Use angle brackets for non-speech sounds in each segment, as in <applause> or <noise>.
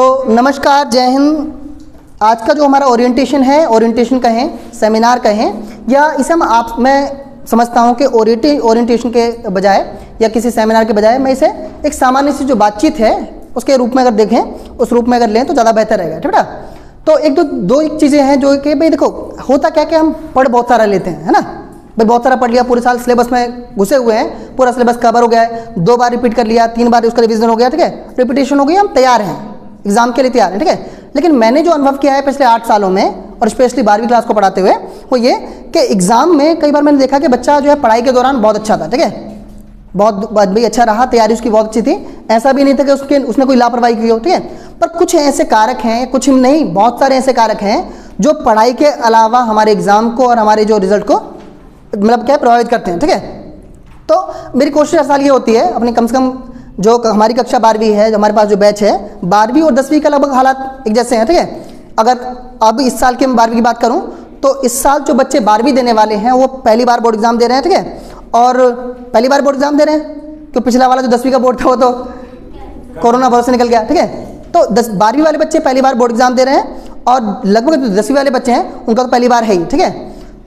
तो नमस्कार, जय हिंद। आज का जो हमारा ओरिएंटेशन है ओरिएंटेशन कहें सेमिनार कहें, या इसे हम आप, मैं समझता हूँ कि ओरिएंटे ओरिएंटेशन के बजाय, या किसी सेमिनार के बजाय, मैं इसे एक सामान्य सी जो बातचीत है, उसके रूप में अगर देखें, उस रूप में अगर लें तो ज़्यादा बेहतर रहेगा, ठीक है तो एक दो दो एक चीज़ें हैं जो कि, भाई देखो, होता क्या कि हम पढ़ बहुत सारा लेते हैं, है ना? भाई बहुत सारा पढ़ लिया, पूरे साल सिलेबस में घुसे हुए हैं, पूरा सिलेबस कवर हो गया है, दो बार रिपीट कर लिया, तीन बार उसका रिवीजन हो गया, ठीक है? रिपीटेशन हो गई, हम तैयार हैं। एग्ज़ाम के लिए तैयार है, ठीक है? लेकिन मैंने जो अनुभव किया है पिछले आठ सालों में, और स्पेशली बारहवीं क्लास को पढ़ाते हुए, वो ये कि एग्ज़ाम में कई बार मैंने देखा कि बच्चा जो है पढ़ाई के दौरान बहुत अच्छा था, ठीक है? बहुत भाई अच्छा रहा, तैयारी उसकी बहुत अच्छी थी। ऐसा भी नहीं था कि उसके, उसने कोई लापरवाही की हो, ठीक है? पर कुछ ऐसे कारक हैं, कुछ नहीं, बहुत सारे ऐसे कारक हैं, जो पढ़ाई के अलावा हमारे एग्ज़ाम को और हमारे जो रिज़ल्ट को मतलब क्या, प्रभावित करते हैं, ठीक है? तो मेरी कोशिश हर साल ये होती है, अपनी कम से कम जो हमारी कक्षा बारहवीं है, जो हमारे पास जो बैच है, बारहवीं और दसवीं का लगभग हालात एक जैसे हैं, ठीक है? अगर अब इस साल के मैं बारहवीं की बात करूँ तो इस साल जो बच्चे बारहवीं देने वाले हैं, वो पहली बार बोर्ड एग्ज़ाम दे रहे हैं, ठीक है? और पहली बार बोर्ड एग्ज़ाम दे रहे हैं? क्यों पिछला वाला जो दसवीं का बोर्ड था, वो तो कोरोना वजह से निकल गया, ठीक है? तो दस, बारहवीं वाले बच्चे पहली बार बोर्ड एग्ज़ाम दे रहे हैं, और लगभग जो दसवीं वाले बच्चे हैं, उनका तो पहली बार है ही, ठीक है?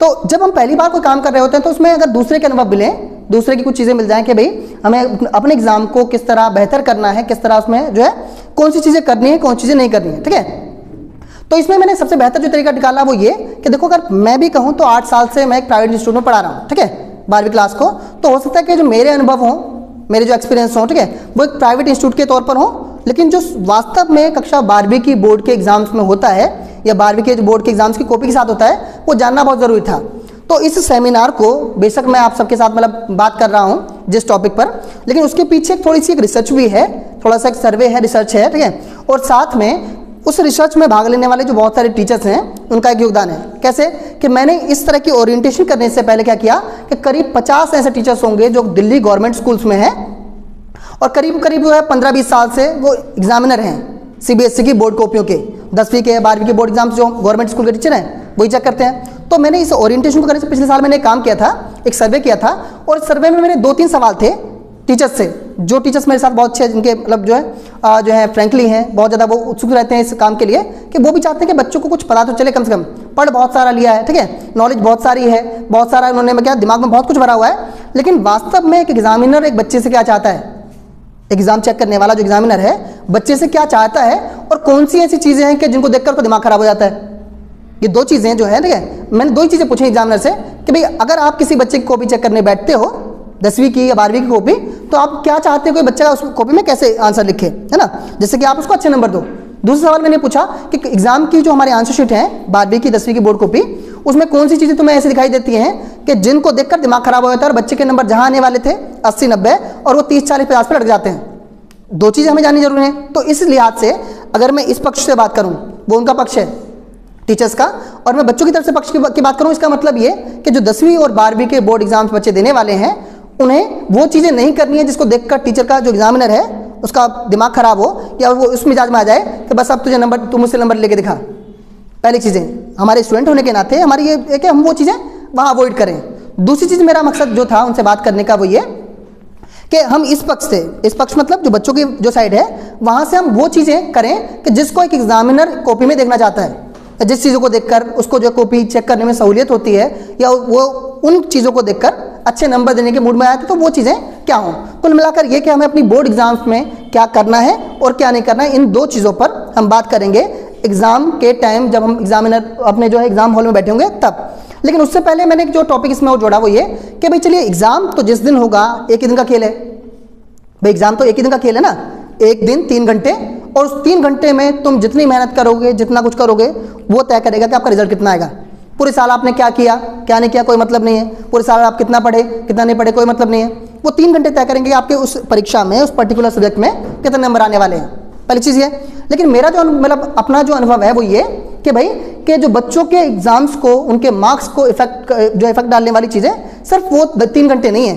तो जब हम पहली बार कोई काम कर रहे होते हैं तो उसमें अगर दूसरे के अनुभव मिले दूसरे की कुछ चीज़ें मिल जाएँ कि भाई हमें अपने एग्ज़ाम को किस तरह बेहतर करना है, किस तरह उसमें जो है कौन सी चीज़ें करनी है, कौन सी चीज़ें नहीं करनी है, ठीक है? तो इसमें मैंने सबसे बेहतर जो तरीका निकाला वो ये कि देखो अगर मैं भी कहूँ तो आठ साल से मैं एक प्राइवेट इंस्टीट्यूट में पढ़ा रहा हूँ, ठीक है? बारहवीं क्लास को तो हो सकता है कि जो मेरे अनुभव हों, मेरे जो एक्सपीरियंस हों, ठीक है, वो एक प्राइवेट इंस्टीट्यूट के तौर पर हो, लेकिन जो वास्तव में कक्षा बारहवीं की बोर्ड के एग्ज़ाम्स में होता है या बारहवीं के बोर्ड के एग्ज़ाम्स की कॉपी के साथ होता है, वो जानना बहुत ज़रूरी था। तो इस सेमिनार को बेशक मैं आप सबके साथ मतलब बात कर रहा हूँ जिस टॉपिक पर, लेकिन उसके पीछे थोड़ी सी एक रिसर्च भी है, थोड़ा सा एक सर्वे है रिसर्च है, ठीक है? और साथ में उस रिसर्च में भाग लेने वाले जो बहुत सारे टीचर्स हैं, उनका एक योगदान है। कैसे? कि मैंने इस तरह की ओरिएंटेशन करने से पहले क्या किया कि करीब 50 ऐसे टीचर्स होंगे जो दिल्ली गवर्नमेंट स्कूल्स में हैं, और करीब करीब जो है पंद्रह बीस साल से वो एग्जामिनर हैं सीबीएसई की बोर्ड कॉपियों के। दसवीं के बारहवीं के बोर्ड एग्ज़ाम्स जो गवर्नमेंट स्कूल के टीचर हैं, वही चेक करते हैं। तो मैंने इस ओरिएंटेशन को करने से पिछले साल मैंने काम किया था एक सर्वे किया था और सर्वे में मैंने दो तीन सवाल थे टीचर्स से जो टीचर्स मेरे साथ बहुत अच्छे जिनके मतलब जो है आ, जो है फ्रेंकली हैं बहुत ज़्यादा वो उत्सुक रहते हैं इस काम के लिए कि वो भी चाहते हैं कि बच्चों को कुछ पता तो चले कम से कम। पढ़ बहुत सारा लिया है ठीक है? नॉलेज बहुत सारी है बहुत सारा उन्होंने क्या दिमाग में बहुत कुछ भरा हुआ है लेकिन वास्तव में एक एग्जामिनर एक बच्चे से क्या चाहता है? एग्ज़ाम चेक करने वाला जो एग्जामिनर है बच्चे से क्या चाहता है और कौन सी ऐसी चीज़ें हैं कि जिनको देखकर उसका दिमाग खराब हो जाता है? ये दो चीज़ें जो है है? मैंने दो ही चीज़ें पूछी एग्जामिनर से कि भाई, अगर आप किसी बच्चे की कॉपी चेक करने बैठते हो, दसवीं की या बारहवीं की कॉपी तो आप क्या चाहते हो कोई बच्चा उस कॉपी में कैसे आंसर लिखे, है ना? जैसे कि आप उसको अच्छे नंबर दो। दूसरा सवाल मैंने पूछा कि एग्ज़ाम की जो हमारे आंसर शीट है, बारहवीं की, दसवीं की बोर्ड कॉपी उसमें कौन सी चीज़ें तुम्हें ऐसी दिखाई देती हैं कि जिनको देखकर दिमाग खराब हो जाता है और बच्चे के नंबर जहाँ आने वाले थे, अस्सी, नब्बे, और वो तीस, चालीस, पचास पर लग जाते हैं? दो चीज़ें हमें जाननी ज़रूरी है। तो इस लिहाज से अगर मैं इस पक्ष से बात करूँ, वो उनका पक्ष है। टीचर्स का। और मैं बच्चों की तरफ़ से पक्ष की बात करूँ, इसका मतलब ये कि जो दसवीं और बारहवीं के बोर्ड एग्ज़ाम्स बच्चे देने वाले हैं, उन्हें वो चीज़ें नहीं करनी है जिसको देखकर टीचर का जो एग्जामिनर है, उसका दिमाग खराब हो, या वो उस मिजाज में आ जाए कि बस अब तुझे नंबर तू मुझसे नंबर लेके दिखा। पहली चीज़ें, हमारे स्टूडेंट होने के नाते हमारी ये है कि हम वो चीज़ें वहाँ अवॉइड करें। दूसरी चीज़ मेरा मकसद जो था उनसे बात करने का वो ये कि हम इस पक्ष से, इस पक्ष मतलब जो बच्चों की जो साइड है, वहाँ से हम वो चीज़ें करें कि जिसको एक एग्जामिनर कॉपी में देखना चाहता है। जिस चीज़ों को देखकर, उसको जो कॉपी चेक करने में सहूलियत होती है, या वो उन चीज़ों को देखकर अच्छे नंबर देने के मूड में आया था तो वो चीज़ें क्या हों? कुल मिलाकर ये कि हमें अपनी बोर्ड एग्ज़ाम्स में क्या करना है और क्या नहीं करना है, इन दो चीज़ों पर हम बात करेंगे एग्ज़ाम के टाइम जब हम एग्जामिनर अपने जो है एग्ज़ाम हॉल में बैठे होंगे, तब। लेकिन उससे पहले मैंने जो टॉपिक इसमें वो जोड़ा वो ये कि भाई चलिए एग्ज़ाम तो जिस दिन होगा, एक ही दिन का खेल है। भाई एग्ज़ाम तो एक ही दिन का खेल है ना? एक दिन, तीन घंटे, और उस तीन घंटे में तुम जितनी मेहनत करोगे, जितना कुछ करोगे, वो तय करेगा कि आपका रिज़ल्ट कितना आएगा। पूरे साल आपने क्या किया? क्या नहीं किया? कोई मतलब नहीं है। पूरे साल आप कितना पढ़े, कितना नहीं पढ़े, कोई मतलब नहीं है। वो तीन घंटे तय करेंगे कि आपके उस परीक्षा में, उस पर्टिकुलर सब्जेक्ट में कितने नंबर आने वाले हैं। पहली चीज़ ये। लेकिन मेरा जो मतलब अपना जो अनुभव है वो ये कि भाई, कि जो बच्चों के एग्ज़ाम्स को, उनके मार्क्स को इफ़ेक्ट जो इफ़ेक्ट डालने वाली चीज़ें, सिर्फ़ वो तीन घंटे नहीं है।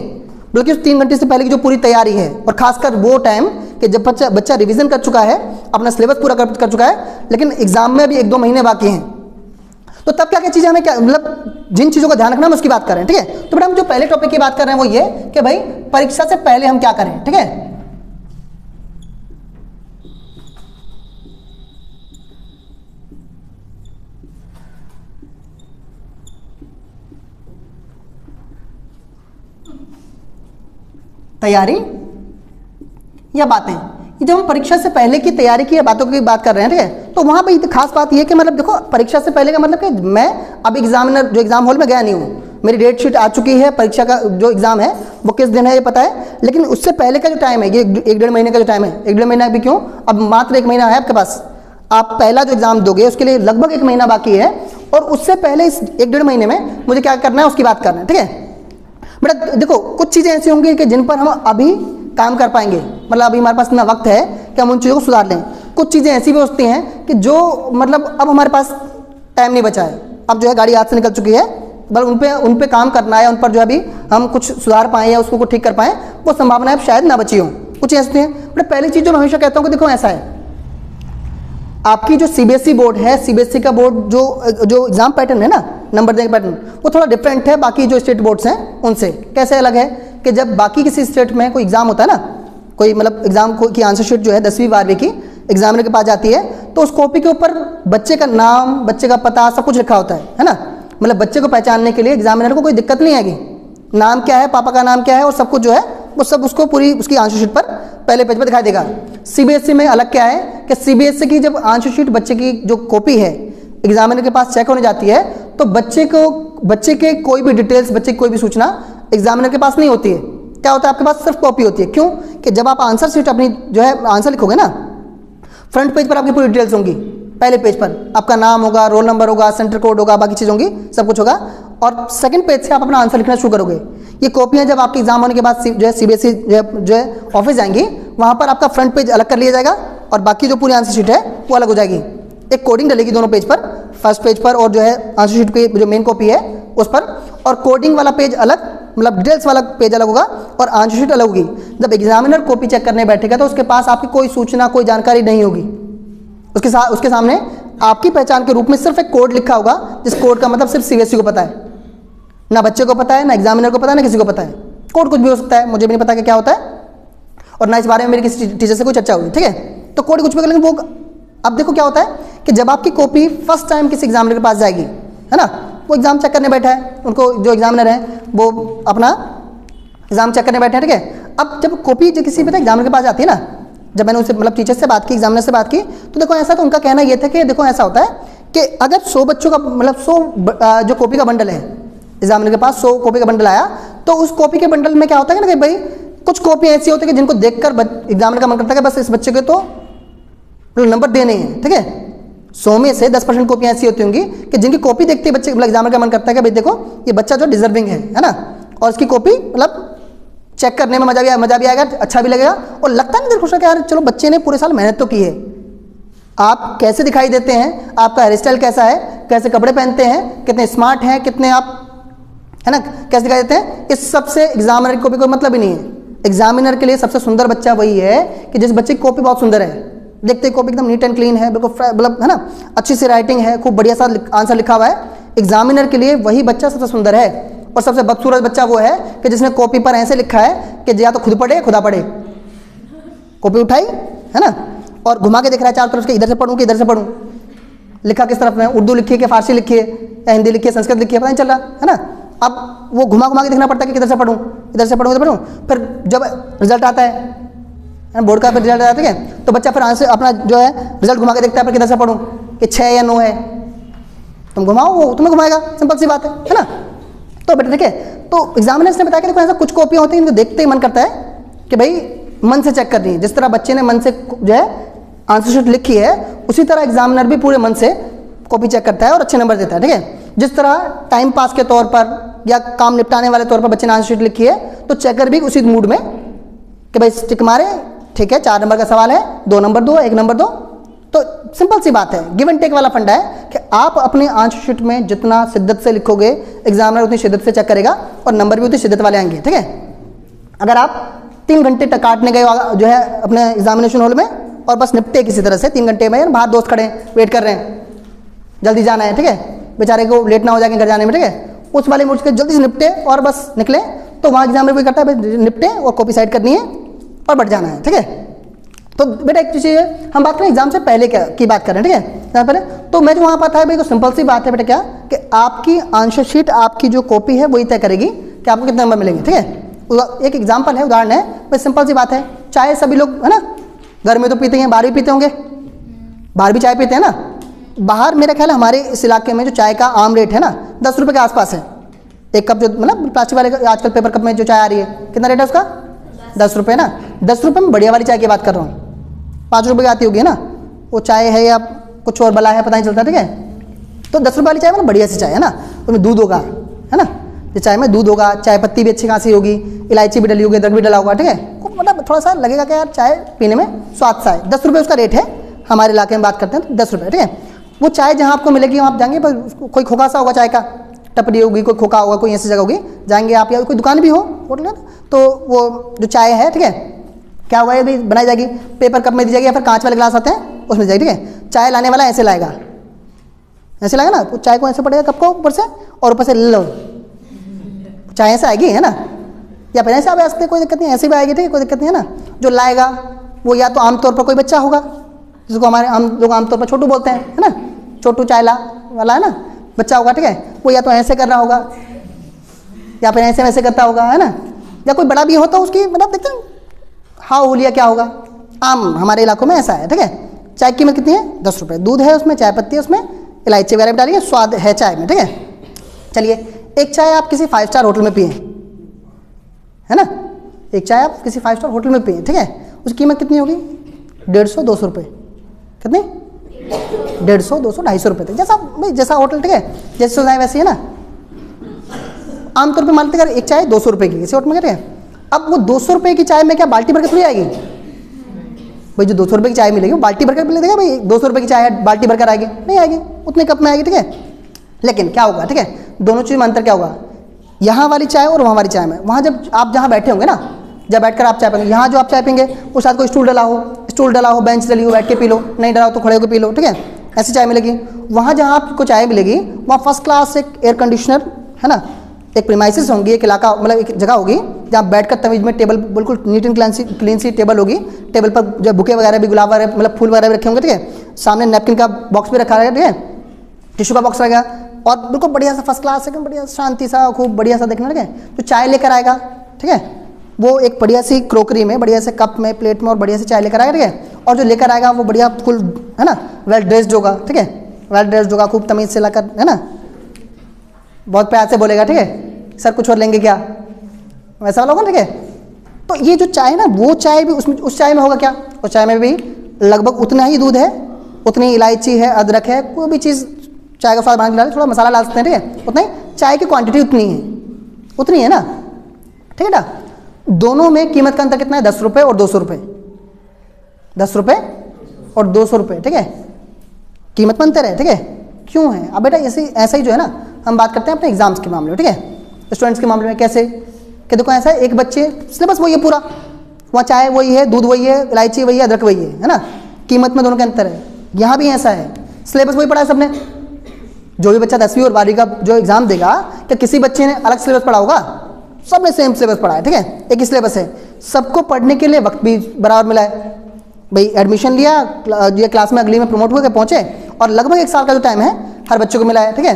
बल्कि उस तीन घंटे से पहले की जो पूरी तैयारी है और खासकर वो टाइम कि जब बच्चा बच्चा रिविजन कर चुका है अपना सिलेबस पूरा कर, चुका है लेकिन एग्ज़ाम में अभी एक दो महीने बाकी हैं। तो तब क्या क्या चीज़ें हमें क्या मतलब जिन चीज़ों का ध्यान रखना हम उसकी बात कर रहे हैं ठीक है? तो बेटा हम जो पहले टॉपिक की बात कर रहे हैं वो ये कि भाई परीक्षा से पहले हम क्या करें ठीक है? तैयारी या बातें? जब हम परीक्षा से पहले की तैयारी की या बातों की बात कर रहे हैं, ठीक है? तो वहाँ पर खास बात ये कि मतलब देखो, परीक्षा से पहले का मतलब कि मैं अब एग्जामिनर जो एग्ज़ाम हॉल में गया नहीं हूँ, मेरी डेट शीट आ चुकी है, परीक्षा का जो एग्ज़ाम है, वो किस दिन है ये पता है? लेकिन उससे पहले का जो टाइम है, ये एक डेढ़ महीने का जो टाइम है, एक डेढ़ महीना भी क्यों? अब मात्र एक महीना है आपके पास। आप पहला जो एग्ज़ाम दोगे, उसके लिए लगभग एक महीना बाकी है, और उससे पहले इस एक डेढ़ महीने में मुझे क्या करना है, उसकी बात करना है, ठीक है? बेटा देखो, कुछ चीज़ें ऐसी होंगी कि जिन पर हम अभी काम कर पाएँगे। मतलब अभी हमारे पास इतना वक्त है कि हम उन चीज़ों को सुधार लें। कुछ चीज़ें ऐसी भी होती हैं कि जो मतलब अब हमारे पास टाइम नहीं बचा है। अब जो है गाड़ी हाथ से निकल चुकी है, बल उन पर उन पर काम करना है, उन पर जो अभी हम कुछ सुधार पाएँ या उसको ठीक कर पाएँ, वो संभावनाएँ शायद ना बची हों। कुछ ऐसे हैं। बट पहली चीज़ जो मैं हमेशा कहता हूँ कि देखो ऐसा है। आपकी जो सीबीएसई बोर्ड e है सीबीएसई e का बोर्ड जो जो एग्ज़ाम पैटर्न है ना नंबर देने पैटर्न वो थोड़ा डिफरेंट है, बाकी जो स्टेट बोर्ड्स हैं, उनसे। कैसे अलग है कि जब बाकी किसी स्टेट में कोई एग्ज़ाम होता है ना, कोई मतलब एग्ज़ाम को, की आंसर शीट जो है दसवीं बारहवीं की एग्जामिनर के पास जाती है तो उस कॉपी के ऊपर बच्चे का नाम, बच्चे का पता सब कुछ लिखा होता है है ना? मतलब बच्चे को पहचानने के लिए एग्जामिनर को कोई दिक्कत नहीं आएगी। नाम क्या है, पापा का नाम क्या है, और सब कुछ जो है वो सब उसको पूरी उसकी आंसर शीट पर पहले पेज पर दिखाई देगा। सीबीएसई में अलग क्या है कि सीबीएसई की जब आंसर शीट बच्चे की जो कॉपी है एग्जामिनर के पास चेक होने जाती है तो बच्चे को, बच्चे के कोई भी डिटेल्स बच्चे की कोई भी सूचना एग्जामिनर के पास नहीं होती है। क्या होता है? आपके पास सिर्फ़ कॉपी होती है। क्यों? कि जब आप आंसर शीट अपनी जो है आंसर लिखोगे ना फ्रंट पेज पर आपकी पूरी डिटेल्स होंगी। पहले पेज पर। आपका नाम होगा रोल नंबर होगा सेंटर कोड होगा, बाकी चीज़ होंगी, सब कुछ होगा। और सेकंड पेज से आप अपना आंसर लिखना शुरू करोगे। ये कॉपियाँ जब आपके एग्ज़ाम होने के बाद जो है सीबीएसई जो है ऑफ़िस जाएँगी, वहाँ पर आपका फ्रंट पेज अलग कर लिया जाएगा और बाकी जो पूरी आंसर शीट है, वो अलग हो जाएगी। एक कोडिंग डलेगी दोनों पेज पर। फ़र्स्ट पेज पर और जो है आंसर शीट की जो मेन कॉपी है, उस पर। और कोडिंग वाला पेज अलग मतलब डिटेल्स वाला पेज अलग होगा और आंसर शीट अलग होगी। जब एग्जामिनर कॉपी चेक करने बैठेगा तो उसके पास आपकी कोई सूचना, कोई जानकारी नहीं होगी। उसके साथ उसके सामने आपकी पहचान के रूप में सिर्फ़ एक कोड लिखा होगा, जिस कोड का मतलब सिर्फ़ सीबीएसई को पता है। ना बच्चे को पता है, ना एग्जामिनर को पता है, ना किसी को पता है। कोड कुछ भी हो सकता है, मुझे भी नहीं पता कि क्या होता है। और ना इस बारे में मेरी किसी टीचर से कोई चर्चा हुई, ठीक है? तो कोड कुछ भी कर लेकिन वो अब देखो क्या होता है कि जब आपकी कॉपी फ़र्स्ट टाइम किसी एग्जामिनर के पास जाएगी, है ना? वो एग्ज़ाम चेक करने बैठा है, उनको जो एग्जामिनर है, वो अपना एग्ज़ाम चेक करने बैठे हैं, ठीक है? अब जब कॉपी जो किसी पता एग्जामिनर के पास जाती है ना, जब मैंने उनसे मतलब टीचर से बात की एग्जामिनर से बात की तो देखो ऐसा तो उनका कहना ये था कि देखो ऐसा होता है कि अगर सौ बच्चों का मतलब सौ जो कॉपी का बंडल है एग्जामिनर के पास सौ कॉपी का बंडल आया तो उस कॉपी के बंडल में क्या होता है ना कि भाई, कुछ कॉपी ऐसी होती है कि जिनको देखकर एग्जामिनर का मन करता है बस इस बच्चे के तो नंबर देने हैं, ठीक है? सौ में से दस परसेंट कॉपियाँ ऐसी होती होंगी कि जिनकी कॉपी देखते बच्चे मतलब एग्जामिनर का मन करता है कि भाई देखो, ये बच्चा जो डिजर्विंग है है ना? और इसकी कॉपी मतलब चेक करने में मज़ा भी मज़ा भी आएगा अच्छा भी लगेगा, और लगता नहीं, खुश है कि यार, चलो बच्चे ने पूरे साल मेहनत तो की है। आप कैसे दिखाई देते हैं? आपका हेयर स्टाइल कैसा है? कैसे कपड़े पहनते हैं? कितने स्मार्ट हैं? कितने आप है ना? कैसे दिखाई देते हैं? इस सबसे एग्जामिनर की कॉपी कोई मतलब ही नहीं है। एग्जामिनर के लिए सबसे सुंदर बच्चा वही है कि जिस बच्चे की कॉपी बहुत सुंदर है। देखते कॉपी एकदम नीट एंड क्लीन है, बिल्कुल मतलब है ना? अच्छी सी राइटिंग है, खूब बढ़िया सा आंसर लिखा हुआ है। एग्जामिनर के लिए वही बच्चा सबसे सुंदर है। और सबसे बदसूरत बच्चा वो है कि जिसने कॉपी पर ऐसे लिखा है कि या तो खुद पढ़े खुदा पढ़े। कॉपी उठाई, है ना? और घुमा के देख रहा है चारों तरफ़ के इधर से पढ़ूँ कि इधर से पढ़ूँ। लिखा किस तरफ़ में? उर्दू लिखिए कि फारसी लिखिए या हिंदी लिखिए संस्कृत लिखिए पता नहीं चल रहा, है ना? अब वो घुमा घुमा के देखना पड़ता है कि किधर से पढ़ूँ, इधर से पढ़ूँ, इधर पढ़ूँ। फिर जब रिज़ल्ट आता है बोर्ड का फिर रिज़ल्ट आता है तो बच्चा फिर आंसर अपना जो है रिज़ल्ट घुमा के देखता है फिर किधर से पढ़ूँ, कि छः या नौ है। तुम घुमाओ, वो तुम्हें घुमाएगा सिंपल सी बात है है ना? तो बेटा ठीक है तो एग्जामिनर्स ने बताया कि देखो ऐसा कुछ कॉपियाँ होती हैं, इनको देखते ही मन करता है कि भाई, मन से चेक करनी है। जिस तरह बच्चे ने मन से जो है आंसर शीट लिखी है, उसी तरह एग्जामिनर भी पूरे मन से कॉपी चेक करता है और अच्छे नंबर देता है, ठीक है? जिस तरह टाइम पास के तौर पर या काम निपटाने वाले तौर पर बच्चे ने आंसर शीट लिखी है तो चेकर भी उसी मूड में कि भाई स्टिक मारे, ठीक है, चार नंबर का सवाल है, दो नंबर दो, एक नंबर दो। तो सिंपल सी बात है गिव एंड टेक वाला फंडा है कि आप अपने आंसर शीट में जितना शिद्दत से लिखोगे एग्जामिनर उतनी शिद्दत से चेक करेगा और नंबर भी उतनी शिद्दत वाले आएँगे, ठीक है? अगर आप तीन घंटे तक काटने गए जो है अपने एग्जामिनेशन हॉल में और बस निपटे किसी तरह से, तीन घंटे में बाहर दोस्त खड़े वेट कर रहे हैं, जल्दी जाना है, ठीक है? बेचारे को लेट ना हो जाएँगे घर जाने में, ठीक है? उस वाले मुझ के जल्दी से निपटे और बस निकले तो वहाँ एग्ज़ाम में कोई करता है निपटे और कॉपी साइड करनी है और बढ़ जाना है, ठीक है? तो बेटा एक चीज़ है हम बात करें एग्ज़ाम से पहले क्या, की बात करें, ठीक है? पहले तो मैं जो वहाँ पर था भाई सिंपल सी बात है बेटा क्या, कि आपकी आंसर शीट आपकी जो कॉपी है, वही तय करेगी कि आपको कितने नंबर मिलेंगे, ठीक है? एक एग्ज़ाम्पल है, उदाहरण है, बस सिंपल सी बात है, चाय सभी लोग, है ना? घर में तो पीते हैं, बाहर भी पीते होंगे? बाहर भी चाय पीते हैं ना? बाहर मेरा ख्याल हमारे इस इलाके में जो चाय का आम रेट है ना, दस रुपये के आसपास है। एक कप जो मतलब प्लास्टिक वाले आजकल पेपर कप में जो चाय आ रही है, कितना रेट है उसका? दस रुपये ना? दस रुपये में बढ़िया वाली चाय की बात कर रहा हूँ। पाँच रुपये की आती होगी ना? वो चाय है या कुछ और बला है, पता नहीं चलता, ठीक है? तो दस रुपये वाली चाय मतलब बढ़िया सी चाय है ना? उसमें दूध होगा, है ना? जो चाय में दूध होगा, चाय पत्ती भी अच्छी खासी होगी, इलायची भी डली होगी, अदरक भी डला होगा, ठीक है? मतलब थोड़ा सा लगेगा कि यार चाय पीने में स्वाद सा है। दस रुपये उसका रेट है, हमारे इलाके में बात करते हैं तो दस रुपये ठीक है? वो चाय जहाँ आपको मिलेगी, वहाँ आप जाएँगे, पर कोई खोखा सा होगा चाय का, टपरी होगी, कोई खोखा होगा, कोई ऐसी जगह होगी, जाएँगे आप या कोई दुकान भी हो, होटल तो वो जो चाय है, ठीक है, क्या हुआ है बनाई जाएगी, पेपर कप में दी जाएगी या फिर कांच वाले ग्लास आते हैं, उसमें जाएगी, ठीक है, चाय लाने वाला ऐसे लाएगा ऐसे लाएगा ना तो चाय को ऐसे पड़ेगा कप को ऊपर से, और ऊपर से ले लो चाय ऐसे आएगी, है ना, या फिर ऐसे आप आ सकते कोई दिक्कत नहीं, ऐसे भी आएगी, ठीक है, कोई दिक्कत नहीं, है ना, जो लाएगा, वो या तो आमतौर पर कोई बच्चा होगा, जिसको हमारे आम, लोग आमतौर पर छोटू बोलते हैं, है ना छोटू चाय ला वाला है ना? बच्चा होगा, ठीक है? वो या तो ऐसे कर रहा होगा, या फिर ऐसे वैसे करता होगा, है ना? या कोई बड़ा भी होता उसकी मतलब देखते हैं हाँ हुलिया क्या होगा? आम हमारे इलाकों में ऐसा है, ठीक है? चाय कीमत कितनी है? दस रुपये दूध है उसमें, चाय पत्ती है उसमें, इलायची वगैरह भी डालिए, स्वाद है चाय में, ठीक है? चलिए, एक चाय आप किसी फाइव स्टार होटल में पिए, है ना? एक चाय आप किसी फाइव स्टार होटल में पिए, ठीक है? उसकी कीमत कितनी होगी? डेढ़ सौ, दो सौ रुपये कितनी? डेढ़ सौ, दो सौ, ढाई सौ रुपये तक जैसा भाई, जैसा होटल ठीक है? जैसे सुविधाएँ वैसी है ना? आमतौर पर मान लेते अगर एक चाय दो सौ रुपये की किसी होटल में कहते हैं? अब वो दो सौ रुपये की चाय में क्या बाल्टी भर के थोड़ी आएगी भाई, जो दो सौ रुपये की चाय मिलेगी, वो बाल्टी भर कर मिलेगा भाई? दो सौ रुपये की चाय है बाल्टी भर कर आएगी? नहीं आएगी। उतने कप में आएगी, ठीक है? लेकिन क्या होगा, ठीक है? दोनों चीज़ में अंतर क्या होगा? यहाँ वाली चाय और वहाँ वाली चाय में। वहाँ जब आप जहाँ बैठे होंगे ना जब बैठकर आप चाय पिएँगे, यहाँ जो आप चाय पिएँगे, उस साथ कोई स्टूल डला हो स्टूल डला हो, बेंच डली हो, बैठ के पी लो, नहीं डला हो तो खड़े होकर पी लो, ठीक है? ऐसी चाय मिलेगी। वहाँ जहाँ आपको चाय मिलेगी, वहाँ फ़र्स्ट क्लास एक एयर कंडीशनर है ना? एक प्रीमाइसिस होंगी, एक इलाका मतलब एक जगह होगी, जहाँ बैठकर तमीज में टेबल बिल्कुल नीट एंड क्लीन क्लीन सी टेबल होगी। टेबल पर जो बुके वगैरह भी, गुलाब वगैरह मतलब फूल वगैरह भी रखे होंगे, ठीक है? सामने नैपकिन का बॉक्स भी रखा रहेगा, ठीक है? टिश्यू का बॉक्स रहेगा। और बिल्कुल बढ़िया सा फ़र्स्ट क्लास एकदम बढ़िया शांति सा, खूब बढ़िया सा देखना, ठीक है? तो चाय लेकर आएगा, ठीक है? वो एक बढ़िया सी क्रोकरी में, बढ़िया से कप में, प्लेट में और बढ़िया से चाय लेकर आएगा, ठीक है? और जो लेकर आएगा वो बढ़िया फुल, है ना? वेल ड्रेस्ड होगा, ठीक है? वेल ड्रेस्ड होगा, खूब तमीज से लाकर, है ना? बहुत प्यार से बोलेगा, ठीक है? सर, कुछ और लेंगे क्या? वैसा वाला होगा ठीक है? तो ये जो चाय है ना, वो चाय भी उसमें, उस चाय में होगा क्या? उस चाय में भी लगभग उतना ही दूध है, उतनी इलायची है, अदरक है, कोई भी चीज़ चाय का स्वाद बनाने के लिए थोड़ा मसाला डाल सकते हैं, ठीक है? उतना ही, चाय की क्वांटिटी उतनी है उतनी है ना? ठीक है ना? दोनों में कीमत का अंतर कितना है? दस रुपये और दो सौ रुपये दस रुपये और दो सौ रुपये ठीक है? कीमत में अंतर है, ठीक है? क्यों है? अब बेटा, ऐसे ऐसा ही जो है ना, हम बात करते हैं अपने एग्ज़ाम्स के मामले में, ठीक है? स्टूडेंट्स के मामले में कैसे? कि देखो, ऐसा है एक बच्चे सिलेबस वही है पूरा। वहाँ चाय वही है, दूध वही है, इलायची वही है, अदरक वही है है ना? कीमत में दोनों के अंतर है। यहाँ भी ऐसा है। सिलेबस वही पढ़ा है सबने। जो भी बच्चा दसवीं और बारहवीं का जो एग्ज़ाम देगा, क्या किसी बच्चे ने अलग सिलेबस पढ़ा होगा? सबने सेम सिलेबस पढ़ा है, ठीक है? एक सिलेबस है। सबको पढ़ने के लिए वक्त भी बराबर मिला है। भाई एडमिशन लिया ये क्लास में अगली में प्रमोट होकर पहुँचे, और लगभग एक साल का जो टाइम है, हर बच्चों को मिला है, ठीक है?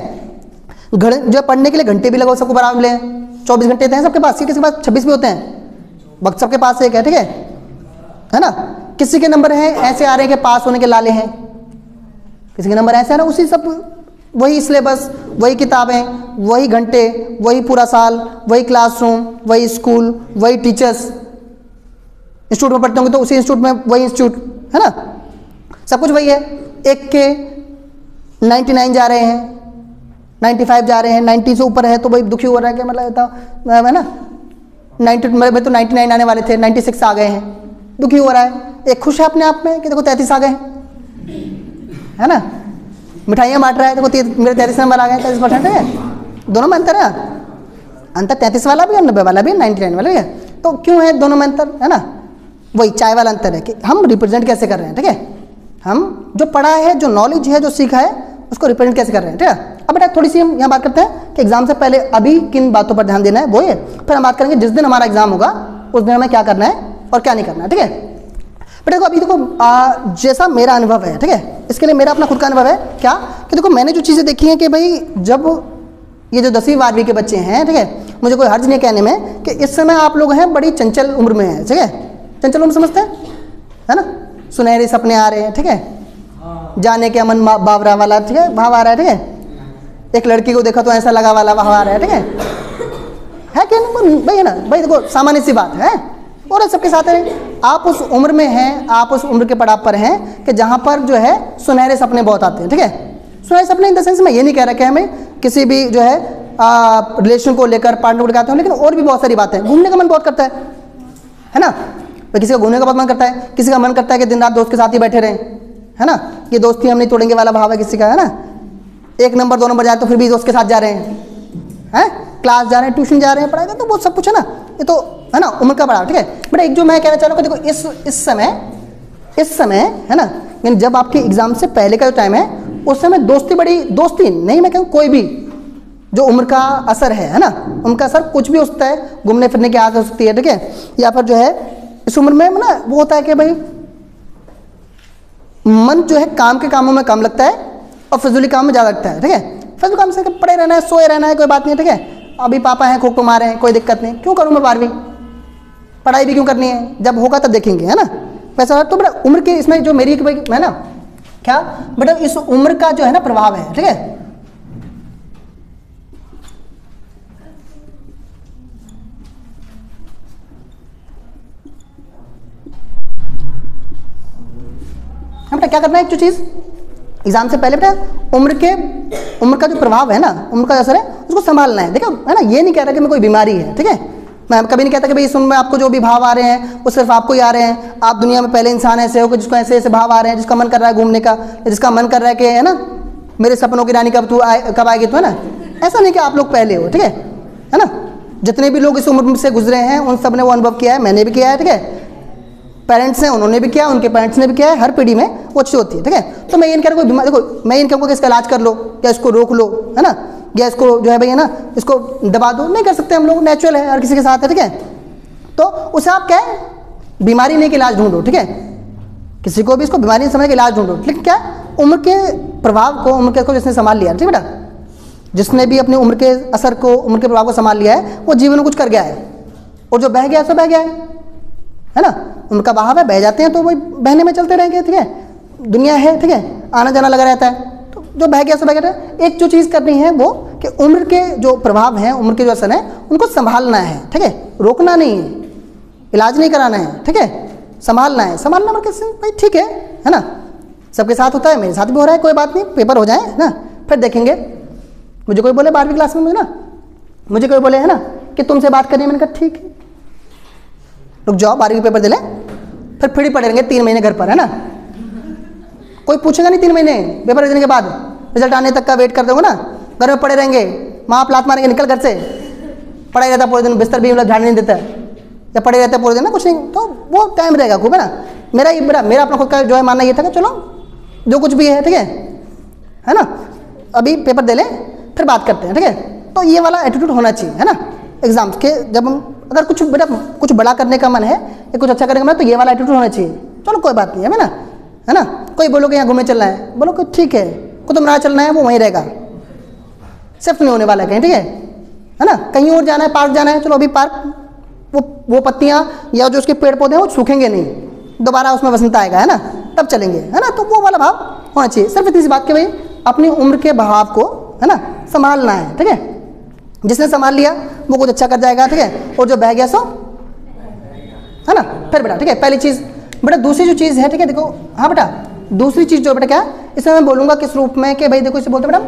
जो पढ़ने के लिए घंटे भी लगभग सबको बराबर मिले हैं। चौबीस घंटे हैं सबके पास, किसी के पास छब्बीस भी होते हैं। वक्त सबके पास एक है, ठीक है? है ना? किसी के नंबर हैं, ऐसे आ रहे हैं कि पास होने के लाले हैं। किसी के नंबर ऐसे आ रहे हैं, उसी सब वही सिलेबस, वही किताबें, वही घंटे, वही पूरा साल, वही क्लासरूम वही स्कूल वही टीचर्स इंस्टीट्यूट में पढ़ते होंगे तो उसी इंस्टीट्यूट में वही इंस्टीट्यूट है ना? सब कुछ वही है। एक के 99 जा रहे हैं 95 जा रहे हैं 90 से ऊपर है तो भाई दुखी हो रहा है कि मतलब था है ना? 90 मतलब तो 99 आने वाले थे 96 आ गए हैं। दुखी हो रहा है। एक खुश है अपने आप में कि देखो 33 आ गए हैं, है ना? मिठाइयाँ बांट रहा है देखो ती- मेरे तैंतीस नंबर आ गए तैंतीस परसेंट है। दोनों में अंतर है? अंतर तैंतीस वाला भी और नब्बे वाला भी है नाइन्टी नाइन वाला भी है। तो क्यों है दोनों में अंतर, है ना? वही चाय वाला अंतर है कि हम रिप्रेजेंट कैसे कर रहे हैं, ठीक है? हम जो पढ़ा है, जो नॉलेज है, जो सीखा है, उसको रिप्रेजेंट कैसे कर रहे हैं, ठीक है? अब बेटा थोड़ी सी हम यहाँ बात करते हैं कि एग्ज़ाम से पहले अभी किन बातों पर ध्यान देना है, वो है फिर हम बात करेंगे जिस दिन हमारा एग्ज़ाम होगा, उस दिन हमें क्या करना है और क्या नहीं करना है, ठीक है? बेटा देखो, अभी देखो जैसा मेरा अनुभव है, ठीक है? इसके लिए मेरा अपना खुद का अनुभव है। क्या? कि देखो मैंने जो चीज़ें देखी हैं कि भाई जब ये जो दसवीं बारहवीं के बच्चे हैं ठीक है मुझे कोई हर्ज नहीं कहने में कि इस समय आप लोग हैं बड़ी चंचल उम्र में हैं ठीक है? चंचल उम्र समझते हैं? है ना? सुनहरे सपने आ रहे हैं ठीक है? जाने के अमन बावरा वाला ठीक है भाव आ रहा है ठीक है? एक लड़की को देखा तो ऐसा लगा वाला भाव आ रहा है ठीक है? है क्या भाई है ना? भाई देखो सामान्य सी बात है? और सबके साथ है। आप उस उम्र में हैं, आप उस उम्र के पड़ाव पर हैं कि जहाँ पर जो है सुनहरे सपने बहुत आते हैं, ठीक है? सुनहरे सपने इन द सेंस मैं ये नहीं कह रहा हमें किसी भी जो है रिलेशन को लेकर पार्टनर को लेकर आते हैं, लेकिन और भी बहुत सारी बातें घूमने का मन बहुत करता है है ना? भाई किसी का घूमने का बहुत मन करता है, किसी का मन करता है कि दिन रात दोस्त के साथ ही बैठे रहें, है ना? ये दोस्ती हम नहीं तोड़ेंगे वाला भाव है किसी का, है ना? एक नंबर, दो नंबर जाए तो फिर भी दोस्त के साथ जा रहे हैं हैं? क्लास जा रहे हैं, ट्यूशन जा रहे हैं, पढ़ाई तो वो सब कुछ है ना? ये तो है ना? उम्र का बढ़ाव, ठीक है? बट, एक जो मैं कहना चाह रहा हूँ देखो, इस इस समय इस समय, है ना? यानी जब आपके एग्ज़ाम से पहले का जो टाइम है, उस समय दोस्ती बड़ी, दोस्ती, नहीं, मैं कहूँ कोई भी, जो उम्र का असर है है ना? उम्र का असर कुछ भी हो सकता है, घूमने फिरने की आदत हो सकती है, ठीक है? या फिर जो है, इस उम्र में ना, वो होता है कि भाई, मन जो है काम के कामों में कम लगता है और फिजूली काम में ज़्यादा लगता है, ठीक है? फिजूल काम से पड़े रहना है, सोए रहना है, कोई बात नहीं, ठीक है? अभी पापा हैं, खूब कमा रहे हैं, कोई दिक्कत नहीं। क्यों करूँ मैं बारहवीं? पढ़ाई भी क्यों करनी है? जब होगा तब देखेंगे, है ना? वैसा तो बेटा उम्र की इसमें जो मेरी है ना, क्या? बेटा इस उम्र का जो है ना प्रभाव है, ठीक है? हाँ बेटा, क्या करना है एक जो चीज़? एग्ज़ाम से पहले बेटा, उम्र के, उम्र का जो प्रभाव है ना, उम्र का असर है, उसको संभालना है। देखो, है ना, ये नहीं कह रहा कि मैं कोई बीमारी है, ठीक है? मैं कभी नहीं कहता कि भाई इस उम्र में आपको जो भी भाव आ रहे हैं, वो सिर्फ़ आपको ही आ रहे हैं। आप दुनिया में पहले इंसान ऐसे हो कि जिसको ऐसे ऐसे भाव आ रहे हैं, जिसका मन कर रहा है घूमने का, जिसका मन कर रहा है कि, है ना, मेरे सपनों की रानी कब तू आए, कब आएगी तो है ना? ऐसा नहीं कि आप लोग पहले हो, ठीक है? है ना? जितने भी लोग इस उम्र से गुजरे हैं, उन सबने वो अनुभव किया है, मैंने भी किया है, ठीक है? पेरेंट्स हैं, उन्होंने भी किया, उनके पेरेंट्स ने भी किया है, हर पीढ़ी में वो अच्छी होती है, ठीक है? तो मैं ये कह रहा बीमार, देखो, मैं ये कहूँगा कि इसका इलाज कर लो, या इसको रोक लो, है ना? या इसको जो है भैया ना, इसको दबा दो। नहीं कर सकते हम लोग नेचुरल है, हर किसी के साथ है, ठीक है? तो उसे आप क्या बीमारी नहीं के इलाज ढूंढो, ठीक है? किसी को भी इसको बीमारी समझ के इलाज ढूंढो। लेकिन क्या उम्र के प्रभाव को, उम्र के को जिसने संभाल लिया, ठीक है बेटा? जिसने भी अपनी उम्र के असर को, उम्र के प्रभाव को संभाल लिया है, वो जीवन में कुछ कर गया है। और जो बह गया, सो बह गया है। है ना? उनका बहाव है, बह जाते हैं तो वही बहने में चलते रहेंगे, ठीक है? दुनिया है, ठीक है? आना जाना लगा रहता है। जो बह गया सो बह गया। एक जो चीज़ करनी है वो कि उम्र के जो प्रभाव हैं, उम्र के जो असर हैं, उनको संभालना है, ठीक है? रोकना नहीं है, इलाज नहीं कराना है, ठीक है? संभालना है। संभालना मतलब कैसे भाई ठीक है है ना? सबके साथ होता है, मेरे साथ भी हो रहा है, कोई बात नहीं, पेपर हो जाए ना? फिर देखेंगे। मुझे कोई बोले बारहवीं क्लास में मुझे ना? मुझे कोई बोले, है ना, कि तुमसे बात करनी मैंने कहा ठीक है। रुक जाओ, बारहवीं पेपर दे लें, फिर फिर ही पढ़ेंगे तीन महीने घर पर, है ना? कोई पूछेगा नहीं तीन महीने? पेपर देने के बाद? रिज़ल्ट आने तक का वेट कर दोगे ना? घर में पड़े रहेंगे। माँ लात मारेंगे, निकल घर से। पढ़ाई रहता पूरे दिन, बिस्तर भी मतलब ध्यान नहीं देता। या पड़े रहते पूरे दिन ना कुछ नहीं तो वो टाइम रहेगा खूब, है ना? मेरा ये मेरा मेरा अपना खुद का जो है मानना ये था कि चलो, जो कुछ भी है, ठीक है? है ना? अभी पेपर दे लें, फिर बात करते हैं, ठीक है? तो ये वाला एटीट्यूड होना चाहिए, है ना? एग्ज़ाम्स के जब हम, अगर कुछ बेटा, कुछ बड़ा करने का मन है, या कुछ अच्छा करने का मन है तो ये वाला एटीट्यूड होना चाहिए। चलो कोई बात नहीं, है ना? है ना? कोई बोलो कि यहाँ घूमे चलना है? बोलो कि ठीक है। को तुम चलना है, वो वहीं रहेगा। सिर्फ़ नहीं होने वाला कहीं, ठीक है? है ना? कहीं और जाना है, पार्क जाना है, चलो अभी पार्क, वो वो पत्तियाँ या जो उसके पेड़ पौधे हैं, वो सूखेंगे नहीं। दोबारा उसमें वसंत आएगा, है ना? तब चलेंगे, है ना? तो वो वाला भाव होना चाहिए। सिर्फ़ इतनी सी बात कि भाई, अपनी उम्र के भाव को, है ना, संभालना है, ठीक है? जिसने संभाल लिया, वो कुछ अच्छा कर जाएगा, ठीक है? और जो बह गया, सो, है ना? फिर बेटा ठीक है? पहली चीज़ बेटा, दूसरी जो चीज़ है, ठीक है, देखो हाँ बेटा, दूसरी चीज़ जो बेटा क्या इसमें मैं बोलूँगा किस रूप में कि भाई देखो, इसे बोलते बेटा,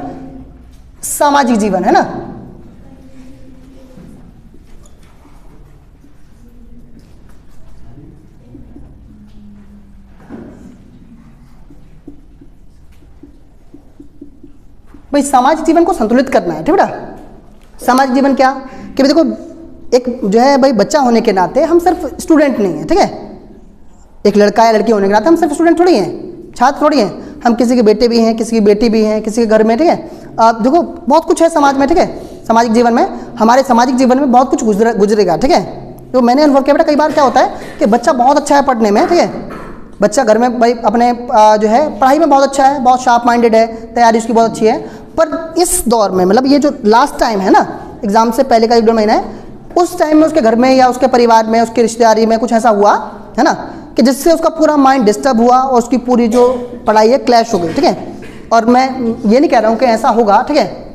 सामाजिक जीवन, है ना? भाई, सामाजिक जीवन को संतुलित करना है, ठीक बेटा? सामाजिक जीवन क्या, कि भाई देखो, एक जो है भाई, बच्चा होने के नाते हम सिर्फ़ स्टूडेंट नहीं है, ठीक है? एक लड़का या लड़की होने के नाते हम सिर्फ़ स्टूडेंट थोड़ी हैं, छात्र थोड़ी हैं। हम किसी के बेटे भी हैं, किसी की बेटी भी हैं, किसी के घर में, ठीक है? आप देखो, बहुत कुछ है समाज में, ठीक है? सामाजिक जीवन में, हमारे सामाजिक जीवन में बहुत कुछ गुजरे, गुजरेगा, ठीक है? तो मैंने अनुभव किया, बेटा, कई बार क्या होता है कि बच्चा बहुत अच्छा है पढ़ने में, ठीक है? बच्चा घर में भाई, अपने जो है, पढ़ाई में बहुत अच्छा है, बहुत शार्प माइंडेड है, तैयारी उसकी बहुत अच्छी है। पर इस दौर में मतलब ये जो लास्ट टाइम है ना एग्ज़ाम से पहले का एक डेढ़ महीना है उस टाइम में उसके घर में या उसके परिवार में, उसकी रिश्तेदारी में कुछ ऐसा हुआ, है ना? कि जिससे उसका पूरा माइंड डिस्टर्ब हुआ और उसकी पूरी जो पढ़ाई है क्लैश हो गई, ठीक है? और मैं ये नहीं कह रहा हूँ कि ऐसा होगा, ठीक है?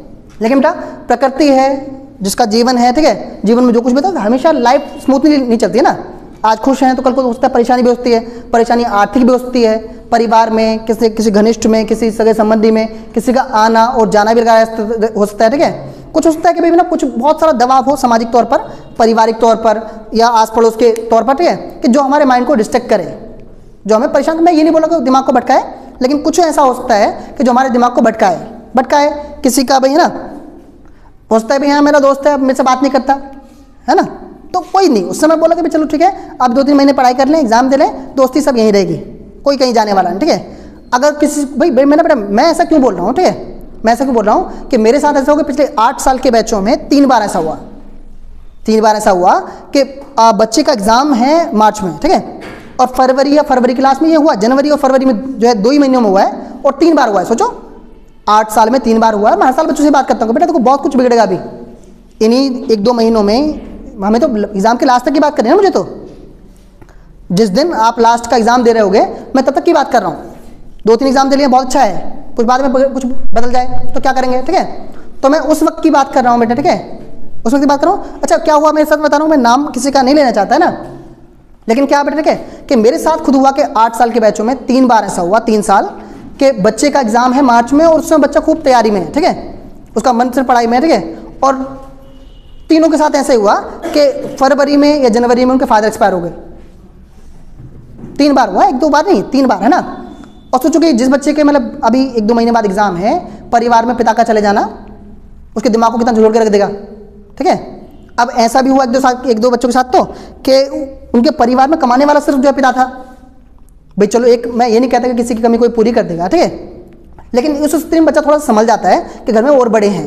लेकिन बेटा, प्रकृति है जिसका जीवन है, ठीक है? जीवन में जो कुछ भी है हमेशा लाइफ स्मूथली नहीं चलती, है ना? आज खुश हैं तो कल को हो सकता परेशानी भी होती है, परेशानी आर्थिक भी होती है, परिवार में, किसी किसी घनिष्ठ में, किसी सगे संबंधी में, किसी का आना और जाना भी लगा हो सकता है, ठीक है? कुछ हो सकता है कि भाई ना कुछ बहुत सारा दबाव हो सामाजिक तौर पर, पारिवारिक तौर पर या आस पड़ोस के तौर पर, ठीक है? कि जो हमारे माइंड को डिस्ट्रैक्ट करे। जो हमें परेशान मैं ये नहीं बोला कि दिमाग को भटकाए, लेकिन कुछ ऐसा हो सकता है कि जो हमारे दिमाग को भटकाए। भटकाए किसी का भाई है ना? हो सकता है भाई हाँ मेरा दोस्त है मेरे से बात नहीं करता, है ना? तो कोई नहीं। उस समय बोला कि चलो ठीक है, अब दो तीन महीने पढ़ाई कर लें एग्ज़ाम दे लें, दोस्ती सब यहीं रहेगी, कोई कहीं जाने वाला नहीं, ठीक है? अगर किसी, भाई भाई मैंने बेटा मैं ऐसा क्यों बोल रहा हूँ, ठीक है? मैं ऐसा क्यों बोल रहा हूँ कि मेरे साथ ऐसा हो पिछले आठ साल के बैचों में तीन बार ऐसा हुआ। तीन बार ऐसा हुआ कि बच्चे का एग्ज़ाम है मार्च में, ठीक है? और फरवरी या फरवरी क्लास में ये हुआ, जनवरी और फरवरी में जो है दो ही महीनों में हुआ है और तीन बार हुआ है, सोचो। आठ साल में तीन बार हुआ है। मैं हर साल बच्चों से बात करता हूँ बेटा देखो, बहुत कुछ बिगड़ेगा अभी। इन्हीं एक दो महीनों में हमें तो एग्ज़ाम के लास्ट तक की बात कर रहे हैं मुझे तो। जिस दिन आप लास्ट का एग्ज़ाम दे रहे होगे, मैं तब तक की बात कर रहा हूँ। दो तीन एग्ज़ाम दे लिए, बहुत अच्छा है। कुछ बाद में कुछ बदल जाए तो क्या करेंगे, ठीक है? तो मैं उस वक्त की बात कर रहा हूँ बेटा, ठीक है? उस वक्त की बात कर रहा हूँ। अच्छा क्या हुआ मेरे साथ बता रहा हूँ, मैं नाम किसी का नहीं लेना चाहता, है ना? लेकिन क्या बेटा, ठीक है, कि मेरे साथ खुद हुआ कि आठ साल के बैचों में तीन बार ऐसा हुआ, तीन साल, के बच्चे का एग्ज़ाम है मार्च में और उसमें बच्चा खूब तैयारी में है, ठीक है? उसका मन से पढ़ाई में ठीक है? और तीनों के साथ ऐसे हुआ कि फरवरी में या जनवरी में उनके फादर एक्सपायर हो गए। तीन बार हुआ, एक दो बार नहीं, तीन बार, है ना? और सोचो कि जिस बच्चे के मतलब अभी एक दो महीने बाद एग्ज़ाम है, परिवार में पिता का चले जाना, उसके दिमाग को कितना झुलड़ के रख देगा, ठीक है? अब ऐसा भी हुआ एक दो साथ एक दो बच्चों के साथ तो कि उनके परिवार में कमाने वाला सिर्फ़ जो है पिता था। भाई चलो एक, मैं ये नहीं कहता कि किसी की कमी कोई पूरी कर देगा, ठीक है? लेकिन उस स्थिति में बच्चा थोड़ा समझ जाता है कि घर में और बड़े हैं।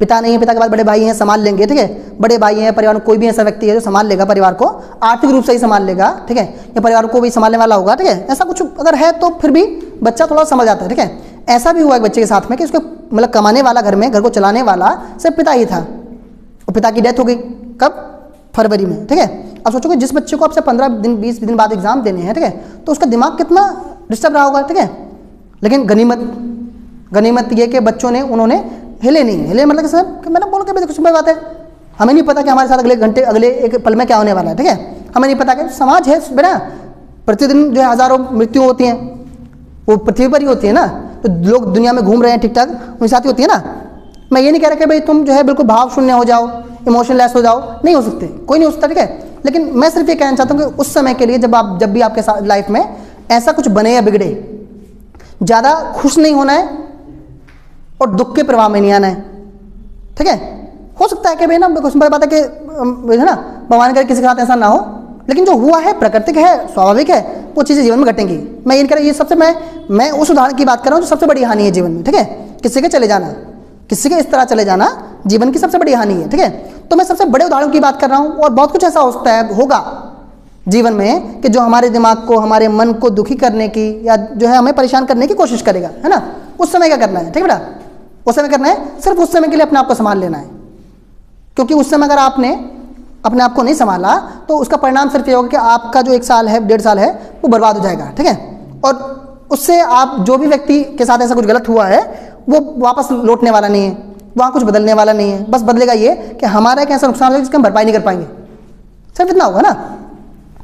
पिता नहीं है, पिता के बाद बड़े भाई हैं, संभाल लेंगे, ठीक है? बड़े भाई हैं, परिवार कोई भी ऐसा व्यक्ति है जो संभाल लेगा परिवार को, आर्थिक रूप से ही संभाल लेगा, ठीक है? या परिवार को भी संभालने वाला होगा, ठीक है? ऐसा कुछ अगर है तो फिर भी बच्चा थोड़ा समझ आता है, ठीक है? ऐसा भी हुआ एक बच्चे के साथ में कि उसके मतलब कमाने वाला घर में, घर को चलाने वाला सिर्फ़ पिता ही था। और पिता की डेथ हो गई कब? फरवरी में, ठीक है? अब सोचो कि जिस बच्चे को आपसे पंद्रह दिन, बीस दिन बाद एग्ज़ाम देने हैं, ठीक है? तो उसका दिमाग कितना डिस्टर्ब रहा होगा, ठीक है? लेकिन गनीमत गनीमत ये कि बच्चों ने, उन्होंने हिले नहीं, हिले मतलब सर, कि मैंने बोल के कुछ बात है। हमें नहीं पता कि हमारे साथ अगले घंटे, अगले एक पल में क्या होने वाला है, ठीक है? हमें नहीं पता कि समाज है, बेटा, प्रतिदिन जो है हज़ारों मृत्यु होती हैं। वो पृथ्वी पर ही होती है ना। तो लोग दुनिया में घूम रहे हैं ठीक ठाक उनके साथ ही होती है ना। मैं ये नहीं कह रहा कि भाई तुम जो है बिल्कुल भाव शून्य हो जाओ इमोशनलेस हो जाओ, नहीं हो सकते, कोई नहीं हो सकता, ठीक है? लेकिन मैं सिर्फ़ ये कहना चाहता हूँ कि उस समय के लिए जब आप, जब भी आपके साथ लाइफ में ऐसा कुछ बने या बिगड़े, ज़्यादा खुश नहीं होना है और दुख के प्रभाव में नहीं आना है। ठीक है? हो सकता है कि भाई ना कुछ बात है कि है ना, भगवान करे किसी के साथ ऐसा ना हो। लेकिन जो हुआ है, प्राकृतिक है, स्वाभाविक है, वो चीज़ें जीवन में घटेंगी। मैं ये कह रहा ये सबसे मैं मैं उस उदाहरण की बात कर रहा हूँ जो सबसे बड़ी हानि है जीवन में, ठीक है? किसी के चले जाना, किसी के इस तरह चले जाना, जीवन की सबसे बड़ी हानि है, ठीक है? तो मैं सबसे बड़े उदाहरण की बात कर रहा हूँ, और बहुत कुछ ऐसा हो सकता है, होगा, जीवन में, कि जो हमारे दिमाग को, हमारे मन को दुखी करने की, या जो है हमें परेशान करने की कोशिश करेगा, है ना? उस समय क्या करना है, ठीक है बेटा? उस समय करना है, सिर्फ़ उस समय के लिए अपने आप को संभाल लेना है। क्योंकि उस समय अगर आपने अपने आप को नहीं संभाला तो उसका परिणाम सिर्फ़ ये होगा कि आपका जो एक साल है, डेढ़ साल है, वो बर्बाद हो जाएगा, ठीक है? और उससे आप जो भी व्यक्ति के साथ ऐसा कुछ गलत हुआ है, वो वापस लौटने वाला नहीं है, वहाँ कुछ बदलने वाला नहीं है। बस बदलेगा ये कि हमारा एक ऐसा नुकसान होगा जिसका हम भरपाई नहीं कर पाएँगे। सिर्फ़ इतना होगा ना?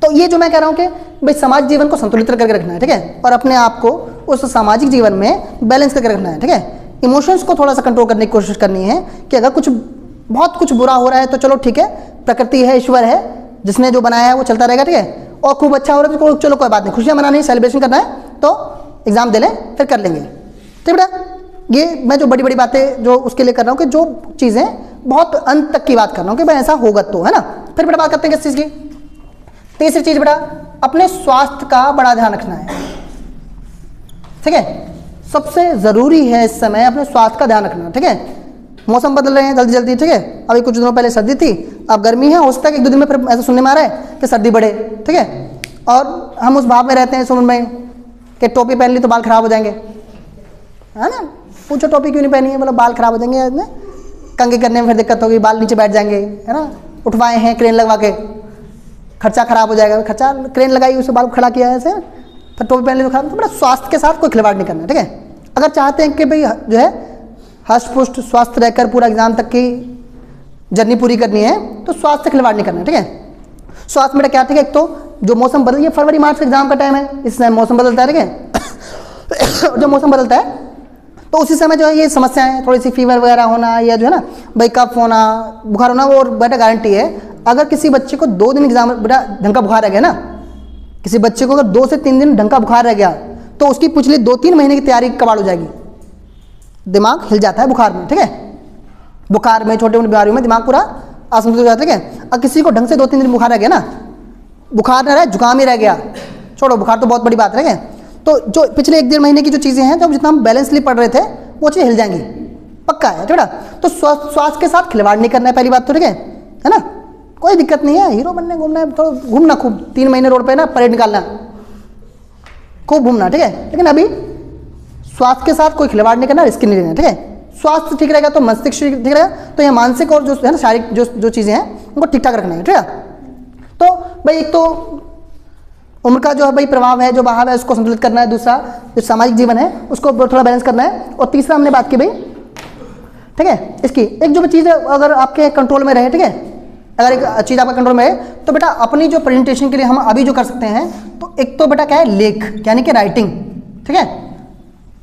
तो ये जो मैं कह रहा हूँ कि भाई समाज जीवन को संतुलित करके रखना है, ठीक है? और अपने आप को उस सामाजिक जीवन में बैलेंस करके रखना है, ठीक है? इमोशंस को थोड़ा सा कंट्रोल करने की कोशिश करनी है कि अगर कुछ, बहुत कुछ बुरा हो रहा है तो चलो ठीक है, प्रकृति है, ईश्वर है, जिसने जो बनाया है वो चलता रहेगा, ठीक है? और खूब अच्छा हो रहा है तो चलो कोई बात नहीं, खुशियाँ मनानी सेलिब्रेशन करना है तो एग्ज़ाम दे लें, फिर कर लेंगे। ठीक बेटा? ये मैं जो बड़ी बड़ी बातें जो उसके लिए कर रहा हूँ कि जो चीज़ें बहुत अंत तक की बात कर रहा हूँ कि भाई ऐसा होगा तो है ना? फिर बेटा बात करते हैं किस चीज़ की? तीसरी चीज़ बेटा, अपने स्वास्थ्य का बड़ा ध्यान रखना है। ठीक है? सबसे ज़रूरी है इस समय अपने स्वास्थ्य का ध्यान रखना, ठीक है? मौसम बदल रहे हैं जल्दी जल्दी, ठीक है? अभी कुछ दिनों पहले सर्दी थी, अब गर्मी है, हो सकता है एक दो दिन में फिर ऐसा सुनने में आ रहा है कि सर्दी बढ़े, ठीक है? और हम उस भाव में रहते हैं सुन में कि टोपी पहन ली तो बाल खराब हो जाएँगे। है ना? पूछो टोपी क्यों नहीं पहनी है? मतलब बाल खराब हो जाएँगे कंगे करने में फिर दिक्कत होगी, बाल नीचे बैठ जाएँगे, है ना? उठवाए हैं, क्रेन लगवा के। खर्चा खराब हो जाएगा, खर्चा, क्रेन लगाई उसे बाल खड़ा किया है, ऐसे? फिर टोपी पहन ली खराब तो स्वास्थ्य के साथ कोई खिलवाड़ नहीं करना, ठीक है? अगर चाहते हैं कि भाई जो है हष्ट पुष्ट स्वस्थ रहकर पूरा एग्ज़ाम तक की जर्नी पूरी करनी है तो स्वास्थ्य खिलवाड़ नहीं करना, ठीक है? स्वास्थ्य में क्या, ठीक है? एक तो जो मौसम बदल ये फरवरी, मार्च एग्ज़ाम का टाइम है, इस समय मौसम बदलता है, ठीक है? <coughs> जब मौसम बदलता है तो उसी समय जो है, ये समस्याएँ थोड़ी सी फीवर वगैरह होना, या जो है ना, भाई कफ होना, बुखार होना, वो बेटा गारंटी है। अगर किसी बच्चे को दो दिन एग्ज़ाम बेटा ढंग का बुखार रह गया ना किसी बच्चे को अगर दो से तीन दिन ढंग का बुखार रह गया तो उसकी पिछली दो तीन महीने की तैयारी कबाड़ हो जाएगी। दिमाग हिल जाता है बुखार में, ठीक है? बुखार में, छोटे मोटे बीमारियों में दिमाग पूरा असंतुलित हो जाता है, ठीक है? अब किसी को ढंग से दो तीन दिन बुखार रह गया ना, बुखार ना रहा जुकाम ही रह गया, छोड़ो, बुखार तो बहुत बड़ी बात है तो जो पिछले एक डेढ़ महीने की जो चीज़ें हैं जब जितना हम बैलेंसली पढ़ रहे थे, वो चीज़ें हिल जाएँगी, पक्का है, ठीक है तो स्वास्थ्य के साथ खिलवाड़ नहीं करना है, पहली बात तो ठीक है ना? कोई दिक्कत नहीं है। हीरो बनने घूमना है तो घूमना, खूब तीन महीने रोड पे ना, परेड निकालना। खूब घूमना, ठीक है? लेकिन अभी स्वास्थ्य के साथ कोई खिलवाड़ नहीं करना रिस्क नहीं लेना, ठीक है? स्वास्थ्य ठीक रहेगा तो मस्तिष्क ठीक रहेगा तो ये मानसिक और जो, है ना, शारीरिक जो जो चीज़ें हैं, उनको ठीक ठाक रखना है, ठीक है? तो भाई एक तो उम्र का जो है भाई प्रभाव है, जो बहाव है, उसको संतुलित करना है, दूसरा जो सामाजिक जीवन है, उसको थोड़ा बैलेंस करना है। और तीसरा हमने बात की भाई, ठीक है? इसकी एक जो भी चीज़ है, अगर आपके कंट्रोल में रहे, ठीक है? अगर एक चीज़ आपका कंट्रोल में है तो बेटा अपनी जो प्रेजेंटेशन के लिए हम अभी जो कर सकते हैं तो एक तो बेटा क्या है लेख यानी कि राइटिंग ठीक है?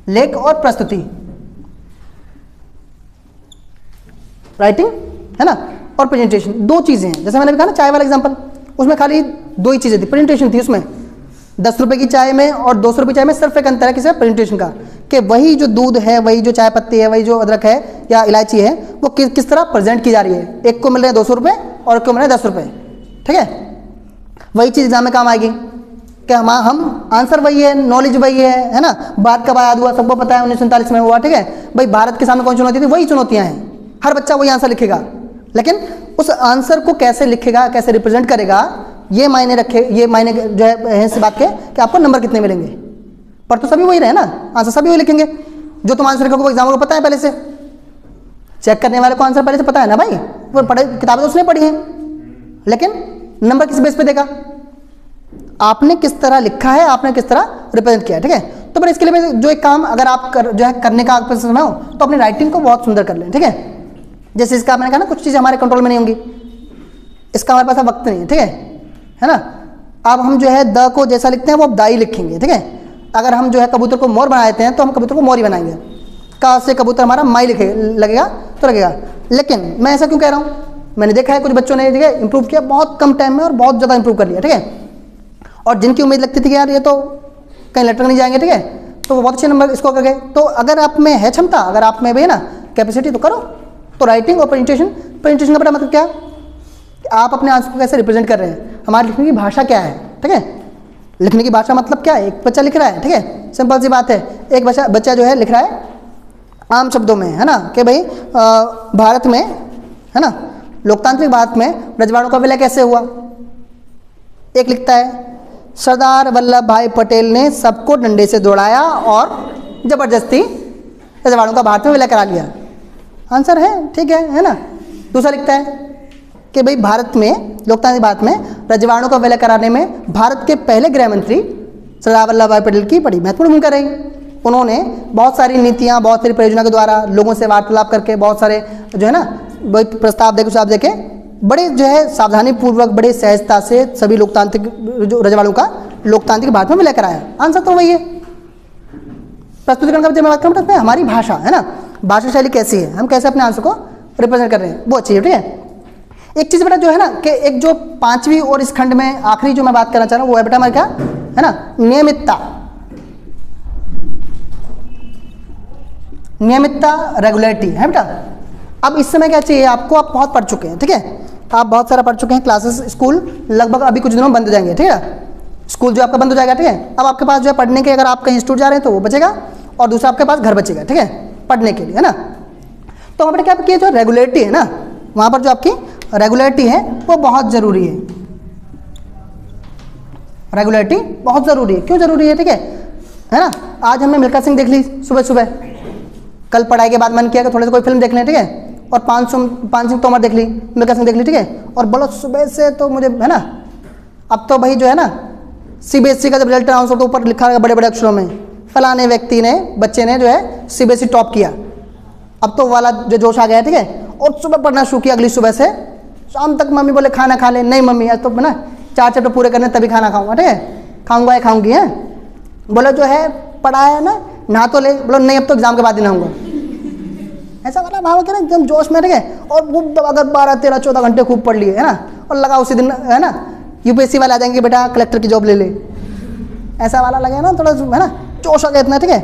लेख और प्रस्तुति। राइटिंग है ना? और प्रेजेंटेशन दो चीज़ें हैं। जैसे मैंने भी कहा ना चाय वाला एग्जांपल उसमें खाली दो ही चीज़ें थी। प्रेजेंटेशन थी उसमें। दस रुपए की चाय में और दो सौ रुपये चाय में सिर्फ़ एक अंतर है किसी? प्रेजेंटेशन का। कि वही जो दूध है वही जो चाय पत्ती है वही जो अदरक है या इलायची है वो कि, किस तरह प्रेजेंट की जा रही है? एक को मिल रहे हैं दो सौ रुपये और एक को मिल रहे हैं दस रुपये ठीक है? वही चीज़ एग्ज़ाम में काम आएगी। कि हम हम आंसर वही है नॉलेज वही है है ना? बात कब आया हुआ, सबको पता है, उन्नीस में हुआ, ठीक है? भाई, भारत के सामने कौन चुनौती थी? वही चुनौतियाँ हैं। हर बच्चा वही आंसर लिखेगा। लेकिन उस आंसर को कैसे लिखेगा, कैसे रिप्रेजेंट करेगा, ये मायने रखे, ये मायने जो है इस बात के कि आपको नंबर कितने मिलेंगे। पर तो सभी वही रहे ना? आंसर सभी वही लिखेंगे। जो तुम आंसर लिखोगे एग्ज़ाम को पता है पहले से। चेक करने वाले को आंसर पहले से पता है ना भाई? पढ़े किताबें तो उसने पढ़ी हैं। लेकिन नंबर किस बेस पे देगा आपने किस तरह लिखा है आपने किस तरह रिप्रेजेंट किया ठीक है? तो पर इसके लिए जो एक काम अगर आप कर, जो है करने का समय हो तो अपनी राइटिंग को बहुत सुंदर कर लें ठीक है? जैसे इसका मैंने कहा ना कुछ चीज़ें हमारे कंट्रोल में नहीं होंगी। इसका हमारे पास वक्त नहीं है ठीक है? है ना? अब हम जो है द को जैसा लिखते हैं वो अब दाई लिखेंगे ठीक है? अगर हम जो है कबूतर को मोर बना देते हैं तो हम कबूतर को मोर ही बनाएँगे। का से कबूतर हमारा माई लिखे, लगेगा तो लगेगा। लेकिन मैं ऐसा क्यों कह रहा हूँ? मैंने देखा है, कुछ बच्चों ने, ठीक इंप्रूव किया बहुत कम टाइम में और बहुत ज़्यादा इंप्रूव कर लिया, ठीक है? और जिनकी उम्मीद लगती थी कि यार ये तो कहीं लटक नहीं जाएँगे, ठीक है? तो वो बहुत अच्छे नंबर इसको कर गए। तो अगर आप में है क्षमता, अगर आप में भी है ना कैपेसिटी तो करो। तो राइटिंग और प्रेजेंटेशन प्रेजेंटेशन का बड़ा मतलब क्या? आप अपने आंसर को कैसे रिप्रेजेंट कर रहे हैं? हमारे लिखने की भाषा क्या है? ठीक है? लिखने की भाषा मतलब क्या? है एक बच्चा लिख रहा है, ठीक है? सिंपल सी बात है। एक बच्चा बच्चा जो है, लिख रहा है आम शब्दों में, है ना? कि भाई भारत में, है ना? लोकतांत्रिक भारत में ब्रजवाड़ों का विलय कैसे हुआ? एक लिखता है, सरदार वल्लभ भाई पटेल ने सबको डंडे से दौड़ाया और ज़बरदस्ती रजवाड़ों का भारत में विलय करा लिया। आंसर है, ठीक है है ना? दूसरा लिखता है, कि भाई, भारत में, लोकतांत्रिक भारत में रजवाड़ों का विलय कराने में भारत के पहले गृह मंत्री सरदार वल्लभ भाई पटेल की बड़ी महत्वपूर्ण भूमिका रही। उन्होंने बहुत सारी नीतियाँ, बहुत सारी परियोजना के द्वारा लोगों से वार्तालाप करके बहुत सारे जो है ना प्रस्ताव देखे सुझाव देखे बड़े जो है सावधानी पूर्वक बड़े सहजता से सभी लोकतांत्रिक, जो रजवाड़ों का लोकतांत्रिक भारत में लेकर आया आंसर तो वही है। प्रस्तुतिकरण का मैं बात करूँ हमारी भाषा, है ना? भाषा शैली कैसी है? हम कैसे अपने आंसर को रिप्रेजेंट कर रहे हैं? वो अच्छी है, ठीक है? एक चीज़ बेटा जो है ना, कि एक जो पांचवी और इस खंड में आखिरी जो मैं बात करना चाह रहा हूँ, वो है बेटा हमारे क्या? है ना? नियमितता। नियमितता रेगुलरिटी है बेटा? अब इस समय क्या चाहिए आपको? आप बहुत पढ़ चुके हैं, ठीक है? आप बहुत सारा पढ़ चुके हैं क्लासेस स्कूल लगभग अभी कुछ दिनों में बंद हो जाएँगे, ठीक है? स्कूल जो आपका बंद हो जाएगा, ठीक है? अब आपके पास जो है पढ़ने के, अगर आप कहीं इंस्टीट्यूट जा रहे हैं तो वो बचेगा, और दूसरा आपके पास घर बचेगा, ठीक है? पढ़ने के लिए, है ना? तो वहाँ पर क्या किया जो रेगुलरिटी है ना, वहाँ पर जो आपकी रेगुलरिटी है, वो बहुत ज़रूरी है। रेगुलरिटी बहुत ज़रूरी है। क्यों ज़रूरी है, ठीक है? है ना? आज हमने मिल्खा सिंह देख ली सुबह सुबह कल पढ़ाई के बाद मन किया कि थोड़े से कोई फ़िल्म देख लें, ठीक है? और पाँच सौ पाँच सिंह तोमर देख ली, मिल्खा सिंह देख ली, ठीक है? और बोलो, सुबह से तो मुझे, है ना? अब तो भाई जो है ना सीबीएसई का जब रिज़ल्ट अनाउंस तो ऊपर लिखा है बड़े बड़े अक्षरों में, फलाने व्यक्ति ने, बच्चे ने जो है सीबीएसई टॉप किया। अब तो वाला जो जोश आ गया, ठीक है? और सुबह पढ़ना शुरू किया अगली सुबह से। शाम तक मम्मी बोले, खाना खा ले। नहीं मम्मी, आज तो ना, चार चैप्टर पूरे करने तभी खाना खाऊँगा, ठीक है? खाऊँगा या खाऊँगी, है? बोलो, जो है, पढ़ाया ना, नहा तो ले। बोलो, नहीं, अब तो एग्ज़ाम के बाद ही नहाऊँगा। ऐसा वाला भाव क्या एकदम जोश में रहे और वो अगर बारह, तेरह, चौदह घंटे खूब पढ़ लिए, है ना? और लगा उसी दिन, है ना? यूपीएससी वाले आ जाएँगे, बेटा कलेक्टर की जॉब ले ले। ऐसा वाला लगे ना, थोड़ा है ना? जोश आ गया इतना, ठीक है?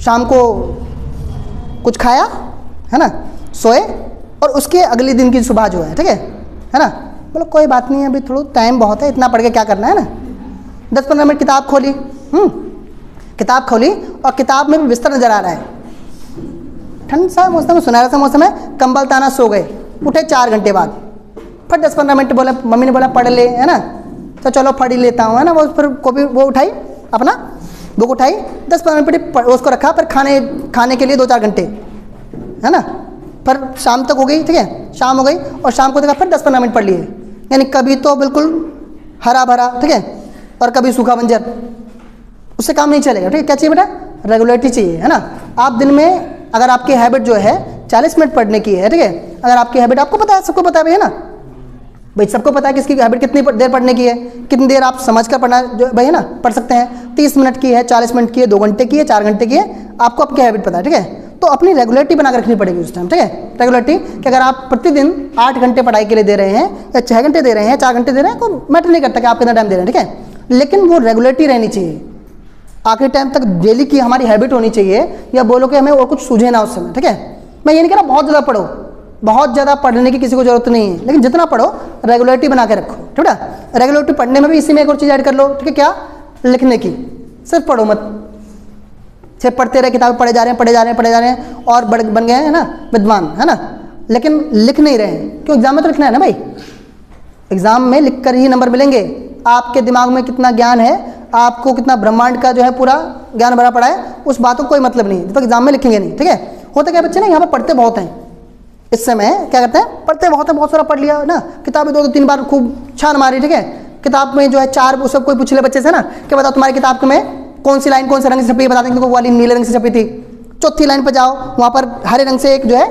शाम को कुछ खाया, है ना? सोए, और उसके अगले दिन की सुबह जो है, ठीक है? है ना? बोलो, कोई बात नहीं है अभी थोड़ा टाइम बहुत है, इतना पढ़ के क्या करना है ना? दस पंद्रह मिनट किताब खोली हम्म किताब खोली, और किताब में भी बिस्तर नज़र आ रहा है। ठंड सा मौसम सुनहरा सा मौसम है, कंबल ताना सो गए। उठे चार घंटे बाद। फिर दस पंद्रह मिनट बोले, मम्मी ने बोला, पढ़ ले, है ना? तो चलो पढ़ ही लेता हूँ, है ना? वो फिर कॉपी, वो उठाई, अपना बुक उठाई, दस पंद्रह मिनट उसको रखा, फिर खाने खाने के लिए दो चार घंटे, है ना? पर शाम तक हो गई, ठीक है? शाम हो गई, और शाम को देखा, फिर दस पंद्रह मिनट पढ़ लिए। यानी कभी तो बिल्कुल हरा भरा, ठीक है? और कभी सूखा बंजर। उससे काम नहीं चलेगा, ठीक है? क्या चाहिए बेटा? रेगुलरिटी चाहिए, है ना? आप दिन में अगर आपकी हैबिट जो है, चालीस मिनट पढ़ने की है, ठीक है? अगर आपकी हैबिट आपको पता है, सबको पता है ना? भाई, सबको पता है कि इसकी हैबिट कितनी देर पढ़ने की है, कितनी देर आप समझ कर पढ़ना जो, भाई, है ना? पढ़ सकते हैं। तीस मिनट की है, चालीस मिनट की है, दो घंटे की है, चार घंटे की है, आपको आपकी हैबिट पता है, ठीक है? तो अपनी रेगुलरिटी बनाकर रखनी पड़ेगी उस टाइम ठीक है? रेगुलरिटी कि अगर आप प्रतिदिन आठ घंटे पढ़ाई के लिए दे रहे हैं, या छः घंटे दे रहे हैं, चार घंटे दे रहे हैं तो मैटर नहीं करता कि आप कितना टाइम दे रहे हैं, ठीक है? लेकिन वो रेगुलरिटी रहनी चाहिए। आखिरी टाइम तक डेली की हमारी हैबिट होनी चाहिए, या बोलो कि हमें और कुछ सूझे ना उस समय, ठीक है? मैं ये नहीं कह रहा बहुत ज़्यादा पढ़ो, बहुत ज़्यादा पढ़ने की किसी को ज़रूरत नहीं है, लेकिन जितना पढ़ो रेगुलरिटी बना के रखो, ठीक है रेगुलरिटी पढ़ने में भी इसी में एक और चीज़ ऐड कर लो, ठीक है क्या? लिखने की, सिर्फ़ पढ़ो मत। सिर्फ़ पढ़ते रहे, किताबें पढ़े जा रहे हैं, पढ़े जा रहे हैं, पढ़े जा रहे हैं, और बड़ बन गए हैं ना? विद्वान, है ना? लेकिन लिख नहीं रहे हैं। क्यों? एग्ज़ाम में तो लिखना है ना भाई? एग्ज़ाम में लिख कर ही नंबर मिलेंगे। आपके दिमाग में कितना ज्ञान है, आपको कितना ब्रह्मांड का जो है पूरा ज्ञान भरा पड़ा है, उस बातों को कोई मतलब नहीं जब तक एग्ज़ाम में लिखेंगे नहीं, ठीक है? होता क्या बच्चे ना, यहाँ पर पढ़ते बहुत हैं। इस समय क्या करते हैं? पढ़ते बहुत हैं, बहुत सारा पढ़ लिया ना। किताबें दो दो, तीन बार खूब छान मारी, ठीक है? किताब में जो है चार, वो सब कोई पूछ ले बच्चे से ना, कि बताओ तुम्हारी किताब में कौन सी लाइन, कौन से रंग से छपी है, बता देंगे वो वाली नीले रंग से छपी थी। चौथी लाइन पर जाओ, वहाँ पर हरे रंग से एक जो है,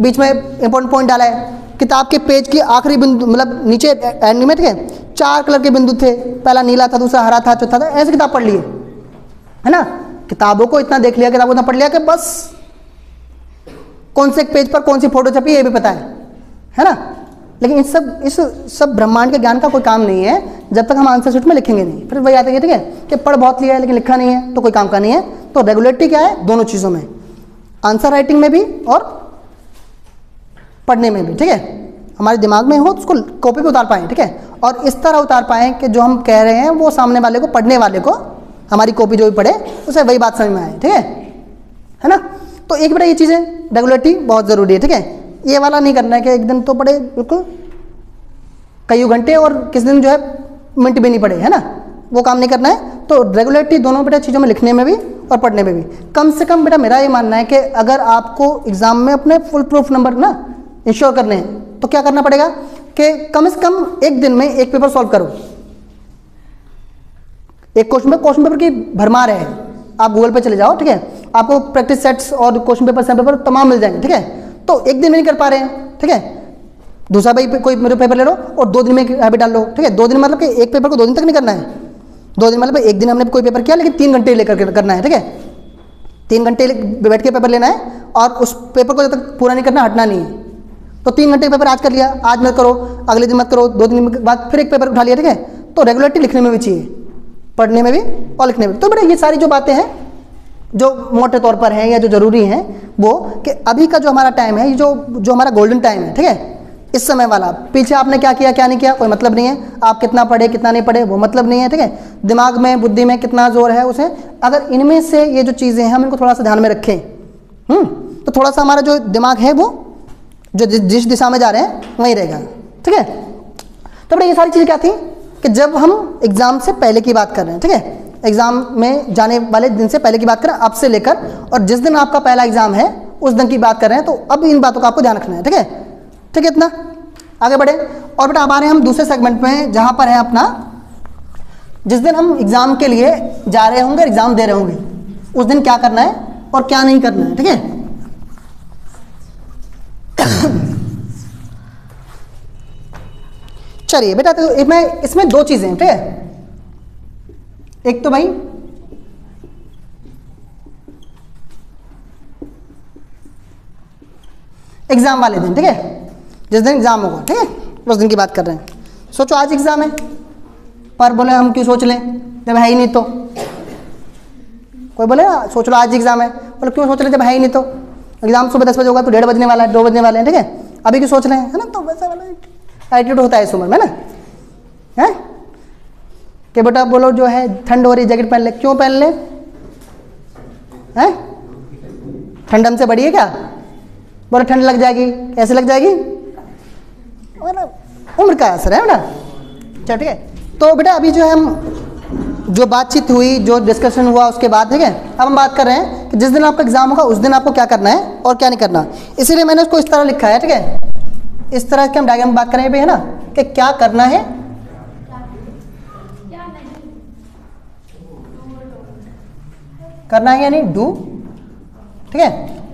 बीच में इंपॉर्टेंट पॉइंट डाला है। किताब के पेज की आखिरी बिंदु मतलब नीचे एंड में है चार कलर के बिंदु थे, पहला नीला था, दूसरा हरा था, चौथा था, ऐसे किताब पढ़ लिए है। ना? किताबों को इतना देख लिया, किताबों इतना पढ़ लिया कि बस। कौन से पेज पर कौन सी फ़ोटो छपी ये भी पता है। है ना? लेकिन इस सब इस सब ब्रह्मांड के ज्ञान का कोई काम नहीं है, जब तक हम आंसर शीट में लिखेंगे नहीं। फिर वही आता है ठीक है कि पढ़ बहुत लिया है, लेकिन लिखा नहीं है तो कोई काम का नहीं है। तो रेगुलेटरी क्या है? दोनों चीज़ों में। आंसर राइटिंग में भी और पढ़ने में भी, ठीक है? हमारे दिमाग में हो तो उसको कॉपी पे उतार पाएँ, ठीक है? और इस तरह उतार पाएँ कि जो हम कह रहे हैं, वो सामने वाले को, पढ़ने वाले को, हमारी कॉपी जो भी पढ़े, उसे वही बात समझ में आए, ठीक है? है ना? तो एक बेटा ये चीज़ें रेगुलेटरी बहुत ज़रूरी है, ठीक है? ये वाला नहीं करना है कि एक दिन तो पढ़े, बिल्कुल। कई घंटे और किस दिन जो है, मिनट भी नहीं पढ़े, है ना? वो काम नहीं करना है। तो रेगुलरिटी दोनों बेटा चीज़ों में लिखने में भी और पढ़ने में भी। कम से कम बेटा मेरा ये मानना है कि अगर आपको एग्ज़ाम में अपने फुल प्रूफ नंबर ना इंश्योर करने हैं तो क्या करना पड़ेगा कि कम से कम एक दिन में एक पेपर सॉल्व करो। एक क्वेश्चन पेपर क्वेश्चन पेपर की भरमार है। आप गूगल पे चले जाओ, ठीक है? आपको प्रैक्टिस सेट्स और क्वेश्चन पेपर सैम पेपर तमाम मिल जाएँगे, ठीक है? तो एक दिन में नहीं कर पा रहे हैं, ठीक है? दूसरा भाई कोई मेरे पेपर ले लो और दो दिन में हैबिट डाल लो, ठीक है? दो दिन मतलब कि एक पेपर को दो दिन तक नहीं करना है। दो दिन मतलब एक दिन हमने कोई पेपर किया, लेकिन तीन घंटे लेकर करना है, ठीक है? तीन घंटे बैठ के पेपर लेना है और उस पेपर को जब तक पूरा नहीं करना, हटना नहीं है। तो तीन घंटे का पेपर आज कर लिया, आज मत करो, अगले दिन मत करो, दो दिन बाद फिर एक पेपर उठा लिया, ठीक है? तो रेगुलरिटी लिखने में भी चाहिए, पढ़ने में भी और लिखने में तो बेटा ये सारी जो बातें हैं, जो मोटे तौर पर हैं या जो ज़रूरी हैं, वो कि अभी का जो हमारा टाइम है, ये जो जो हमारा गोल्डन टाइम है, ठीक है? इस समय वाला, पीछे आपने क्या किया, क्या नहीं किया, कोई मतलब नहीं है। आप कितना पढ़े, कितना नहीं पढ़े, वो मतलब नहीं है, ठीक है? दिमाग में, बुद्धि में कितना ज़ोर है उसे, अगर इनमें से ये जो चीज़ें हैं, हम इनको थोड़ा सा ध्यान में रखें। हम्म तो थोड़ा सा हमारा जो दिमाग है वो जो जिस दिशा में जा रहे हैं, वहीं रहेगा। ठीक है? तो बड़े ये सारी चीज़ें क्या थी? कि जब हम एग्ज़ाम से पहले की बात कर रहे हैं, ठीक है? एग्ज़ाम में जाने वाले दिन से पहले की बात करें, अब से लेकर, और जिस दिन आपका पहला एग्ज़ाम है, उस दिन की बात कर रहे हैं तो अब इन बातों का आपको ध्यान रखना है, ठीक है? ठीक है इतना? आगे बढ़े। और बेटा अब आ रहे हैं हम दूसरे सेगमेंट में, जहाँ पर है अपना, जिस दिन हम एग्ज़ाम के लिए जा रहे होंगे एग्ज़ाम दे रहे होंगे, उस दिन क्या करना है और क्या नहीं करना है, ठीक है? <coughs> चलिए बेटा तो मैं इसमें दो चीज़ें हैं, ठीक है? एक तो भाई एग्ज़ाम वाले दिन, ठीक है? जिस दिन एग्ज़ाम होगा, ठीक है? उस दिन की बात कर रहे हैं। सोचो, आज एग्ज़ाम है। पर बोले, हम क्यों सोच लें? जब है ही नहीं तो। कोई बोले, सोच लो, आज एग्ज़ाम है। बोले, क्यों सोच लें जब है ही नहीं तो? एग्ज़ाम सुबह दस बजे होगा तो डेढ़ बजने वाला है, दो बजने वाले हैं, ठीक है? अभी क्यों सोच रहे हैं? है ना? तो वैसा वाला एटीट्यूड होता है इस उम्र में ना? है? कि बेटा बोलो जो है, ठंड हो रही जैकेट पहन ले। क्यों पहन ले? ठंड हमसे बड़ी है क्या? बोलो, ठंड लग जाएगी। कैसे लग जाएगी? उम्र का असर है बेटा चलो, ठीक है। तो बेटा अभी जो है हम जो बातचीत हुई, जो डिस्कशन हुआ, उसके बाद, ठीक है? अब हम बात कर रहे हैं कि जिस दिन आपका एग्ज़ाम होगा, उस दिन आपको क्या करना है और क्या नहीं करना। इसीलिए मैंने उसको इस तरह लिखा है, ठीक है? इस तरह के हम डायग्राम बात करें भी है ना, कि क्या करना है। करना है या नहीं डू ठीक है?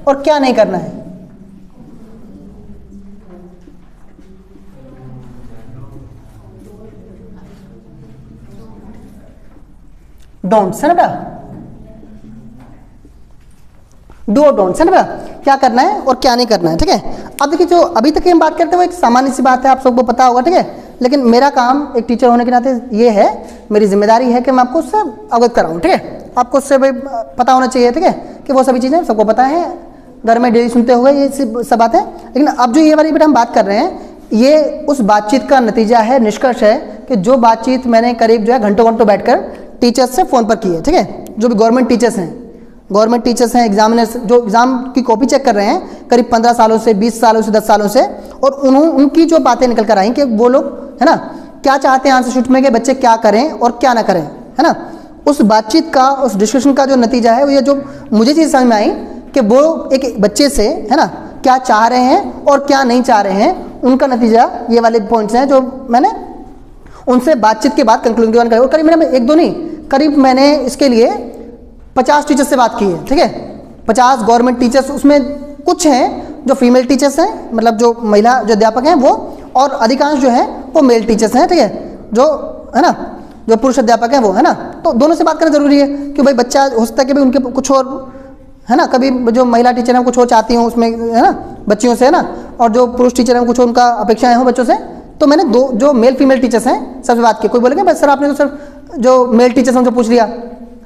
और क्या नहीं करना है। डोंट्स है ना डू और है ना क्या करना है और क्या नहीं करना है, ठीक है? अब देखिए, जो अभी तक हम बात करते हैं, वो एक सामान्य सी बात है, आप सबको पता होगा, ठीक है? लेकिन मेरा काम एक टीचर होने के नाते ये है, मेरी ज़िम्मेदारी है कि मैं आपको उससे अवगत कराऊँ, ठीक है? आपको उससे भाई, पता होना चाहिए, ठीक है, कि वो सभी चीज़ें सबको पता है, घर में डेली सुनते हुए ये सब बातें। लेकिन अब जो ये वाली बेटा हम बात कर रहे हैं, ये उस बातचीत का नतीजा है, निष्कर्ष है कि जो बातचीत मैंने करीब जो है घंटों घंटों बैठकर टीचर्स से फ़ोन पर की है, ठीक है? जो भी गवर्नमेंट टीचर्स हैं गवर्नमेंट टीचर्स हैं एग्जामिनर्स जो एग्ज़ाम की कॉपी चेक कर रहे हैं, करीब पंद्रह सालों से, बीस सालों से, दस सालों से, और उन्होंने उनकी जो बातें निकल कर आई कि वो लोग, है ना, क्या चाहते हैं आंसर शीट में कि बच्चे क्या करें और क्या ना करें, है ना? उस बातचीत का, उस डिस्कशन का जो नतीजा है, ये जो मुझे चीज़ समझ में आई कि वो एक बच्चे से, है ना, क्या चाह रहे हैं और क्या नहीं चाह रहे हैं, उनका नतीजा ये वाले पॉइंट्स हैं जो मैंने उनसे बातचीत के बाद कंक्लूजन करें। और करीब मैंने एक दो नहीं, करीब मैंने इसके लिए पचास टीचर्स से बात की है, ठीक है? पचास गवर्नमेंट टीचर्स उसमें कुछ हैं जो फीमेल टीचर्स हैं मतलब जो महिला, जो अध्यापक हैं, वो और अधिकांश जो हैं, वो मेल टीचर्स हैं, ठीक है? जो, है ना? जो पुरुष अध्यापक हैं, वो, है ना? तो दोनों से बात करना ज़रूरी है कि भाई बच्चा हो सकता है कि भाई उनके कुछ और, है ना? कभी जो महिला टीचर हैं कुछ और चाहती हूँ उसमें, है ना? बच्चियों से, है ना? और जो पुरुष टीचर हैं कुछ उनका अपेक्षाएँ हो बच्चों से तो मैंने दो, जो मेल फीमेल टीचर्स हैं सबसे बात की। कोई बोलेगा बस सर, आपने तो सर जो मेल टीचर्स हैं, उनसे पूछ लिया।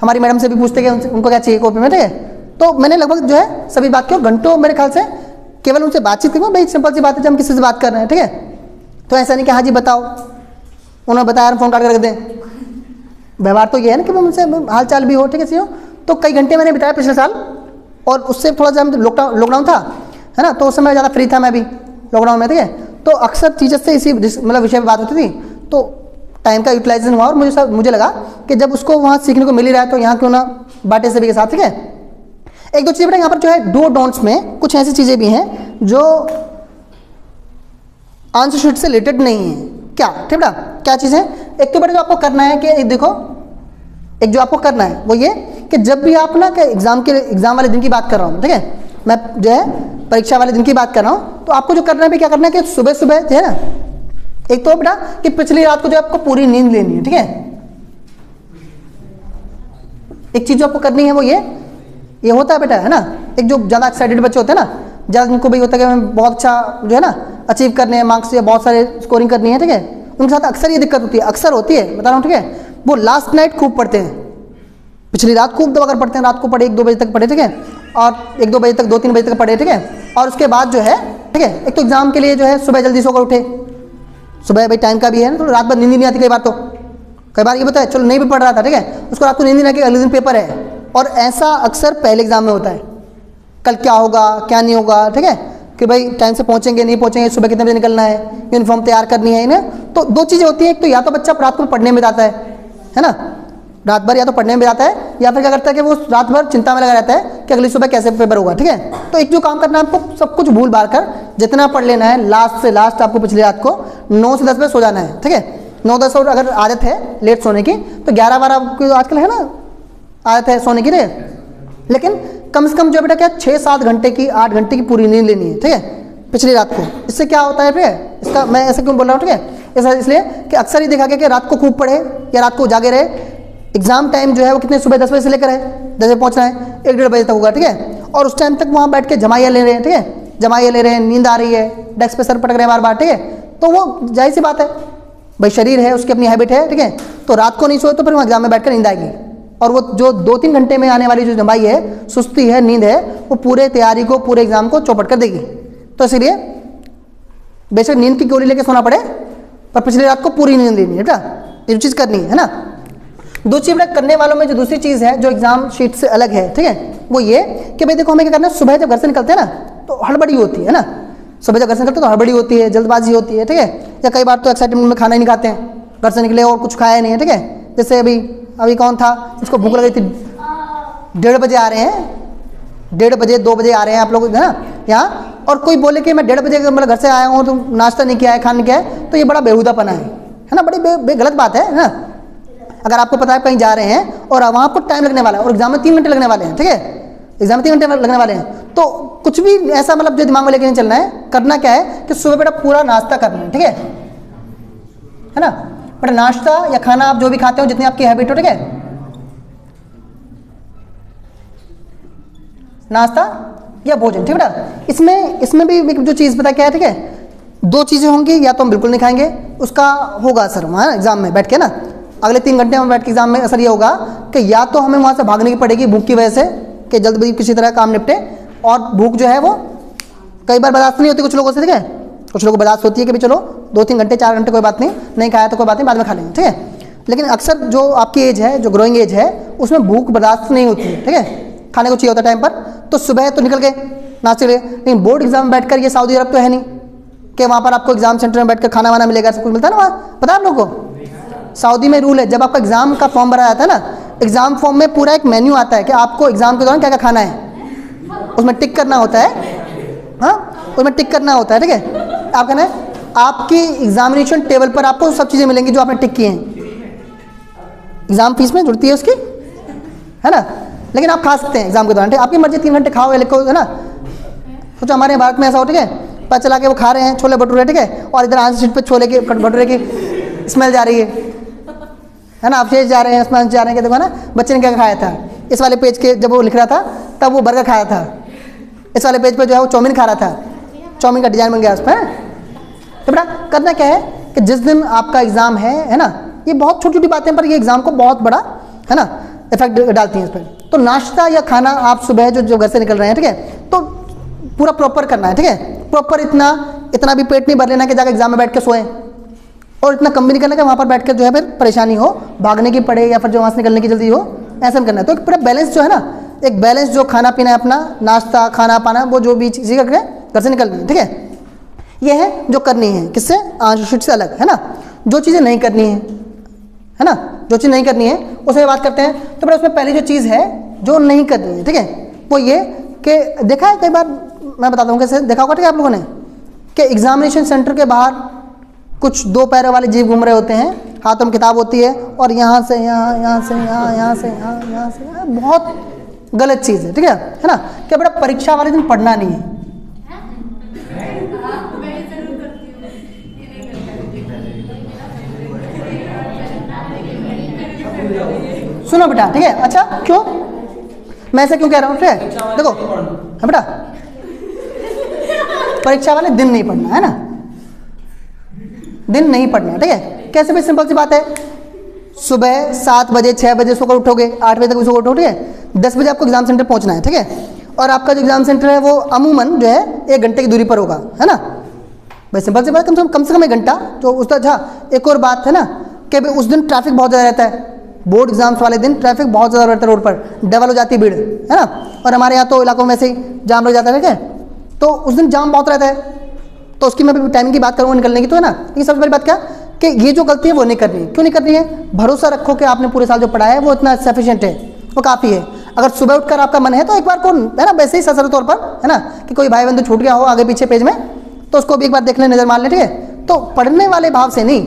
हमारी मैडम से भी पूछते कि उनको क्या चाहिए कॉपी में, ठीक है? तो मैंने लगभग जो है, सभी बात की घंटों मेरे ख्याल से केवल उनसे बातचीत करूँ भाई सिंपल सी बात है, जब हम किसी से बात कर रहे हैं, ठीक है? तो ऐसा नहीं कि हाँ जी, बताओ। उन्होंने बताया फ़ोन काट कर रख दें। व्यवहार तो ये है ना कि उनसे हाल चाल भी हो, ठीक है सी हो? तो कई घंटे मैंने बिताया पिछले साल, और उससे थोड़ा सा लॉकडाउन लॉकडाउन था, है ना? तो उस समय ज़्यादा फ्री था मैं भी लॉकडाउन में, ठीक है? तो अक्सर टीचर से इसी मतलब विषय पर बात होती थी तो टाइम का यूटिलाइजेशन हुआ और मुझे सब मुझे लगा कि जब उसको वहाँ सीखने को मिल ही रहा है तो यहाँ क्यों ना बाटे सभी के साथ, ठीक है? एक दो चीज़ें बेटा यहाँ पर जो है डो डोंट्स में कुछ ऐसी चीज़ें भी हैं जो आंसर शीट से रिलेटेड नहीं है। क्या? ठीक बेटा? क्या चीज़ है? एक तो बेटा जो आपको करना है कि एक देखो, एक जो आपको करना है वो ये कि जब भी आप ना एग्ज़ाम के एग्ज़ाम वाले दिन की बात कर रहा हूँ, ठीक है? मैं जो है परीक्षा वाले दिन की बात कर रहा हूँ। तो आपको जो करना है, क्या करना है कि सुबह सुबह जो है ना, एक तो बेटा कि पिछली रात को जो आपको पूरी नींद लेनी है, ठीक है? एक चीज़ जो आपको करनी है वो ये ये होता है बेटा, है ना? एक जो ज़्यादा एक्साइटेड बच्चे होते हैं ना, ज़्यादा जिनको भी होता है कि बहुत अच्छा जो है ना अचीव करने हैं मार्क्स या बहुत सारे स्कोरिंग करनी है, ठीक है? उनके साथ अक्सर ये दिक्कत होती है, अक्सर होती है, बता रहा हूँ, ठीक है? वो लास्ट नाइट खूब पढ़ते हैं। पिछली रात खूब दबा कर पढ़ते हैं, रात को पढ़े, एक दो बजे तक पढ़े, ठीक है? और एक दो बजे तक, दो तीन बजे तक पढ़े, ठीक है? और उसके बाद जो है, ठीक है? एक तो एग्ज़ाम के लिए जो है, सुबह जल्दी सोकर उठे। सुबह भाई टाइम का भी है ना तो रात भर नींद नहीं आती कई बार तो। कई बार ये बताया चलो नहीं भी पढ़ रहा था, ठीक है? उसको रात को नींद नहीं आती, अगले दिन पेपर है। और ऐसा अक्सर पहले एग्ज़ाम में होता है। कल क्या होगा, क्या नहीं होगा, ठीक है? कि भाई टाइम से पहुँचेंगे, नहीं पहुँचेंगे, सुबह कितने बजे निकलना है यूनिफॉर्म तैयार करनी है इन्हें तो दो चीज़ें होती हैं। एक तो या तो बच्चा रात को पढ़ने में जाता है है ना? रात भर या तो पढ़ने में जाता है, या फिर क्या करता है कि वो रात भर चिंता में लगा रहता है कि अगली सुबह कैसे पेपर होगा, ठीक है? तो एक जो काम करना है, आपको सब कुछ भूल भाल कर जितना पढ़ लेना है लास्ट से लास्ट आपको पिछली रात को नौ से दस बजे सो जाना है, ठीक है? नौ दस और अगर आदत है लेट सोने की तो ग्यारह बारह आपको आजकल है ना, आदत है सोने की रे? लेकिन कम से कम जो बेटा क्या छः सात घंटे की, आठ घंटे की पूरी नींद लेनी है, ठीक है? पिछली रात को। इससे क्या होता है फिर? इसका मैं ऐसे क्यों बोल रहा हूँ, ठीक है? ऐसा इसलिए कि अक्सर ही देखा गया कि रात को खूब पढ़े या रात को जागे रहे एग्ज़ाम टाइम जो है वो कितने सुबह दस बजे से लेकर है? दस बजे पहुँचना है, एक डेढ़ बजे तक होगा, ठीक है? और उस टाइम तक वहाँ बैठ के जमाइया ले रहे हैं, ठीक है? जमाइया ले रहे हैं, नींद आ रही है डेस्क पे सर पटक रहे हैं बार बार ठीक है? तो वो ज़ाहिर सी बात है, भाई शरीर है, उसकी अपनी हैबिट है, ठीक है? तो रात को नहीं सोए तो फिर वहाँ एग्ज़ाम में बैठ कर नींद आएगी। और वो जो दो तीन घंटे में आने वाली जो जमाई है, सुस्ती है, नींद है, वो पूरे तैयारी को, पूरे एग्ज़ाम को चौपट कर देगी। तो इसीलिए, बेशक नींद की गोली लेके सोना पड़े, पर पिछली रात को पूरी नींद लेनी है, बेटा? ये चीज़ करनी है ना? दो चीज़ बेटा करने वालों में जो दूसरी चीज़ है जो एग्ज़ाम शीट से अलग है ठीक है? वो ये कि भाई देखो हमें क्या करना है सुबह जब घर से निकलते हैं ना तो हड़बड़ी होती है ना? सुबह जब घर से निकलते हैं तो हड़बड़ी होती है जल्दबाजी होती है ठीक है? या कई बार तो एक्साइटमेंट में खाना ही नहीं खाते हैं घर से निकले और कुछ खाया नहीं है ठीक है? जैसे अभी अभी कौन था? जिसको भूख लगी थी। डेढ़ बजे आ रहे हैं। डेढ़ बजे दो बजे आ रहे हैं आप लोग है ना? यहाँ? और कोई बोले कि मैं डेढ़ बजे मतलब घर से आया हूँ तो नाश्ता नहीं किया है खाने किया है तो ये बड़ा बेहूदापना है है ना? बड़ी बे, बे गलत बात है ना? अगर आपको पता है कहीं जा रहे हैं और वहाँ आपको टाइम लगने वाला है, और एग्ज़ाम में तीन घंटे लगने वाले हैं, ठीक है? एग्ज़ाम में तीन घंटे लगने वाले हैं। तो कुछ भी ऐसा मतलब जो दिमाग में लेके नहीं चलना है, करना क्या है कि सुबह बेटा पूरा नाश्ता करना है ठीक है? है ना? बेटा नाश्ता या खाना आप जो भी खाते हो, जितनी आपकी हैबिट हो, ठीक है? नाश्ता या भोजन, ठीक है बेटा? इसमें इसमें भी जो चीज़ पता क्या है, ठीक है? दो चीज़ें होंगी, या तो हम बिल्कुल नहीं खाएँगे, उसका होगा असर वहाँ एग्ज़ाम में बैठ के ना? अगले तीन घंटे में बैठ के एग्ज़ाम में असर ये होगा कि या तो हमें वहाँ से भागने की पड़ेगी भूख की वजह से कि जल्द किसी तरह काम निपटे और भूख जो है वो कई बार बर्दाश्त नहीं होती कुछ लोगों से, ठीक है? कुछ लोगों को बर्दाश्त होती है कि भी चलो, दो तीन घंटे, चार घंटे कोई बात नहीं नहीं खाया तो कोई बात नहीं, बाद में खा लेंगे, ठीक है? लेकिन अक्सर जो आपकी एज है, जो ग्रोइंग एज है, उसमें भूख बर्दाश्त नहीं होती है, ठीक है? खाने को चाहिए होता टाइम पर तो सुबह तो निकल गए, नाश्ते लिए। लेकिन बोर्ड एग्ज़ाम में बैठकर ये सऊदी अरब तो है नहीं कि वहाँ पर आपको एग्ज़ाम सेंटर में बैठकर खाना वाना मिलेगा, सब कुछ मिलता है ना वहाँ? पता है आप लोगों को? सऊदी में रूल है, जब आपका एग्ज़ाम का फॉर्म भरा जाता है ना एग्ज़ाम फॉर्म में पूरा एक मेन्यू आता है कि आपको एग्ज़ाम के दौरान क्या क्या खाना है। उसमें टिक करना होता है। हाँ? उसमें टिक करना होता है, ठीक है? आप कहना है, आपकी एग्जामिनेशन टेबल पर आपको सब चीज़ें मिलेंगी जो आपने टिक की हैं। एग्ज़ाम फ़ीस में जुड़ती है उसकी? है ना? लेकिन आप खा सकते हैं एग्ज़ाम के दौरान, ठीक आपकी मर्ज़ी, तीन घंटे खाओ या लिखो है ना? सोचो हमारे भारत में ऐसा हो, ठीक है? पता चला के वो खा रहे हैं, छोले भटूरे, ठीक है? और इधर आज सीट पर छोले के भटूरे की स्मेल जा रही है। है ना? अवशेष जा रहे हैं स्मेल जा रहे हैं, देखो ना, बच्चे ने क्या खाया था? इस वाले पेज के जब वो लिख रहा था, तब वो बर्गर खाया था। इस वाले पेज पर जो है वो चाउमीन खा रहा था। चाउमीन का डिज़ाइन बन गया उस पर। तो बेटा, करना क्या है कि जिस दिन आपका एग्ज़ाम है है ना, ये बहुत छोटी छोटी बातें पर ये एग्ज़ाम को बहुत बड़ा, है ना इफ़ेक्ट डालती हैं इस पर। तो नाश्ता या खाना आप सुबह जो जो घर से निकल रहे हैं, ठीक है तो पूरा प्रॉपर करना है, ठीक है। प्रॉपर इतना इतना भी पेट नहीं भर लेना कि जाकर एग्ज़ाम में बैठ के सोएँ। और इतना कम भी निकलना कि वहाँ पर बैठ कर जो है फिर परेशानी हो, भागने की पड़े या फिर जो वहाँ से निकलने की जल्दी हो, ऐसा करना है। तो एक पूरा बैलेंस जो है ना, एक बैलेंस जो खाना पीना है अपना, नाश्ता, खाना पाना, वो जो भी चीज़ें करके घर से निकलनी है, ठीक है? ये है जो करनी है, किससे? आंशिक से अलग, है ना? जो चीज़ें नहीं करनी है है ना? जो चीज़ नहीं करनी है उसमें बात करते हैं। तो फिर उसमें पहली जो चीज़ है, जो नहीं करनी है, ठीक है? वो ये कि देखा है, कई बार मैं बताता हूँ कैसे, देखा होगा, ठीक है आप लोगों ने? कि एग्जामिनेशन सेंटर के बाहर कुछ दो पैरों वाले जीव घूम रहे होते हैं। हाथों में किताब होती है और यहाँ से, यहाँ यहाँ से, यहाँ यहाँ से, यहाँ यहाँ से। यहाँ बहुत गलत चीज़ है, ठीक है? है ना? क्या बेटा परीक्षा वाले दिन पढ़ना नहीं है? सुनो बेटा, ठीक है? अच्छा क्यों? मैं ऐसा क्यों कह रहा हूँ, ठीक है? देखो हाँ बेटा, परीक्षा वाले दिन नहीं पढ़ना, है ना? दिन नहीं पढ़ना ठीक है? कैसे भी सिंपल सी बात है। सुबह सात बजे छः बजे सोकर उठोगे, आठ बजे तक सोकर उठो, ठीक है? दस बजे आपको एग्ज़ाम सेंटर पहुँचना है, ठीक है? और आपका जो एग्ज़ाम सेंटर है, वो अमूमन जो है, एक घंटे की दूरी पर होगा, है ना? भाई सिंपल सी बात, कम से कम कम से कम एक घंटा। तो उसका अच्छा एक और बात है ना, कि भाई, उस दिन ट्रैफ़िक बहुत ज़्यादा रहता है। बोर्ड एग्ज़ाम्स वाले दिन ट्रैफ़िक बहुत ज़्यादा रहता है रोड पर। डबल हो जाती है भीड़, है ना? और हमारे यहाँ तो इलाकों में से जाम लग जाता है, ठीक है? तो उस दिन जाम बहुत रहता है। तो उसकी मैं टाइमिंग की बात करूँगा, निकलने की तो है ना? लेकिन सबसे बड़ी बात क्या? कि ये जो गलती है, वो नहीं करनी। है क्यों नहीं करनी है? भरोसा रखो कि आपने पूरे साल जो पढ़ा है, वो इतना सफिशियंट है। वो काफ़ी है। अगर सुबह उठकर आपका मन है तो एक बार को, है ना, वैसे ही ससर तौर पर, है ना, कि कोई भाई बंधु छूट गया हो आगे पीछे पेज में तो उसको भी एक बार देख ले, नज़र मार लें, ठीक है? तो पढ़ने वाले भाव से नहीं।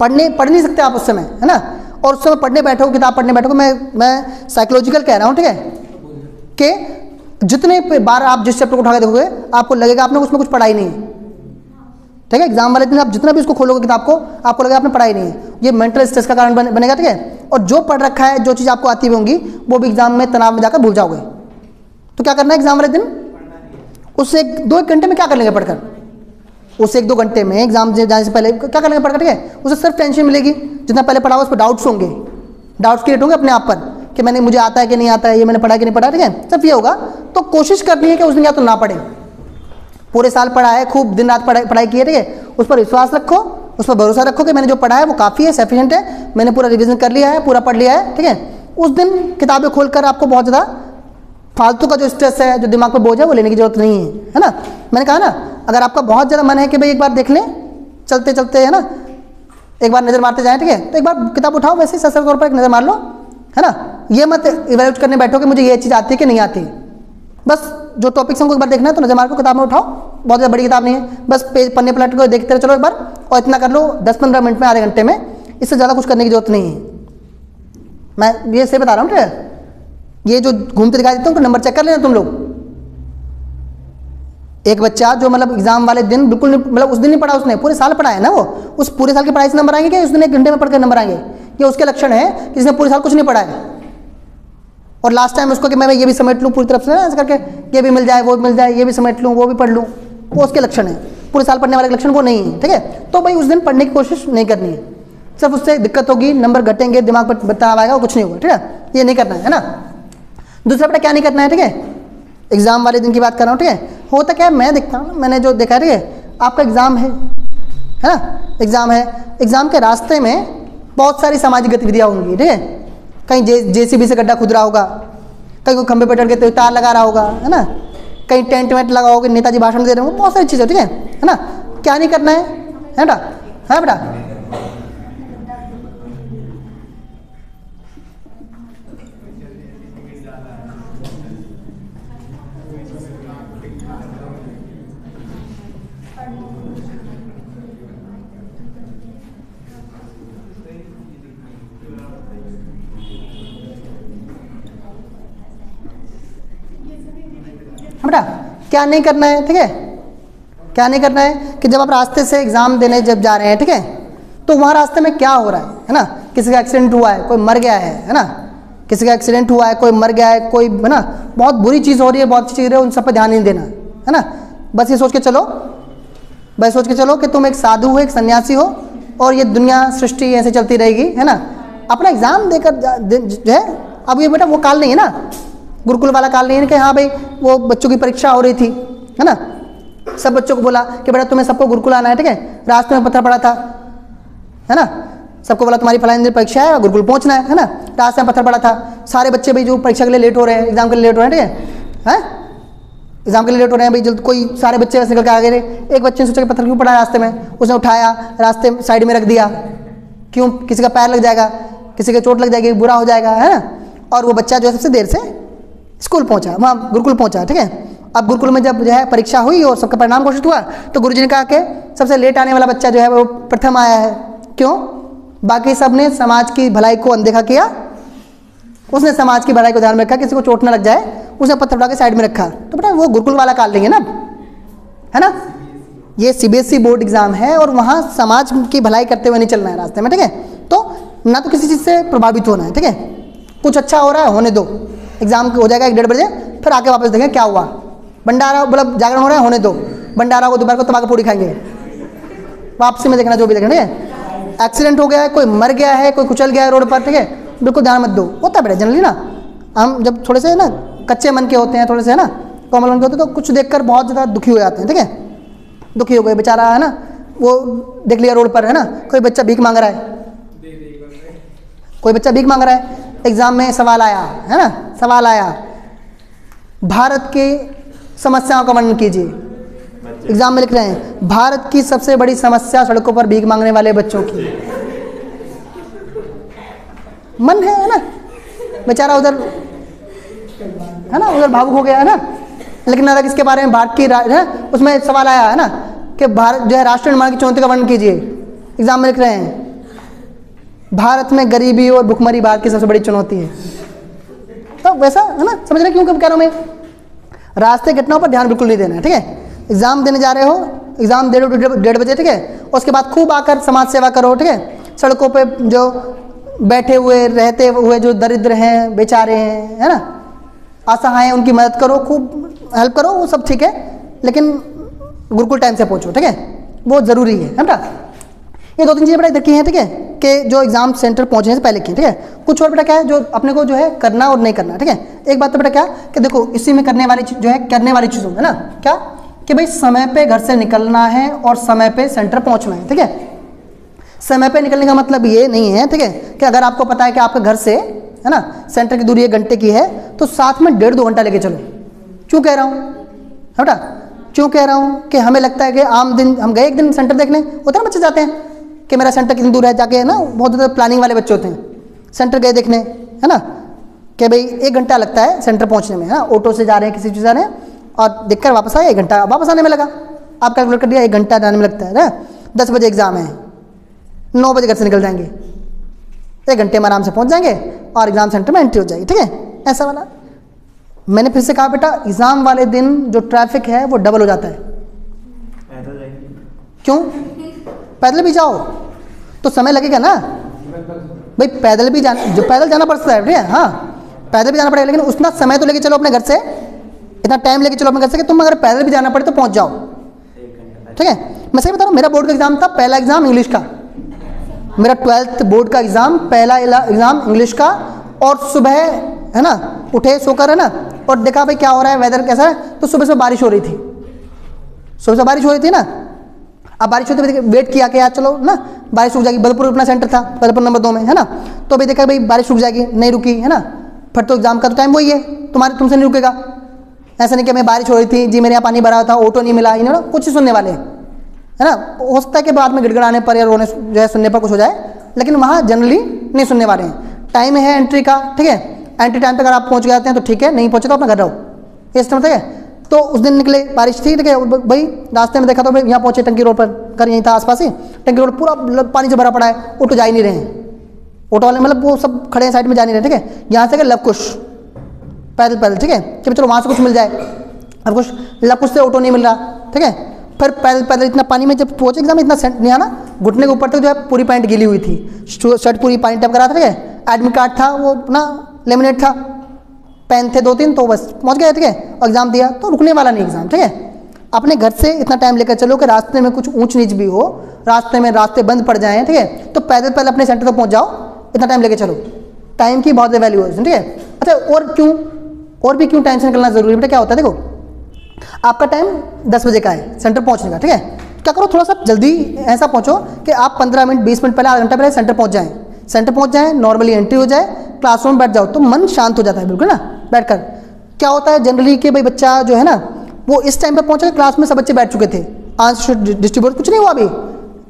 पढ़ने, पढ़ नहीं सकते आप उस समय, है ना? और उस समय पढ़ने बैठो, किताब पढ़ने बैठो, मैं मैं साइकोलॉजिकल कह रहा हूँ, ठीक है? कि जितने बार आप जिस चैप्टर को उठा के देखोगे आपको लगेगा आपने उसमें कुछ पढ़ाई नहीं है। ठीक है? एग्ज़ाम वाले दिन आप जितना भी उसको खोलोगे किताब को आपको लगेगा आपने पढ़ाई नहीं है। ये मेंटल स्ट्रेस का कारण बने, बनेगा ठीक है? और जो पढ़ रखा है जो चीज़ आपको आती हुई होंगी वो भी एग्ज़ाम में तनाव में जाकर भूल जाओगे। तो क्या करना है एग्ज़ाम वाले दिन? उससे एक दो एक घंटे में क्या कर लेंगे पढ़कर? उस एक दो घंटे में एग्ज़ाम जाने से पहले क्या करेंगे पढ़कर ठीक है? उसे सिर्फ़ टेंशन मिलेगी। जितना पहले पढ़ा उस पर डाउट्स होंगे। डाउट्स क्रिएट होंगे अपने आप पर। कि मैंने, मुझे आता है कि नहीं आता है, ये मैंने पढ़ा कि नहीं पढ़ा, ठीक है? सिर्फ़ ये होगा। तो कोशिश करनी है कि उस दिन या तो ना पढ़े। पूरे साल पढ़ा है, खूब दिन रात पढ़ाई पढ़ाई की है, ठीक है? उस पर विश्वास रखो, उस पर भरोसा रखो कि मैंने जो पढ़ा है, वो काफ़ी है सफिशियंट है। मैंने पूरा रिविजन कर लिया है, पूरा पढ़ लिया है, ठीक है? उस दिन किताबें खोलकर आपको बहुत ज़्यादा फालतू का जो स्ट्रेस है, जो दिमाग पर बोझ है, वो लेने की ज़रूरत नहीं है है ना? मैंने कहा ना, अगर आपका बहुत ज़्यादा मन है कि भाई एक बार देख लें चलते चलते है ना? एक बार नज़र मारते जाएँ, ठीक है? तो एक बार किताब उठाओ, वैसे ससर तौर पर एक नज़र मार लो। है ना? ये मत इवेल्यूट करने बैठो कि मुझे ये चीज़ आती है कि नहीं आती? बस, जो टॉपिक्स हमको एक बार देखना है तो नज़र को किताब में उठाओ। बहुत ज़्यादा बड़ी किताब नहीं है। बस पेज पन्ने पलट को देखते रहे, चलो एक बार, और इतना कर लो दस पंद्रह मिनट में, आधे घंटे में, इससे ज़्यादा कुछ करने की ज़रूरत नहीं है। मैं ये से बता रहा हूँ, ठीक है? ये जो घूमते दिखाई देते हैं, उनको नंबर चेक कर लेना तुम लोग। एक बच्चा जो मतलब एग्ज़ाम वाले दिन बिल्कुल मतलब उस दिन नहीं पढ़ा उसने, पूरे साल पढ़ा है ना वो? उस पूरे साल की पढ़ाई से नंबर आएँगे क्या? उस दिन एक घंटे में पढ़कर नंबर आएँगे? ये उसके लक्षण है कि इसने पूरे साल कुछ नहीं पढ़ा है? और लास्ट टाइम उसको कि मैं ये भी समेट लूँ पूरी तरफ़ से ना करके, ये भी मिल जाए, वो भी मिल जाए, ये भी समेट लूँ, वो भी पढ़ लूँ। वो उसके लक्षण है। पूरे साल पढ़ने वाले लक्षण वो नहीं है, ठीक है? तो भाई उस दिन पढ़ने की कोशिश नहीं करनी है। सिर्फ़ उससे दिक्कत होगी नंबर घटेंगे, दिमाग पर बताया आएगा कुछ नहीं होगा, ठीक है? ये नहीं करना है ना? दूसरा बेटा क्या नहीं करना है, ठीक है? एग्ज़ाम वाले दिन की बात कर रहा हूँ, ठीक है? होता क्या है मैं देखता हूँ मैंने जो देखा, ठीक है? आपका एग्ज़ाम है है ना? एग्ज़ाम है। एग्ज़ाम के रास्ते में बहुत सारी सामाजिक गतिविधियाँ होंगी, ठीक है? कहीं जे, जेसीबी से गड्ढा खुद रहा होगा, कहीं कोई खंभे पर के तार लगा रहा होगा, है ना? कहीं टेंट वेंट लगा होगा नेताजी भाषण दे रहे होंगे, बहुत सारी चीज़ें, ठीक है? है ना? क्या नहीं करना है? है बेटा? है बेटा? बेटा, क्या नहीं करना है, ठीक है? क्या नहीं करना है कि जब आप रास्ते से एग्ज़ाम देने जब जा रहे हैं, ठीक है? तो वहाँ रास्ते में क्या हो रहा है है ना? किसी का एक्सीडेंट हुआ है, कोई मर गया है है ना? किसी का एक्सीडेंट हुआ है, कोई मर गया है, कोई, है ना? बहुत बुरी चीज़ हो रही है, बहुत अच्छी चीज़ हो रही है, उन सब पर ध्यान नहीं देना, है ना? बस ये सोच के चलो बस सोच के चलो कि तुम एक साधु हो, एक सन्यासी हो, और ये दुनिया सृष्टि ऐसे चलती रहेगी, है ना? अपना एग्ज़ाम देकर जो है, अब ये बेटा वो काल नहीं है ना? गुरुकुल वाला काल नहीं है कि हाँ भाई, वो बच्चों की परीक्षा हो रही थी, है ना? सब बच्चों को बोला कि बेटा तुम्हें सबको गुरुकुल आना है, ठीक है? रास्ते में पत्थर पड़ा था, है ना? सबको बोला तुम्हारी फलाइन दिन परीक्षा है, गुरुकुल पहुँचना है है ना? रास्ते में पत्थर पड़ा था, सारे बच्चे भाई जो परीक्षा के लिए लेट हो रहे हैं एग्ज़ाम के लिए लेट हो रहे हैं, ठीक है? एग्ज़ाम के लिए लेट हो रहे हैं, भाई जल्द कोई सारे बच्चे वैसे निकल के आ गए एक बच्चे ने सोचा कि पत्थर क्यों पड़ा रास्ते में? उसने उठाया, रास्ते साइड में रख दिया। क्यों? किसी का पैर लग जाएगा, किसी का चोट लग जाएगी, बुरा हो जाएगा, है ना? और वो बच्चा जो है सबसे देर से स्कूल पहुँचा, वहाँ गुरुकुल पहुँचा, ठीक है? अब गुरुकुल में जब जो है परीक्षा हुई और सबका परिणाम घोषित हुआ तो गुरुजी ने कहा कि सबसे लेट आने वाला बच्चा जो है वो प्रथम आया है। क्यों? बाकी सबने समाज की भलाई को अनदेखा किया उसने समाज की भलाई को ध्यान में रखा, किसी को चोट न लग जाए उसने पत्थर उठा के साइड में रखा। तो बेटा वो गुरुकुल वाला काल लेंगे ना है ना? ये सीबीएसई बोर्ड एग्ज़ाम है और वहाँ समाज की भलाई करते हुए नहीं चलना है रास्ते में, ठीक है? तो ना तो किसी चीज़ से प्रभावित होना है, ठीक है? कुछ अच्छा हो रहा है, होने दो। एग्ज़ाम हो जाएगा, एक डेढ़ बजे, फिर आके वापस देखें क्या हुआ। भंडारा मतलब जागरण हो रहा है, होने दो। भंडारा को दोपहर को तबाक पूरी खाएँगे। वापसी में देखना, जो भी देखना, ठीक है? एक्सीडेंट हो गया है, कोई मर गया है, कोई कुचल गया है रोड पर, ठीक है? बिल्कुल ध्यान मत दो। होता है जनरली ना। हम जब थोड़े से ना कच्चे मन के होते हैं, थोड़े से है ना कोमल मन के होते हैं तो कुछ देखकर बहुत ज़्यादा दुखी हो जाते हैं, ठीक है? दुखी हो गए, बेचारा है ना, वो देख लिया रोड पर है ना, कोई बच्चा भीख मांग रहा है? कोई बच्चा भीख मांग रहा है? एग्ज़ाम में सवाल आया, है ना? सवाल आया। भारत की समस्याओं का वर्णन कीजिए। एग्ज़ाम में लिख रहे हैं, भारत की सबसे बड़ी समस्या सड़कों पर भीख मांगने वाले बच्चों की। मन है ना? बेचारा उधर, है ना? उधर भावुक हो गया, है ना? लेकिन अगर इसके बारे में भारत की है उसमें सवाल आया, है ना? कि भारत जो है राष्ट्र निर्माण की चुनौती का वर्णन कीजिए। एग्ज़ाम में लिख रहे हैं। भारत में गरीबी और भुखमरी भारत की सबसे बड़ी चुनौती है। तो वैसा, है ना? समझ रहे क्यों कब कह रहा हूँ मैं? रास्ते घटनाओं पर ध्यान बिल्कुल नहीं देना ठीक है? एग्ज़ाम देने जा रहे हो एग्ज़ाम डेढ़ बजे, ठीक है? उसके बाद खूब आकर समाज सेवा करो, ठीक है? सड़कों पर जो बैठे हुए, रहते हुए जो दरिद्र हैं, बेचारे हैं, है ना? असहाय हैं, उनकी मदद करो, खूब हेल्प करो, वो सब ठीक है, लेकिन गुरुकुल टाइम से पहुंचो, ठीक है? वो ज़रूरी है है ना? ये दो तीन चीज़ें बेटा इधर की हैं, ठीक है? कि जो एग्ज़ाम सेंटर पहुँचने से पहले की ठीक है? कुछ और बेटा क्या है, जो अपने को जो है करना और नहीं करना, ठीक है? एक बात तो बेटा क्या, कि देखो, इसी में करने वाली जो है, करने वाली चीज़ होगी ना? क्या? कि भाई समय पे घर से निकलना है और समय पे सेंटर पहुँचना है, ठीक है? समय पे निकलने का मतलब ये नहीं है, ठीक है? कि अगर आपको पता है कि आपके घर से, है ना, सेंटर की दूरी एक घंटे की है तो साथ में डेढ़ दो घंटा लेके चलो। क्यों कह रहा हूँ? है बेटा क्यों कह रहा हूँ? कि हमें लगता है कि आम दिन, हम गए एक दिन सेंटर देखने, उतना बच्चे जाते हैं कि मेरा सेंटर कितनी दूर है, जाके, है ना, बहुत ज़्यादा प्लानिंग वाले बच्चे होते हैं। सेंटर गए देखने, है ना? कि भाई, एक घंटा लगता है सेंटर पहुँचने में, है ना? ऑटो से जा रहे हैं, किसी चीज़ जा रहे हैं, और दिख कर वापस आए, एक घंटा, वापस आने में लगा। आप कैलकुलेट कर दिया, एक घंटा जाने में लगता है ना? दस बजे एग्ज़ाम है। नौ बजे घर से निकल जाएँगे। एक घंटे में आराम से पहुँच जाएँगे और एग्ज़ाम सेंटर में एंट्री हो जाएगी ठीक है? ऐसा वाला। मैंने फिर से कहा बेटा एग्ज़ाम वाले दिन जो ट्रैफ़िक है वो डबल हो जाता है। क्यों? पैदल भी जाओ। तो समय लगेगा ना? भाई पैदल भी जाना जो पैदल जाना पड़ता है ठीक है? हाँ पैदल भी जाना पड़ेगा लेकिन उतना समय तो लेके चलो अपने घर से। इतना टाइम लेके चलो अपने घर से कि तुम अगर पैदल भी जाना पड़े तो पहुँच जाओ। ठीक है? मैं सही बता रहा हूँ मेरा बोर्ड का एग्ज़ाम था पहला एग्ज़ाम इंग्लिश का। मेरा ट्वेल्थ बोर्ड का एग्ज़ाम, पहला एग्ज़ाम इंग्लिश का, और सुबह, है ना, उठे सोकर, है ना, और देखा भाई क्या हो रहा है वेदर कैसा है तो सुबह से बारिश हो रही थी। सुबह से बारिश हो रही थी ना? अब बारिश होती हुई वेट किया कि यार चलो ना, बारिश रुक जाएगी। बलपुर अपना सेंटर था, बलपुर नंबर दो में, है ना? तो अभी देखा भाई बारिश रुक जाएगी, नहीं रुकी, है ना? फिर तो एग्ज़ाम का तो टाइम वही है, तुम्हारे तुमसे नहीं रुकेगा। ऐसा नहीं कि मैं बारिश हो रही थी, जी मेरे यहाँ पानी भरा था ऑटो नहीं मिला इन्हें कुछ ही सुनने वाले हैं। है ना? हो सकता है कि बाद में गिड़गड़ाने पर या रोने, जो है सुनने पर कुछ हो जाए, लेकिन वहाँ जनरली नहीं सुनने वाले हैं। टाइम है एंट्री का, ठीक है? एंट्री टाइम पर अगर आप पहुँच गए हैं तो ठीक है, नहीं पहुँचे तो अपना घर रहो। ये सिस्टम ठीक है? तो उस दिन निकले, बारिश थी, ठीक है? भाई, रास्ते में देखा तो भाई, यहाँ पहुँचे टंकी रोड पर, घर यहीं था आसपास ही। टंकी रोड पूरा मतलब पानी से भरा पड़ा है ऑटो जा ही नहीं रहे हैं। ऑटो वाले मतलब वो सब खड़े हैं साइड में जा नहीं रहे, ठीक है? यहाँ से गए लवकुश पैदल पैदल ठीक है? कि चलो वहाँ से कुछ मिल जाए। अब कुछ लवकुश से ऑटो नहीं मिल रहा, ठीक है? फिर पैदल पैदल इतना पानी में जब पहुँचे एग्ज़ाम इतना सेंट नहीं आना घुटने के ऊपर तक जो है पूरी पैंट गिली हुई थी। शर्ट पूरी पानी टप करा था एडमिट कार्ड था, वो ना लेमिनेट था। पेन थे दो तीन तो बस पहुँच गए, ठीक है? एग्ज़ाम दिया तो रुकने वाला नहीं एग्ज़ाम ठीक है? अपने घर से इतना टाइम लेकर चलो कि रास्ते में कुछ ऊंच नीच भी हो, रास्ते में रास्ते बंद पड़ जाएँ, ठीक है? तो पैदल पैदल अपने सेंटर तक पहुँच जाओ, इतना टाइम लेकर चलो। टाइम की बहुत वैल्यू है ठीक है? अच्छा और क्यों? और भी क्यों टेंशन करना ज़रूरी है? बेटा, क्या होता है? देखो आपका टाइम दस बजे का है सेंटर पहुँचने का, ठीक है? क्या करो, थोड़ा सा जल्दी ऐसा पहुंचो कि आप पंद्रह मिनट, बीस मिनट पहले, आधा घंटा पहले सेंटर पहुँच जाएँ। सेंटर पहुँच जाएँ नॉर्मली एंट्री हो जाए क्लासरूम बैठ जाओ तो मन शांत हो जाता है, बिल्कुल ना? बैठकर। क्या होता है जनरली कि भाई बच्चा जो है ना, वो इस टाइम पर पहुँचा क्लास में सब बच्चे बैठ चुके थे। आंसर डिस्ट्रीब्यूट कुछ नहीं हुआ अभी।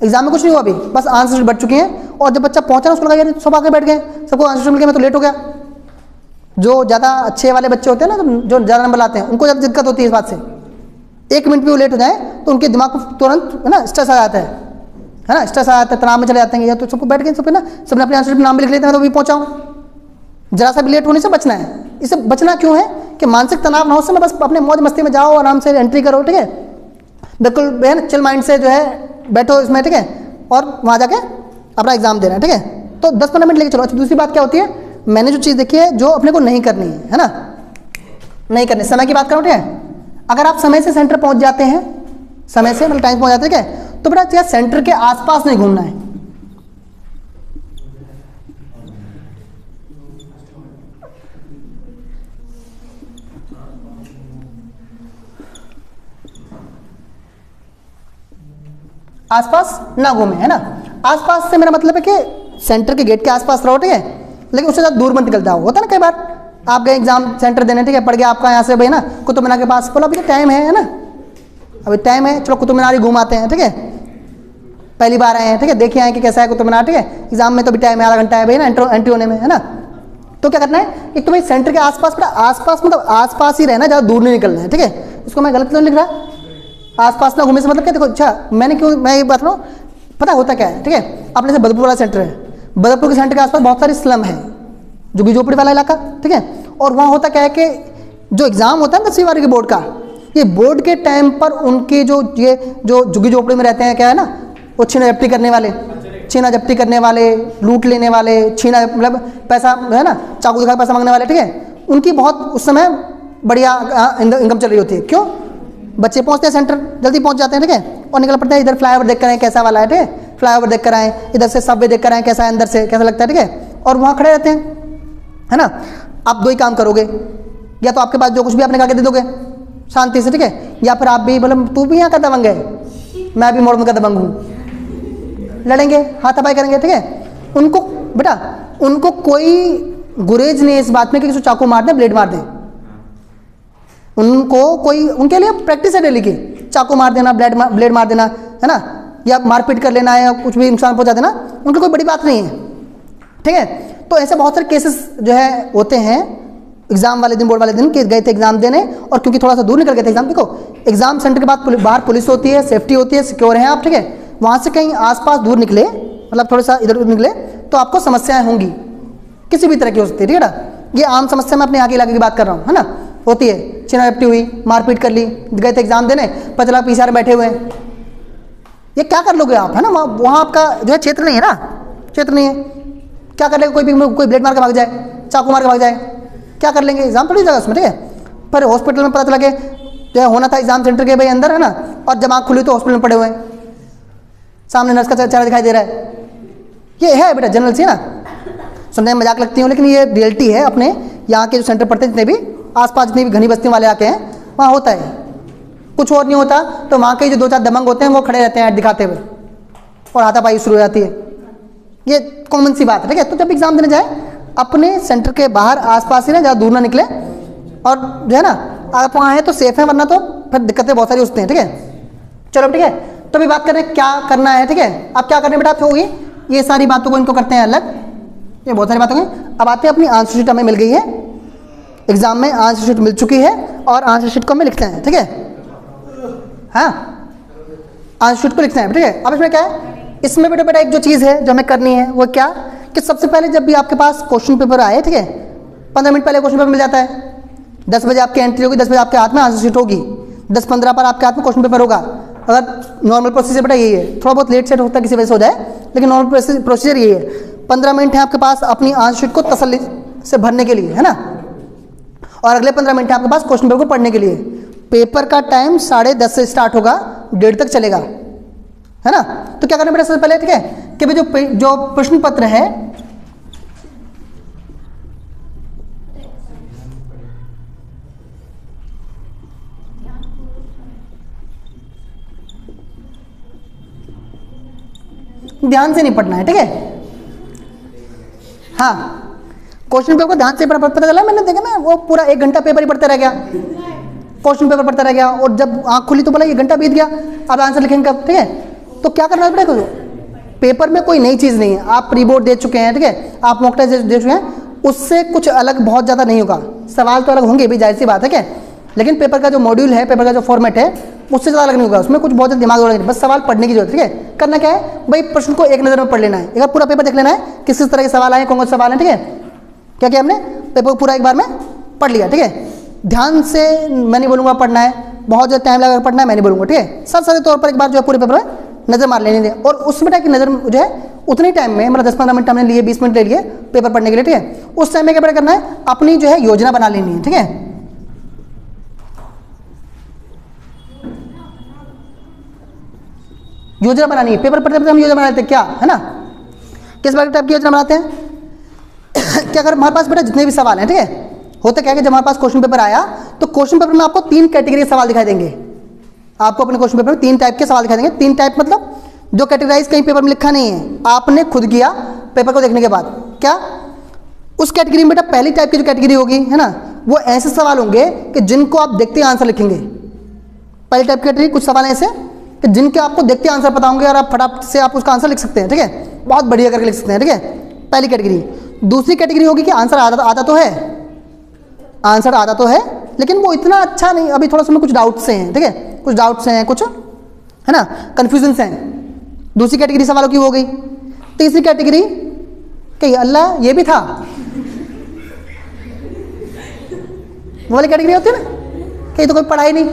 एग्ज़ाम में कुछ नहीं हुआ अभी। बस आंसर बैठ चुके हैं। और जब बच्चा पहुँचा उसको लगा, यार, सब आके बैठ गए, सबको आंसर मिल गया, मैं तो लेट हो गया। जो ज़्यादा अच्छे वाले बच्चे होते हैं ना तो जो ज़्यादा नंबर लाते हैं, उनको ज़्यादा दिक्कत होती है इस बात से। एक मिनट भी वो लेट हो जाए तो उनके दिमाग को तुरंत, है ना स्ट्रेस आ जाता है। है ना स्ट्रेस आ जाता है, तनाव में चले जाते हैं, या तो सबको बैठ गए सब ना, सबने अपने आंसर नाम भी लिख लेते हैं तो भी पहुंचाऊँ। जरा सा भी लेट होने से बचना है। इससे बचना क्यों है कि मानसिक तनाव ना हो समय बस अपने मौज मस्ती में जाओ, आराम से एंट्री करो, ठीक है? बिल्कुल बहन चिल माइंड से जो है, बैठो इसमें, ठीक है? और वहाँ जाके अपना एग्ज़ाम देना है, ठीक है? तो दस पंद्रह मिनट लेके चलो। अच्छा दूसरी बात क्या होती है? मैंने जो चीज़ देखी है, जो अपने को नहीं करनी है है ना? नहीं करनी। समय की बात करो ठीक है। अगर आप समय से सेंटर पहुँच जाते हैं, समय से मतलब टाइम पहुँच जाते हैं क्या तो बेटा सेंटर के आसपास नहीं घूमना है। आसपास ना घूमे, है ना? आसपास से मेरा मतलब है कि सेंटर के गेट के आसपास रहो, ठीक है? लेकिन उससे ज़्यादा दूर मत निकलता जाओ। होता है ना कई बार? आप गए एग्ज़ाम सेंटर देने, ठीक है पड़ गया आपका यहाँ से भाई ना, कुतुब मीनार के पास। बोलो, अभी तो टाइम है है ना? अभी टाइम है, चलो कुतुब मीनार ही घूम आते हैं, ठीक है? पहली बार आए हैं, ठीक है, देखे आए कि कैसा है कुतुब मीनार, ठीक है? एग्ज़ाम में तो भी टाइम है, आधा घंटा है भाई ना एंट्रो होने में, है ना? तो क्या करना है? एक तो भाई सेंटर के आसपास, बेटा, आसपास मतलब आसपास ही रहना, ज़्यादा दूर नहीं निकलना है, ठीक है? इसको मैं गलत तो नहीं लिख रहा? आसपास ना घूमने से मतलब क्या, देखो अच्छा मैंने क्यों, मैं ये बात रहा हूँ पता होता क्या है, ठीक है? अपने से बदरपुर वाला सेंटर है। बदरपुर के सेंटर के आसपास बहुत सारी स्लम है झुग्गी झोपड़ी वाला इलाका, ठीक है? और वहाँ होता क्या है कि जो एग्ज़ाम होता है ना दसवीं बारहवीं के बोर्ड का, ये बोर्ड के टाइम पर उनके जो, ये जो झुग्गी झोपड़ी में रहते हैं, क्या है ना? वो छीना जप्ती करने वाले, छीना जप्ती करने वाले, लूट लेने वाले, छीना मतलब पैसा, है ना? चाकू दिखा पैसा मांगने वाले, ठीक है? उनकी बहुत, उस समय बढ़िया इनकम चल रही होती है। क्यों? बच्चे पहुँचते हैं सेंटर, जल्दी पहुँच जाते हैं, ठीक है? और निकल पड़ते हैं, इधर फ्लाईओवर देख कर कैसा वाला है, ठीक है? फ्लाईओवर देख कर आए इधर से सबवे देख कर आए कैसा है अंदर से कैसा लगता है ठीक है? और वहाँ खड़े रहते हैं है ना? आप दो ही काम करोगे या तो आपके पास जो कुछ भी आपने कहा दे दोगे शांति से ठीक है? या फिर आप भी बोले तू भी यहाँ का दबंग है मैं भी मोड़ का दबंग हूँ। लड़ेंगे हाथापाई करेंगे ठीक है? उनको बेटा उनको कोई गुरेज नहीं इस बात में कि किसी चाकू मार दे ब्लेड मार दे। उनको कोई उनके लिए प्रैक्टिस है डेली की चाकू मार देना ब्लेड मार, ब्लेड मार देना है ना? या मारपीट कर लेना या कुछ भी नुकसान पहुँचा देना उनकी कोई बड़ी बात नहीं है। ठीक है? तो ऐसे बहुत सारे केसेस जो है होते हैं एग्ज़ाम वाले दिन बोर्ड वाले दिन के गए थे एग्ज़ाम देने और क्योंकि थोड़ा सा दूर निकल गए थे एग्ज़ाम देखो एग्ज़ाम सेंटर के बाद पुलि, बाहर पुलिस होती है सेफ्टी होती है सिक्योर है आप ठीक है? वहाँ से कहीं आसपास दूर निकले मतलब थोड़ा सा इधर उधर निकले तो आपको समस्याएँ होंगी। किसी भी तरह की हो सकती है ठीक है ना? ये आम समस्या मैं अपने आगे इलाके की बात कर रहा हूँ है ना? होती है। निपटी हुई मारपीट कर ली गए थे एग्ज़ाम देने पता चला पीछे बैठे हुए हैं। ये क्या कर लोगे आप, है ना? वहाँ वहाँ आपका जो है क्षेत्र नहीं है ना? क्षेत्र नहीं है। क्या कर लेंगे? कोई भी कोई ब्लेड मार के भाग जाए, चाकू मार के भाग जाए, क्या कर लेंगे? एग्ज़ाम थोड़ी जगह उसमें, ठीक है? पर हॉस्पिटल में पता चला कि जो है होना था एग्ज़ाम सेंटर के भाई अंदर, है ना? और जब आँख खुली तो हॉस्पिटल में पड़े हुए हैं। सामने नर्स का चेहरा दिखाई दे रहा है। ये है बेटा, जनरल सी ना? सुनने में मज़ाक लगती हूँ, लेकिन ये रियलिटी है अपने। यहाँ के जो सेंटर पड़ते हैं, जितने भी आसपास जितनी भी घनी बस्तियों वाले आके हैं, वहाँ होता है। कुछ और नहीं होता तो वहाँ के जो दो चार दमंग होते हैं, वो खड़े रहते हैं दिखाते हुए। और हाथापाई शुरू हो जाती है। ये कॉमन सी बात है, ठीक है? तो जब एग्ज़ाम देने जाए, अपने सेंटर के बाहर आसपास ही ना ज़्यादा दूर ना निकले, और जो है ना, आप वहाँ हैं तो सेफ़ है, वरना तो फिर दिक्कतें बहुत सारी उसते हैं, ठीक है? चलो, ठीक है? तो अभी बात करें क्या करना है, ठीक है? अब क्या करने बेटा? होगी। ये सारी बातों को इनको करते हैं अलग। ये बहुत सारी बातें होंगी। अब आते हैं, अपनी आंसर शीट हमें मिल गई है। एग्ज़ाम में आंसर शीट मिल चुकी है, और आंसर शीट को हमें लिखते हैं, ठीक है? हाँ? आंसर शीट को लिखना हैं, ठीक है? अब इसमें क्या है? इसमें बेटा बेटा एक जो चीज़ है जो हमें करनी है, वो क्या? कि सबसे पहले जब भी आपके पास क्वेश्चन पेपर आए, ठीक है? पंद्रह मिनट पहले क्वेश्चन पेपर मिल जाता है। दस बजे आपकी एंट्री होगी, दस बजे आपके हाथ में आंसर शीट होगी। दस पंद्रह पर आपके हाथ में क्वेश्चन पेपर होगा। अगर नॉर्मल प्रोसीजर बेटा यही है, थोड़ा बहुत लेट सेट होता है, किसी वजह से हो जाए, लेकिन नॉर्मल प्रोसीजर यही है। पंद्रह मिनट है आपके पास अपनी आंसर शीट को तसली से भरने के लिए, है ना? और अगले पंद्रह मिनट है आपके पास क्वेश्चन पेपर को पढ़ने के लिए। पेपर का टाइम साढ़े दस से स्टार्ट होगा, डेढ़ तक चलेगा। है ना? तो क्या करना बेटा सबसे पहले, ठीक है? कि भाई जो जो प्रश्न पत्र है, ध्यान से नहीं पढ़ना है, ठीक है? हाँ। क्वेश्चन पेपर को ध्यान से पढ़ा पता चला, मैंने देखा ना, वो पूरा एक घंटा पेपर ही पढ़ते रह गया। क्वेश्चन पेपर पढ़ता रह गया और जब आँख खुली तो बोला, ये घंटा बीत गया, अब आंसर लिखेंगे कब? ठीक है? तो क्या करना पड़ेगा पेपर में कोई नई चीज़ नहीं है। आप प्री बोर्ड दे चुके हैं, ठीक है? आप मॉक टेस्ट दे चुके हैं। उससे कुछ अलग बहुत ज़्यादा नहीं होगा। सवाल तो अलग होंगे भी, ज़ाहिर सी बात है क्या लेकिन पेपर का जो मॉड्यूल है पेपर का जो फॉर्मेट है, उससे ज़्यादा अलग नहीं होगा। उसमें कुछ बहुत ज़्यादा दिमाग नहीं बस सवाल पढ़ने की ज़रूरत ठीक है? करना क्या है? भाई, प्रश्न को एक नज़र में पढ़ लेना है। एक बार पूरा पेपर देख लेना है, किस किस तरह के सवाल आए कौन कौन सवाल हैं, ठीक है? क्या क्या हमने? पेपर पूरा एक बार में पढ़ लिया, ठीक है? ध्यान से मैं नहीं बोलूँगा पढ़ना है, बहुत ज़्यादा टाइम लगा पढ़ना है, मैं नहीं बोलूँगा, ठीक है? सब सारे तौर पर एक बार जो है पूरे पेपर में नज़र मार लेने दें। और उसमें की नज़र जो है, उतने टाइम में मतलब दस पंद्रह मिनट हमने लिए, बीस मिनट ले लिए पेपर पढ़ने के लिए, ठीक है? उस टाइम में क्या करना है, अपनी जो है योजना बना लेनी है, ठीक है? योजना बनानी है। पेपर पढ़ते पढ़ते हम योजना बनाते हैं, क्या? है ना? किस बार टाइप की योजना बनाते हैं? <coughs> क्या अगर हमारे पास बेटा जितने भी सवाल हैं, ठीक है? होता क्या है कि जब हमारे पास क्वेश्चन पेपर आया तो क्वेश्चन पेपर में आपको तीन कैटेगरी के सवाल दिखाई देंगे। आपको अपने क्वेश्चन पेपर में तीन टाइप के सवाल दिखाई देंगे। तीन टाइप मतलब जो कैटेगराइज कहीं पेपर में लिखा नहीं है, आपने खुद किया पेपर को देखने के बाद। क्या? उस कैटेगरी में बेटा पहली टाइप की जो कैटेगरी होगी, है ना, वो ऐसे सवाल होंगे कि जिनको आप देखते आंसर लिखेंगे। पहली टाइप की कैटेगरी कुछ सवाल ऐसे कि जिनके आपको देखते आंसर पता होंगे और आप फटाफट से आप उसका आंसर लिख सकते हैं, ठीक है? बहुत बढ़िया करके लिख सकते हैं, ठीक है? पहली कैटेगरी दूसरी कैटेगरी होगी कि आंसर आता आता तो है। आंसर आता तो है, लेकिन वो इतना अच्छा नहीं, अभी थोड़ा सा कुछ डाउट्स हैं, ठीक है? कुछ डाउट्स हैं, कुछ, है ना? कन्फ्यूज़न हैं। दूसरी कैटेगरी सवालों की हो गई। तीसरी कैटेगरी कि अल्लाह, ये भी था? वो वाली कैटेगरी होती है ना? कि ये तो कोई पढ़ाई नहीं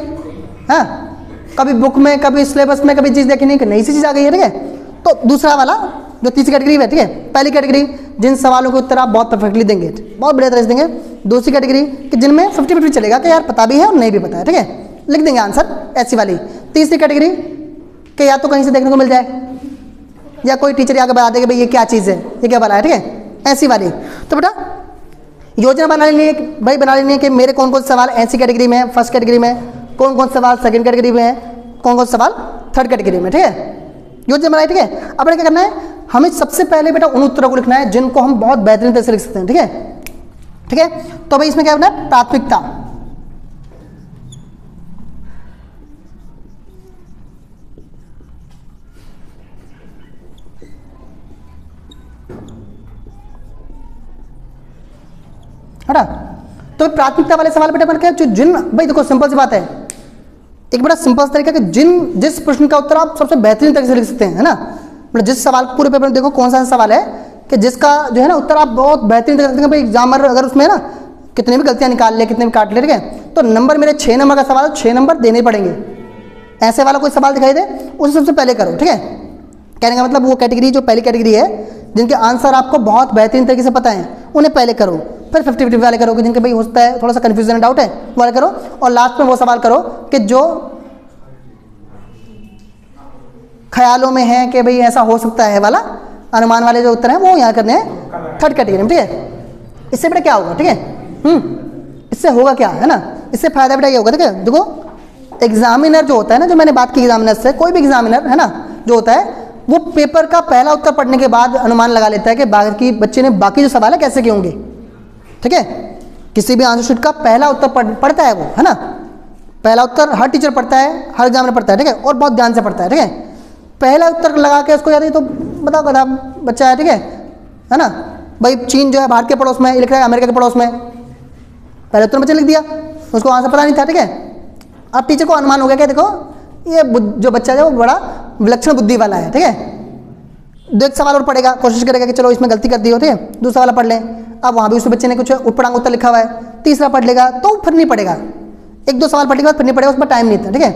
हाँ? कभी बुक में, कभी सिलेबस में, कभी चीज़ देखी नहीं, कि नई सी चीज़ आ गई है, ठीक है? तो दूसरा वाला जो तीसरी कैटेगरी है, ठीक है? पहली कैटेगरी जिन सवालों के उत्तर आप बहुत परफेक्टली देंगे, बहुत बढ़िया तरह से देंगे। दूसरी कैटेगरी कि जिनमें फिफ्टी फिफ्टी चलेगा, कि यार पता भी है और नहीं भी पता है, ठीक है? लिख देंगे आंसर ऐसी वाली। तीसरी कैटेगरी कि या तो कहीं से देखने को मिल जाए, या कोई टीचर आके बता दे कि भाई ये क्या चीज़ है, ये क्या बना है, ठीक है? ऐसी वाली। तो बेटा, योजना बना लेनी है भाई बना लेनी है कि मेरे कौन कौन से सवाल ऐसी कैटेगरी में है फ़र्स्ट कैटेगरी में कौन कौन से सवाल सेकंड कैटेगरी में है कौन कौन से सवाल थर्ड कैटेगरी में ठीक है? योजना बनाई, ठीक है? अपने क्या करना है? हमें सबसे पहले बेटा उन उत्तरों को लिखना है जिनको हम बहुत बेहतरीन तरह से लिख सकते हैं, ठीक है? ठीक है? तो भाई इसमें क्या करना है? प्राथमिकता। ना तो प्राथमिकता वाले सवाल बेटा क्या जो जिन भाई देखो, सिंपल सी बात है। एक बड़ा सिंपल तरीका कि जिन जिस प्रश्न का उत्तर आप सबसे बेहतरीन तरीके से लिख सकते हैं, है ना? मतलब जिस सवाल, पूरे पेपर में देखो कौन सा सवाल है, कि जिसका जो है ना उत्तर आप बहुत बेहतरीन तरीके से भाई एग्जामर अगर उसमें ना, कितनी भी गलतियाँ निकाल ले, कितने भी काट ले, ठीक है? तो नंबर मेरे छः नंबर का सवाल छः नंबर देने पड़ेंगे। ऐसे वाला कोई सवाल दिखाई दे, उसे सबसे पहले करो, ठीक है? कहने का मतलब वो कैटेगरी जो पहली कैटेगरी है, जिनके आंसर आपको बहुत बेहतरीन तरीके से पता है, उन्हें पहले करो। फिर फिफ्टी फिफ्टी वाले करोगे, जिनके भाई होता है, थोड़ा सा कन्फ्यूज़न डाउट है वाले करो। और लास्ट में वो सवाल करो, कि जो ख्यालों में है कि भाई ऐसा हो सकता है वाला? अनुमान वाले जो उत्तर हैं वो यहाँ करने हैं। थर्ड कैटेगरी में ठीक है? इससे बेटा क्या होगा ठीक है? हम्म इससे होगा क्या है ना? इससे फ़ायदा बेटा ये होगा ठीक है? देखो एग्जामिनर जो होता है ना जो मैंने बात की एग्जामिनर से कोई भी एग्जामिनर है ना जो होता है वो पेपर का पहला उत्तर पढ़ने के बाद अनुमान लगा लेता है कि बाकी बच्चे ने बाकी जो सवाल है कैसे किए होंगे ठीक है? किसी भी आंसर शीट का पहला उत्तर पढ़, पढ़ता है वो है ना? पहला उत्तर हर टीचर पढ़ता है हर एग्जामिनर पढ़ता है ठीक है? और बहुत ध्यान से पढ़ता है ठीक है? पहला उत्तर लगा के उसको याद तो बताओ गधा बच्चा है, ठीक है? है ना? भाई, चीन जो है, भारत के पड़ोस में लिख रहा है अमेरिका के पड़ोस में। पहले उत्तर बच्चे लिख दिया, उसको आंसर पता नहीं था, ठीक है? अब टीचर को अनुमान हो गया क्या देखो, ये जो बच्चा है, वो बड़ा विलक्षण बुद्धि वाला है, ठीक है? दो एक सवाल और पढ़ेगा कोशिश करेगा कि चलो इसमें गलती कर दी हो, ठीक है? दूसरा वाला पढ़ लें। अब वहाँ भी उस बच्चे ने कुछ उठपड़ांग उत्तर लिखा हुआ है। तीसरा पढ़ लेगा तो फिर नहीं पढ़ेगा। एक दो सवाल पढ़ने के बाद फिर नहीं पढ़ेगा, उसमें टाइम नहीं था, ठीक है?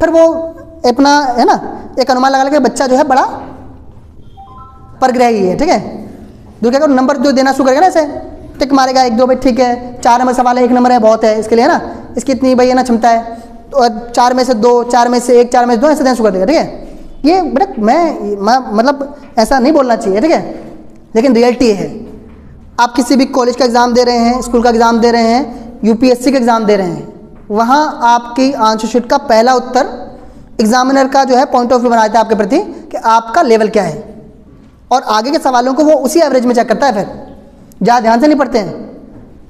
फिर वो अपना है ना एक अनुमान लगा लगा बच्चा जो है बड़ा परग्रही है ठीक है? जो क्या करो नंबर जो देना शुरू करेगा ना ऐसे टिक मारेगा एक दो भाई ठीक है चार नंबर सवाल है एक नंबर है बहुत है इसके लिए है ना? इसकी इतनी भाई है ना क्षमता है तो चार में से दो चार में से एक चार में से दो ऐसे देना शुरू कर देगा ठीक है? ये बेटा मैं, मैं मतलब ऐसा नहीं बोलना चाहिए ठीक है? लेकिन रियलिटी है आप किसी भी कॉलेज का एग्ज़ाम दे रहे हैं स्कूल का एग्ज़ाम दे रहे हैं यूपीएससी का एग्ज़ाम दे रहे हैं वहाँ आपकी आंसर शीट का पहला उत्तर एग्जामिनर का जो है पॉइंट ऑफ़ व्यू बनाता है आपके प्रति कि आपका लेवल क्या है। और आगे के सवालों को वो उसी एवरेज में चेक करता है फिर। ज़्यादा ध्यान से नहीं पढ़ते हैं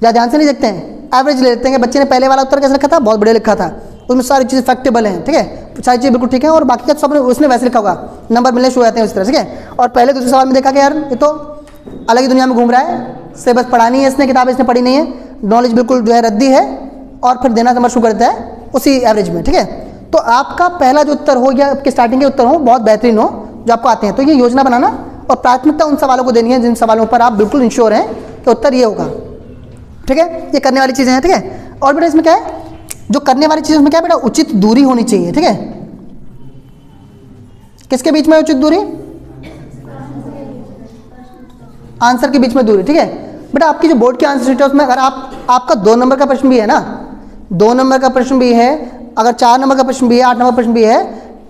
ज़्यादा ध्यान से नहीं देखते हैं एवरेज ले लेते हैं कि बच्चे ने पहले वाला उत्तर कैसे लिखा था, बहुत बढ़िया लिखा था। उसमें सारी चीज़ें फैक्टेबल हैं, ठीक है? सारी चीज़ें बिल्कुल ठीक है और बाकी का सब उसने वैसे लिखा होगा। नंबर मिलने शुरू हो जाते हैं उस तरह, ठीक है? और पहले दूसरे सवाल में देखा कि यार, ये तो अलग ही दुनिया में घूम रहा है। से बस पढ़ानी है इसने, किताब इसने पढ़ी नहीं है। नॉलेज बिल्कुल जो है रद्दी है और फिर देना नंबर शुरू करता है उसी एवरेज में, ठीक है? तो आपका पहला जो उत्तर हो या आपके स्टार्टिंग के उत्तर हो, बहुत बेहतरीन हो, जो आपको आते हैं। तो ये योजना बनाना और प्राथमिकता उन सवालों को देनी है जिन सवालों पर आप बिल्कुल इंश्योर हैं कि उत्तर ये होगा। ठीक है? ये करने वाली चीज़ें हैं, ठीक है? और बेटा इसमें क्या है? जो करने वाली चीज़ में क्या बेटा? उचित दूरी होनी चाहिए, ठीक है? किसके बीच में उचित दूरी? आंसर के बीच में दूरी, ठीक है? बेटा आपकी जो बोर्ड की आंसर शीट है, उसमें अगर आप, आपका दो नंबर का प्रश्न भी है ना, दो नंबर का प्रश्न भी है अगर चार नंबर का प्रश्न भी है, आठ नंबर प्रश्न भी है,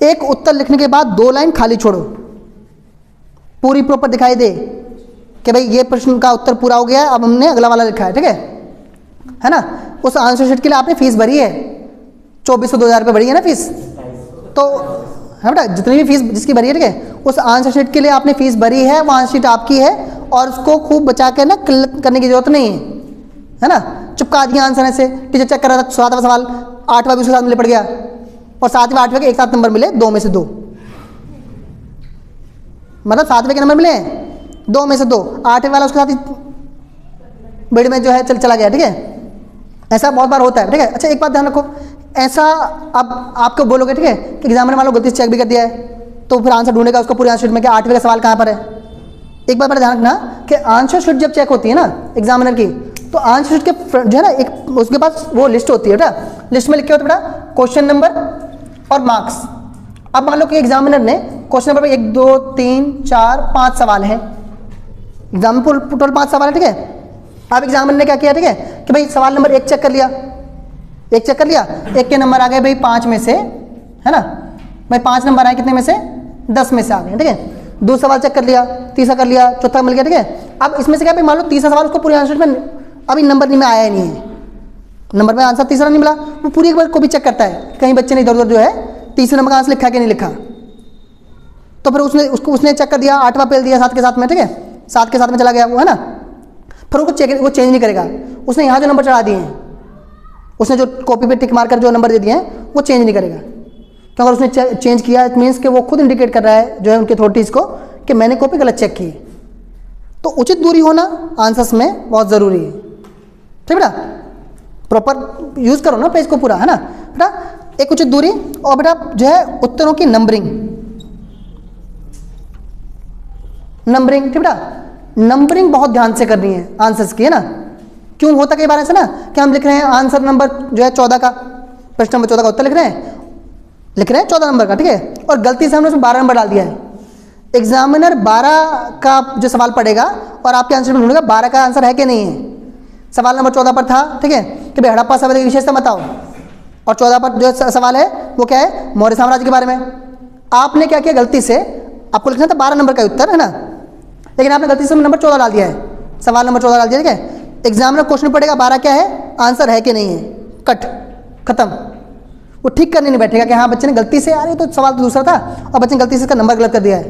एक उत्तर लिखने के बाद दो लाइन खाली छोड़ो। पूरी प्रॉपर दिखाई दे कि भाई ये प्रश्न का उत्तर पूरा हो गया अब हमने अगला वाला लिखा है, ठीक है? है ना? उस आंसर शीट के लिए आपने फ़ीस भरी है। चौबीस सौ दो हज़ार रुपये भरी है ना फ़ीस तो है बेटा, जितनी भी फ़ीस जिसकी भरी है, ठीक है? उस आंसर शीट के लिए आपने फ़ीस भरी है, वो आंसर शीट आपकी है, और उसको खूब बचा के ना क्लिक करने की ज़रूरत नहीं है। है ना? चुपका दिया आंसर ऐसे। टीचर चेक कर रहा था, सातवा सवाल, आठवा भी उसके साथ मिले, पड़ गया। और सातवें, आठवें के एक साथ नंबर मिले, दो में से दो। मतलब सातवें के नंबर मिले? दो में से दो। आठवें वाला उसके साथ बेड में जो है, चल, चला गया, ठीक है? ऐसा बहुत बार होता है, ठीक है? अच्छा एक बात ध्यान रखो। ऐसा अब आपको बोलोगे, ठीक है, कि एग्जामिनर मान लो गलती से चेक भी कर दिया है तो फिर आंसर ढूंढेगा उसको पूरे आंसर शीट में कि आठवें का सवाल कहाँ पर है? एक बार मेरा ध्यान रखना कि आंसर शीट जब चेक होती है ना एग्जामिनर की तो आंसर के जो है ना, एक, उसके पास वो लिस्ट होती है, बेटा। लिस्ट में लिखे होते बेटा क्वेश्चन नंबर और मार्क्स अब मान लो कि एग्जामिनर ने क्वेश्चन नंबर एक, दो, तीन, चार, पाँच सवाल हैं। एग्ज़ाम टोटल पाँच सवाल है, ठीक है? अब एग्जामिनर ने क्या किया, ठीक है? कि भाई, सवाल नंबर एक चेक कर लिया। एक चेक कर लिया। एक के नंबर आ गए, भाई, पाँच में से, है ना? भाई, पाँच नंबर आए कितने में से? दस में से आ गए, ठीक है? दो सवाल चेक कर लिया, तीसरा कर लिया, चौथा मिल गया, ठीक है? अब इसमें से क्या, भाई, मान लो तीसरा सवाल उसको पूरे आंसर में अभी नंबर नहीं, में आया ही नहीं है। नंबर में आंसर तीसरा नहीं मिला। वो पूरी एक बार को भी चेक करता है कहीं बच्चे ने इधर उधर जो है तीसरे नंबर का आंसर लिखा कि नहीं लिखा। तो फिर उसने, उसको, उसने चेक कर दिया, आठवां पेल दिया सात के साथ में, ठीक है? सात के साथ में चला गया वो, है ना? फिर उसको चेक वो चेंज नहीं करेगा। उसने यहाँ जो नंबर चढ़ा दिए हैं, उसने जो कॉपी पे टिक मार कर जो नंबर दे दिए हैं, वो चेंज नहीं करेगा। तो अगर उसने चेंज किया इट मीन्स कि वो खुद इंडिकेट कर रहा है, जो है उनकी अथॉरिटीज़ को, कि मैंने कॉपी गलत चेक की। तो उचित दूरी होना आंसर्स में बहुत ज़रूरी है। ठीक बेटा? प्रॉपर यूज़ करो ना पेज को पूरा, है ना? बेटा, एक उचित दूरी, और बेटा जो है उत्तरों की नंबरिंग नंबरिंग ठीक बेटा? नंबरिंग बहुत ध्यान से करनी है आंसर्स की, है ना? क्यों? होता कई बार ऐसा ना कि हम लिख रहे हैं आंसर नंबर जो है चौदह का, प्रश्न नंबर चौदह का उत्तर लिख रहे हैं। लिख रहे हैं चौदह नंबर का, ठीक है? और गलती से हमने उसमें बारह नंबर डाल दिया है। एग्जामिनर बारह का जो सवाल पड़ेगा, और आपके आंसर में ढूंढेगा बारह का आंसर है कि नहीं है। सवाल नंबर चौदह पर था, ठीक है? कि भाई हड़प्पा सभ्यता की विशेषता बताओ। और चौदह पर जो सवाल है, वो क्या है? मौर्य साम्राज्य के बारे में। आपने क्या किया गलती से? आपको लिखना था बारह नंबर का उत्तर, है ना? लेकिन आपने गलती से नंबर चौदह डाल दिया है। सवाल नंबर चौदह डाल दिया, ठीक है? एग्ज़ाम में क्वेश्चन पड़ेगा, बारह क्या है? आंसर है कि नहीं है। कट खत्म. वो ठीक करने नहीं बैठेगा कि हाँ बच्चे ने गलती से यार ये तो सवाल तो दूसरा था। और बच्चे ने गलती से इसका नंबर गलत कर दिया है।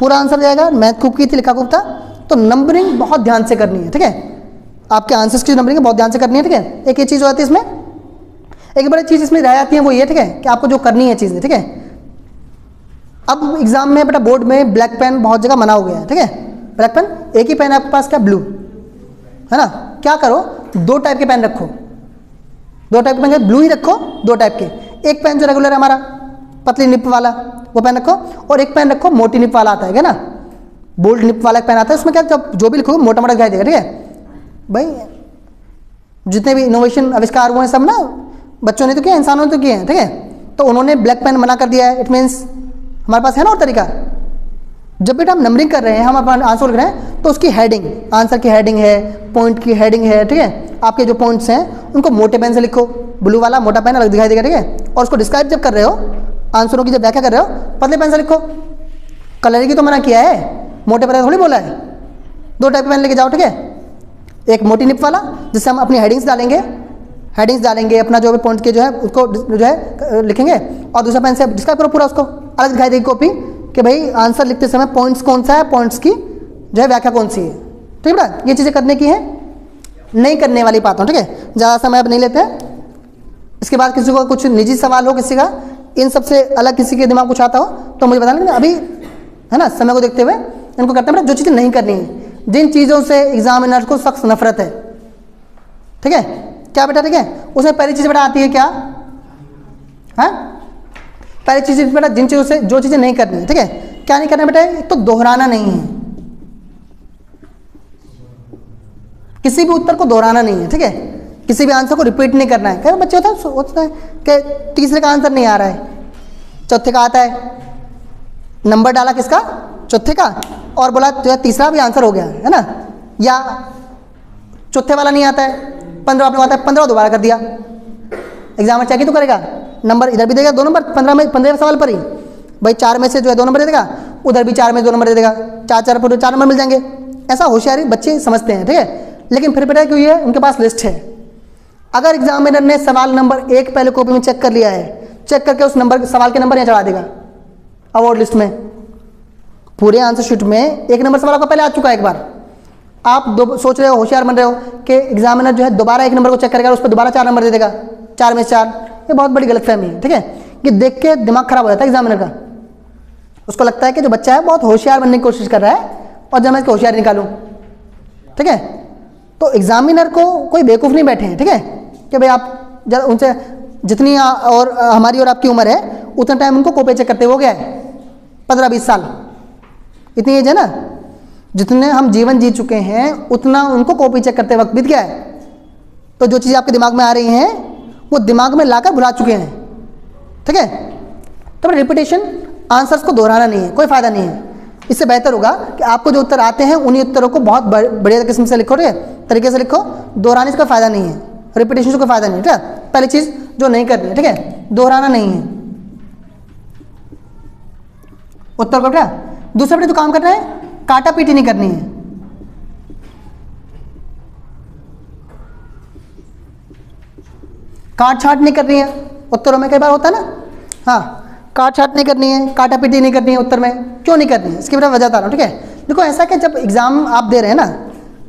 पूरा आंसर जाएगा। मैथ खूब की थी, लिखा खूब था। तो नंबरिंग बहुत ध्यान से करनी है, ठीक है? आपके आंसर्स की नंबरिंग बहुत ध्यान से करनी है, ठीक है? एक ये चीज़ हो जाती है इसमें। एक बड़ी चीज़ इसमें रह जाती है वो ये, ठीक है, कि आपको जो करनी है चीज़ें, ठीक है? अब एग्ज़ाम में बेटा बोर्ड में ब्लैक पेन बहुत जगह मना हो गया है, ठीक है? ब्लैक पेन एक ही पेन आपके पास, क्या? ब्लू है ना? क्या करो? दो टाइप के पेन रखो। दो टाइप के पेन ब्लू ही रखो दो टाइप के। एक पेन जो रेगुलर है हमारा, पतली निप वाला, वो पेन रखो। और एक पेन रखो मोटी निप वाला आता है ना? बोल्ड निप वाला पेन आता है, उसमें क्या जो भी लिखोगे मोटा मोटा दिखाई देगा, ठीक है? भाई, जितने भी इनोवेशन आविष्कार हुए हैं सब ना, बच्चों ने तो किया, इंसानों ने तो किए हैं, ठीक है? तो उन्होंने ब्लैक पेन मना कर दिया है इट मीन्स हमारे पास है ना और तरीका? जब बेटा हम नंबरिंग कर रहे हैं, हम अपना आंसर लिख रहे हैं तो उसकी हेडिंग आंसर की हेडिंग है पॉइंट की हेडिंग है, ठीक है? आपके जो पॉइंट्स हैं, उनको मोटे पेन से लिखो ब्लू वाला मोटा पेन अलग दिखाई देगा, ठीक है? और उसको डिस्क्राइब जब कर रहे हो आंसरों की जब व्याख्या कर रहे हो, पतले पेन से लिखो। कलर की तो मना किया है, मोटे पेन थोड़ी बोला है। दो टाइप के पेन लेके जाओ, ठीक है? एक मोटी निप वाला, जिससे हम अपनी हेडिंग्स डालेंगे। हेडिंग्स डालेंगे, अपना जो भी पॉइंट के जो है, उसको जो है लिखेंगे। और दूसरा पेन से डिस्क्राइब करो पूरा उसको। अलग दिखाई देगी कॉपी कि भाई आंसर लिखते समय पॉइंट्स कौन सा है पॉइंट्स की जो है व्याख्या कौन सी है। ठीक है ये चीज़ें करने की है। नहीं करने वाली बात हूँ, ठीक है? ज़्यादा समय अब नहीं लेते हैं। इसके बाद किसी को कुछ निजी सवाल हो किसी का, इन सबसे अलग किसी के दिमाग कुछ आता हो तो मुझे बताना अभी, है ना, समय को देखते हुए इनको करते हैं। जो चीज़ें नहीं करनी है जिन चीज़ों से एग्जामिनर को सख्त नफरत है। ठीक है? क्या बेटा ठीक है? उसमें पहली चीज़ बेटा आती है क्या? है? पहली चीज़ बेटा जिन चीज़ों से, जो चीज़ें नहीं करनी है, ठीक है? क्या नहीं करना बेटा? एक तो दोहराना नहीं है। किसी भी उत्तर को दोहराना नहीं है, ठीक है? किसी भी आंसर को रिपीट नहीं करना है। कई बच्चे होता है, सोचते हैं कि तीसरे का आंसर नहीं आ रहा है। चौथे का आता है। नंबर डाला किसका? चौथे का? और बोला जो है तीसरा भी आंसर हो गया, है ना? या चौथे वाला नहीं आता है? पंद्रह आपने आता है, पंद्रह दोबारा कर दिया। एग्ज़ाम में चेक ही तो करेगा। नंबर इधर भी देगा, दो नंबर पंद्रह में, पंद्रह सवाल पर ही। भाई, चार में से जो है दो नंबर दे देगा, उधर भी चार में दो नंबर दे देगा। चार चार पर चार नंबर मिल जाएँगे। ऐसा होशियारी बच्चे समझते हैं, ठीक है? लेकिन फिर बेटा क्यों है उनके पास लिस्ट है? अगर एग्जामिनर ने सवाल नंबर एक पहले कॉपी में चेक कर लिया है चेक करके उस नंबर सवाल के नंबर यहाँ चढ़ा देगा अवार्ड लिस्ट में। पूरे आंसर शीट में एक नंबर सवाल आपका पहले आ चुका है एक बार। आप दो सोच रहे हो, होशियार बन रहे हो कि एग्जामिनर जो है दोबारा एक नंबर को चेक करेगा उस पर दोबारा चार नंबर दे देगा। चार में चार। ये बहुत बड़ी गलतफहमी है, ठीक है? कि देख के दिमाग खराब हो जाता है एग्जामिनर का। उसको लगता है कि जो बच्चा है बहुत होशियार बनने की कोशिश कर रहा है और जब मैं इसको होशियार निकालूँ, ठीक है? तो एग्जामिनर को कोई बेवकूफ़ नहीं बैठे हैं, ठीक है? कि भाई आप जरा उनसे जितनी और हमारी और आपकी उम्र है, उतना टाइम उनको कॉपी चेक करते हो गया है। पंद्रह बीस साल। इतनी एज है ना? जितने हम जीवन जी चुके हैं, उतना उनको कॉपी चेक करते वक्त बीत गया है? तो जो चीज़ें आपके दिमाग में आ रही हैं, वो दिमाग में लाकर भुला चुके हैं। ठीक है? तो रिपीटेशन आंसर्स को दोहराना नहीं है, कोई फ़ायदा नहीं है। इससे बेहतर होगा कि आपको जो उत्तर आते हैं, उन्हीं उत्तरों को बहुत बढ़िया किस्म से लिखो, ठीक है? तरीके से लिखो, दोहराने से कोई फ़ायदा नहीं है। रिपीटेशन से कोई फ़ायदा नहीं है, ठीक है? पहली चीज़ जो नहीं करनी है, ठीक है? दोहराना नहीं है। उत्तर को क्या? दूसरे पे जो काम करना है? काटा पीटी नहीं करनी है। काट छाट नहीं करनी है। उत्तरों में कई बार होता है ना? हाँ काट छाट नहीं करनी है, काटा पीटी नहीं करनी है उत्तर में। क्यों नहीं करनी है? इसकी मैं वजह बता रहा हूँ, ठीक है? देखो, ऐसा कि जब एग्ज़ाम आप दे रहे हैं ना,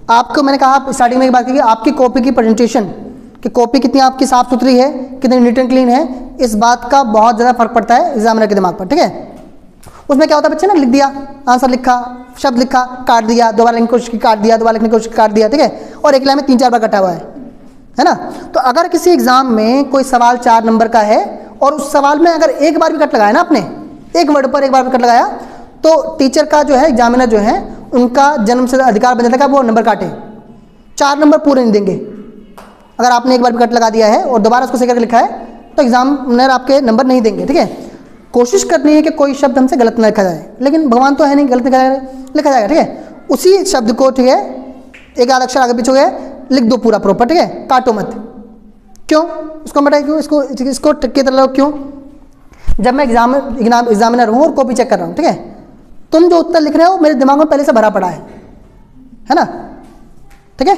आपको मैंने कहा स्टार्टिंग में एक बात की आपकी कॉपी की प्रेजेंटेशन, कि कॉपी कितनी आपकी साफ़ सुथरी है, कितनी नीट एंड क्लीन है, इस बात का बहुत ज़्यादा फ़र्क पड़ता है एग्जामिनर के दिमाग पर, ठीक है? उसमें क्या होता है बच्चे ना, लिख दिया, आंसर लिखा, शब्द लिखा, काट दिया दोबारा लिखने कोशिश काट दिया दोबारा लिखने कोशिश काट दिया, ठीक है? और एक लाइन में तीन चार बार कटा हुआ है है ना? तो अगर किसी एग्ज़ाम में कोई सवाल चार नंबर का है, और उस सवाल में अगर एक बार भी कट लगाया ना आपने, एक वर्ड पर एक बार भी कट लगाया तो टीचर का जो है एग्जामिनर जो है, उनका जन्म से अधिकार बन जाता है वो नंबर काटे। चार नंबर पूरे नहीं देंगे। अगर आपने एक बार भी कट लगा दिया है और दोबारा उसको सही करके लिखा है तो एग्जामिनर आपके नंबर नहीं देंगे, ठीक है? कोशिश करनी है कि कोई शब्द हमसे गलत ना लिखा जाए। लेकिन भगवान तो है नहीं, गलत लिखा जाएगा लिखा जाएगा, ठीक है? उसी शब्द को, ठीक है, एक आध अक्षर आगे पीछे हो गया, लिख दो पूरा प्रॉपर ठीक है? काटो मत। क्यों? इसको बताइए क्यों? इसको इसको की तरह क्यों? जब मैं एग्ज़ाम एग्जामिनर हूँ और कॉपी चेक कर रहा हूँ, ठीक है? तुम जो उत्तर लिख रहे हो, मेरे दिमाग में पहले से भरा पड़ा है है ना? ठीक है?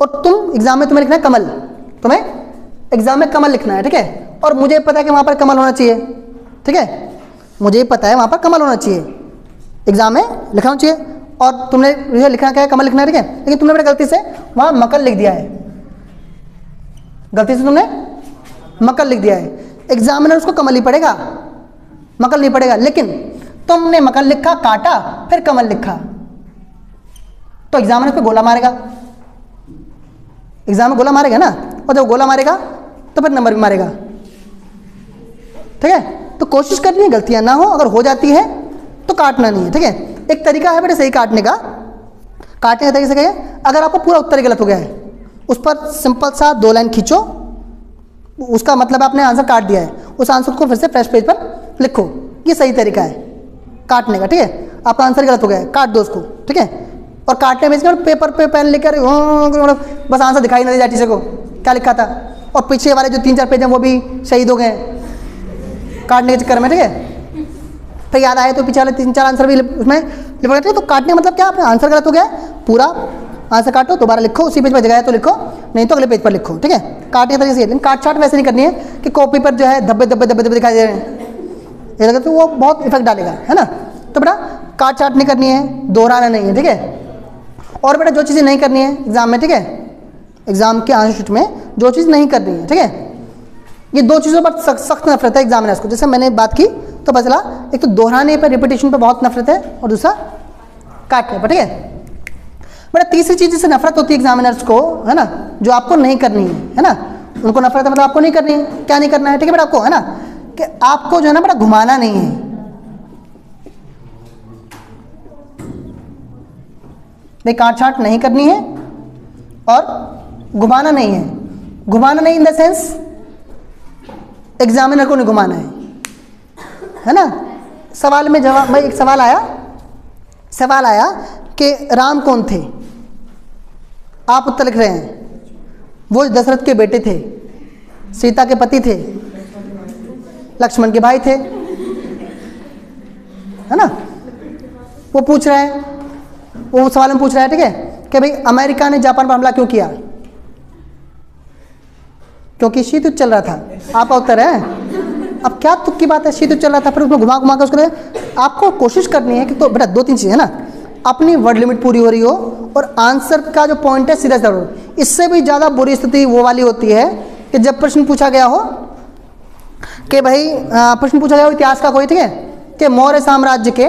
और तुम एग्ज़ाम में तुम्हें लिखना है कमल। तुम्हें एग्ज़ाम में कमल लिखना है, ठीक है? और मुझे पता है कि वहाँ पर कमल होना चाहिए। ठीक है? मुझे पता है, वहाँ पर कमल होना चाहिए। एग्ज़ाम में लिखना चाहिए। और तुमने ये लिखना क्या है, कमल लिखना है, ठीक है? लेकिन तुमने मेरे गलती से वहाँ मकल लिख दिया है। गलती से तुमने मकल लिख दिया है। एग्जामिनर उसको कमल ही पड़ेगा मकल नहीं पड़ेगा लेकिन तुमने मकल लिखा, काटा, फिर कमल लिखा। तो एग्जामिनर पे गोला मारेगा। एग्ज़ाम में गोला मारेगा ना? और जब गोला मारेगा तो फिर नंबर भी मारेगा। ठीक है? तो कोशिश करनी है, गलतियाँ ना हो, अगर हो जाती है तो काटना नहीं है, ठीक है? एक तरीका है बेटे सही काटने का। काटने का तरीके से कहिए, अगर आपको पूरा उत्तर गलत हो गया है, उस पर सिंपल सा दो लाइन खींचो, उसका मतलब आपने आंसर काट दिया है, उस आंसर को फिर से फ्रेश पेज पर लिखो। ये सही तरीका है, काटने का, ठीक है? आपका आंसर गलत हो गया है, काट दो उसको, ठीक है? और काटने में इसमें पेपर पे पेन लेकर बस आंसर दिखाई नहीं दे जाए टीचर को, क्या लिखा था? और पीछे वाले जो तीन चार पेज हैं, वो भी शहीद हो गए काटने के चक्कर में, ठीक है? फिर याद आए तो पीछे तीन चार आंसर भी उसमें गए तो काटने मतलब क्या? आपने आंसर गलत हो गया। पूरा आंसर काटो, दोबारा लिखो, उसी पेज पर जगह तो लिखो, नहीं तो अगले पेज पर लिखो, ठीक है? काटने तरीके से लेकिन काट छाट वैसे नहीं करनी है कि कॉपी पर जो है धब्बे धब्बे धब्बे धब्बे दिखाई दे रहे हैं। ये तो वो बहुत इफ़ेक्ट डालेगा, है ना? तो बेटा काट छाट नहीं करनी है, दोहराना नहीं है, ठीक है? और बेटा, जो चीज़ें नहीं करनी है एग्ज़ाम में, ठीक है? एग्ज़ाम के आंसर शीट में जो चीज़ नहीं करनी है, ठीक है? ये दो चीज़ों पर सख्त नफरत है एग्जामिनर्स को जैसे मैंने बात की तो पता चला, एक तो दोहराने पर रिपीटेशन पर बहुत नफरत है, और दूसरा काटने पर ठीक है? बड़ा तीसरी चीज़ जिससे नफरत होती है एग्जामिनर्स को, है ना, जो आपको नहीं करनी है है ना? उनको नफरत है मतलब आपको नहीं करनी है। क्या नहीं करना है? ठीक है बेटा, आपको, है ना? कि आपको जो है ना बड़ा घुमाना नहीं है। नहीं, काट छाट नहीं करनी है, और घुमाना नहीं है। घुमाना नहीं इन द सेंस एग्जामिनर को नहीं घुमाना है। है ना? सवाल में जवाब, भाई, एक सवाल आया। सवाल आया कि राम कौन थे? आप उत्तर लिख रहे हैं। वो दशरथ के बेटे थे। सीता के पति थे। लक्ष्मण के भाई थे। है ना? वो पूछ रहे हैं। वो सवाल में पूछ रहा है, ठीक है? कि भाई, अमेरिका ने जापान पर हमला क्यों किया? क्योंकि शीत चल रहा था। आपका उत्तर है? अब क्या तुक की बात है? शीत चल रहा था, फिर उसमें घुमा घुमा कर उसको आपको कोशिश करनी है कि तो बेटा दो तीन चीज़ें ना? अपनी वर्ड लिमिट पूरी हो रही हो और आंसर का जो पॉइंट है, सीधा ज़रूर। इससे भी ज़्यादा बुरी स्थिति वो वाली होती है कि जब प्रश्न पूछा गया हो कि भाई प्रश्न पूछा गया हो, इतिहास का कोई, ठीक है? कि मौर्य साम्राज्य के,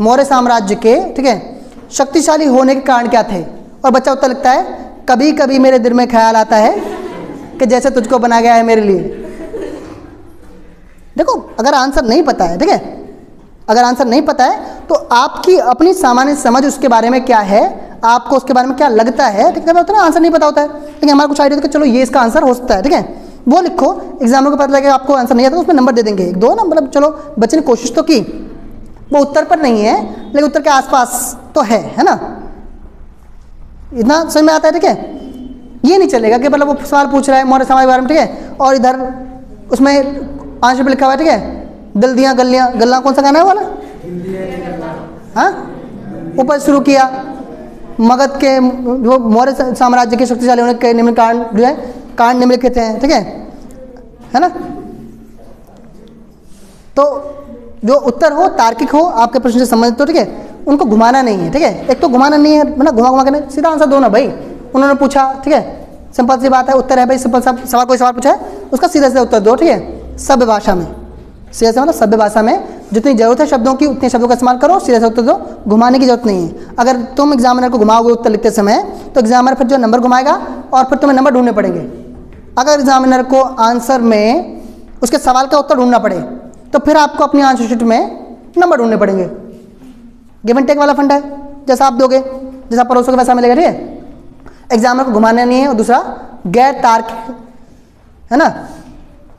मौर्य साम्राज्य के, ठीक है? शक्तिशाली होने के कारण क्या थे? और बच्चा उत्तर लिखता है कभी कभी मेरे दिल में ख्याल आता है कि जैसे तुझको बना गया है मेरे लिए। देखो, अगर आंसर नहीं पता है, ठीक है? अगर आंसर नहीं पता है तो आपकी अपनी सामान्य समझ उसके बारे में क्या है? आपको उसके बारे में क्या लगता है? ठीक है होता है ना आंसर नहीं पता होता है। ठीक है, हमारा कुछ आइडिया चलो ये इसका आंसर हो सकता है, ठीक है? वो लिखो एग्ज़ाम को पता लगेगा आपको आंसर नहीं आता तो उसमें नंबर दे देंगे। एक, दो ना मतलब चलो, बच्चे ने कोशिश तो की। वो उत्तर पर नहीं है, लेकिन उत्तर के आसपास तो है है ना? इतना समझ में आता है, ठीक है? ये नहीं चलेगा कि मतलब वो सवाल पूछ रहा है मौर्य समाज के बारे में, ठीक है? और इधर उसमें आंसर पे लिखा हुआ है, ठीक है? दल्दियाँ गलियाँ, गल्ला, कौन सा गाना है वाला? हाँ? ऊपर शुरू किया। मगध के जो मौर्य साम्राज्य के शक्तिशाली होने के निम्न कारण जो है, कांड निम्नलिखित हैं, ठीक है? है ना? तो जो उत्तर हो, तार्किक हो, आपके प्रश्न से संबंधित हो, ठीक है? उनको घुमाना नहीं है, ठीक है? एक तो घुमाना नहीं है मतलब घुमा घुमा के सीधा आंसर दो ना भाई। उन्होंने पूछा, ठीक है? सिंपल सी बात है, उत्तर है भाई, सिंपल सा सवाल, कोई सवाल पूछा है? उसका सीधा सीधा उत्तर दो, ठीक है? सभ्य भाषा में। सीधा से मतलब सभ्य भाषा में। जितनी ज़रूरत है शब्दों की, उतने शब्दों का इस्तेमाल करो, सीधा से उत्तर दो। घुमाने की ज़रूरत नहीं है। अगर तुम एग्जामिनर को घुमाओगे उत्तर लिखते समय तो एग्जामिनर फिर जो नंबर घुमाएगा, और फिर तुम्हें नंबर ढूँढने पड़ेंगे। अगर एग्जामिनर को आंसर में उसके सवाल का उत्तर ढूंढना पड़े तो फिर आपको अपनी आंसर शीट में नंबर ढूँढने पड़ेंगे। गिवन टेक वाला फंड है, जैसा आप दोगे, जैसा परोसोगे वैसा मिलेगा, ठीक है? एग्जामिनर को घुमाना नहीं है, और दूसरा, गैर तार्किक है ना?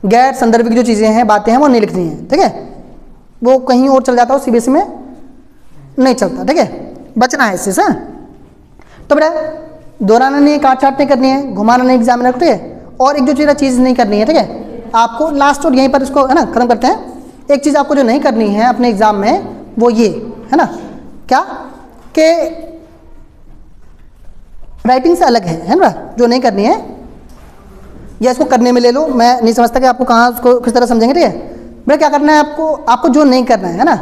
गैर संदर्भिक जो चीज़ें हैं, बातें हैं, वो नहीं लिखनी है, ठीक है? वो कहीं और चल जाता हो सीबीएसई में नहीं चलता, ठीक है? बचना है इससे हाँ तो बेटा, दोहराना नहीं है काट छाट नहीं करनी है, घुमाना नहीं एग्जामिनर को, ठीक है? और एक जो चीज़ चीज़ नहीं करनी है, ठीक है? आपको लास्ट और यहीं पर इसको, है ना, खत्म करते हैं। एक चीज़ आपको जो नहीं करनी है अपने एग्ज़ाम में, वो ये, है ना? क्या? कि राइटिंग से अलग है है ना? जो नहीं करनी है या इसको करने में ले लो। मैं नहीं समझता कि आपको कहाँ उसको किस तरह समझेंगे ठीक है? बेटा क्या करना है आपको? आपको जो नहीं करना है है ना?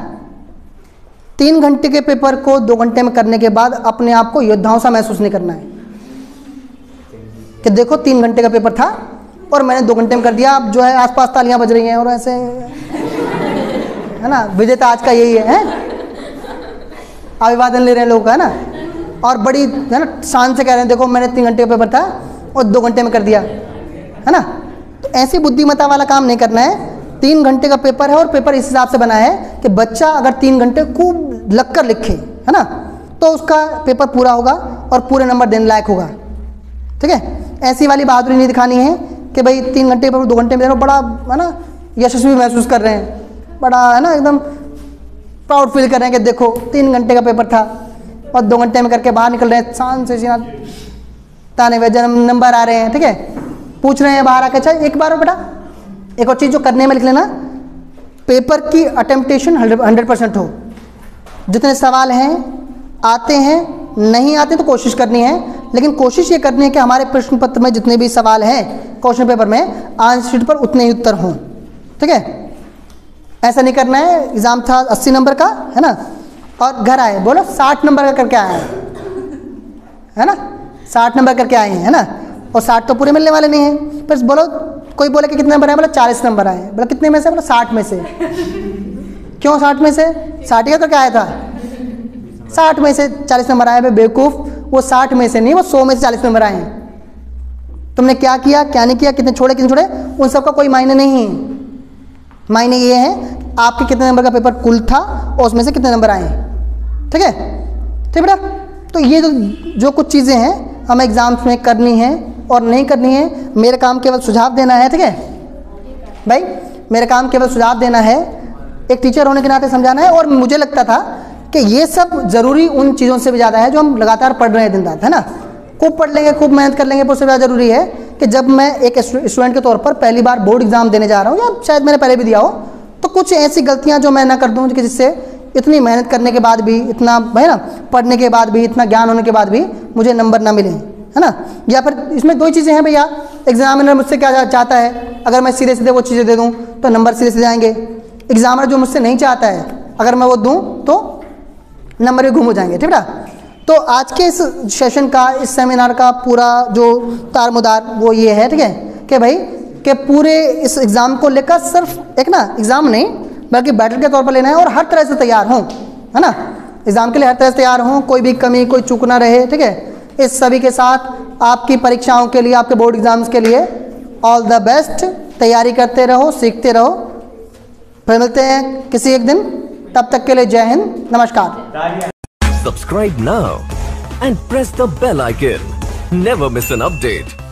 तीन घंटे के पेपर को दो घंटे में करने के बाद अपने आप को योद्धाओं सा महसूस नहीं करना है। कि देखो तीन घंटे का पेपर था और मैंने दो घंटे में कर दिया। आप जो है आसपास तालियाँ बज रही हैं और ऐसे है ना? विजेता आज का यही है, है? अभिवादन ले रहे हैं लोग है ना? और बड़ी, है ना, शान से कह रहे हैं, देखो मैंने तीन घंटे का पेपर था और दो घंटे में कर दिया, है ना? तो ऐसी बुद्धिमत्ता वाला काम नहीं करना है। तीन घंटे का पेपर है और पेपर इस हिसाब से बना है कि बच्चा अगर तीन घंटे खूब लग कर लिखे, है ना तो उसका पेपर पूरा होगा और पूरे नंबर देने लायक होगा। ठीक है? ऐसी वाली बहादुरी नहीं दिखानी है कि भाई तीन घंटे पर दो घंटे में दे रहे बड़ा, है ना, यशस्वी महसूस कर रहे हैं। बड़ा, है ना, एकदम प्राउड फील कर रहे हैं कि देखो, तीन घंटे का पेपर था। और दो घंटे में करके बाहर निकल रहे हैं। शान से सीना ताने हुए जन्म नंबर आ रहे हैं, ठीक है? पूछ रहे हैं बाहर आके अच्छा एक बार बेटा, एक और चीज़ जो करने में लिख लेना, पेपर की अटेम्पटेशन हंड्रेड परसेंट हो। जितने सवाल हैं, आते हैं, नहीं आते तो कोशिश करनी है, लेकिन कोशिश ये करनी है कि हमारे प्रश्न पत्र में जितने भी सवाल हैं क्वेश्चन पेपर में आंसर शीट पर उतने ही उत्तर हों, ठीक है? ऐसा नहीं करना है एग्ज़ाम था, अस्सी नंबर का, है ना? और घर आए। बोलो, साठ नंबर का करके आए हैं। है ना? साठ नंबर करके आए हैं, है ना? और साठ तो पूरे मिलने वाले नहीं हैं। फिर बोलो, कोई बोले कि कितने नंबर आए बोला, चालीस नंबर आए बोला, कितने में से? बोला, साठ में से। क्यों साठ में से? साठ का क्या आया था। साठ में से चालीस नंबर आए भाई बेवकूफ़। वो साठ में से नहीं, वो सौ में से चालीस नंबर आए हैं। तुमने क्या किया, क्या नहीं किया, कितने छोड़े कितने छोड़े? उन सबका कोई मायने नहीं है। मायने ये है आपके कितने नंबर का पेपर कुल था और उसमें से कितने नंबर आए ठीक है? ठीक बेटा? तो ये जो जो कुछ चीज़ें हैं, हमें एग्ज़ाम्स में करनी है और नहीं करनी है, मेरा काम केवल सुझाव देना है, ठीक है? भाई, मेरा काम केवल सुझाव देना है, एक टीचर होने के नाते समझाना है और मुझे लगता था कि ये सब ज़रूरी उन चीज़ों से भी ज़्यादा है जो हम लगातार पढ़ रहे हैं दिन रात, है ना? खूब पढ़ लेंगे, खूब मेहनत कर लेंगे उससे ज़्यादा ज़रूरी है कि जब मैं एक स्टूडेंट के तौर पर पहली बार बोर्ड एग्ज़ाम देने जा रहा हूँ, या शायद मैंने पहले भी दिया हो तो कुछ ऐसी गलतियाँ जो मैं ना कर दूँ कि जिससे इतनी मेहनत करने के बाद भी, इतना, है ना, पढ़ने के बाद भी, इतना ज्ञान होने के बाद भी मुझे नंबर ना मिले, है ना? या फिर इसमें दो चीज़ें हैं भैया एग्जामिनर मुझसे क्या चाहता है? अगर मैं सीधे सीधे वो चीज़ें दे दूँ तो नंबर सीधे सीधे आएँगे। एग्जामिनर जो मुझसे नहीं चाहता है, अगर मैं वो दूँ तो नंबर भी गुम हो जाएँगे, ठीक है तो आज के इस सेशन का, इस सेमिनार का पूरा जो तारमुदार, वो ये है, ठीक है? कि भाई कि पूरे इस एग्ज़ाम को लेकर सिर्फ़ एक ना, एग्ज़ाम नहीं, बल्कि बैटल के तौर पर लेना है और हर तरह से तैयार हों, है ना? एग्ज़ाम के लिए हर तरह से तैयार हों, कोई भी कमी, कोई चूक ना रहे, ठीक है? इस सभी के साथ आपकी परीक्षाओं के लिए, आपके बोर्ड एग्ज़ाम्स के लिए ऑल द बेस्ट तैयारी करते रहो, सीखते रहो। फिर मिलते हैं किसी एक दिन। तब तक के लिए जय हिंद। नमस्कार। Subscribe now and press the bell icon. Never miss an update.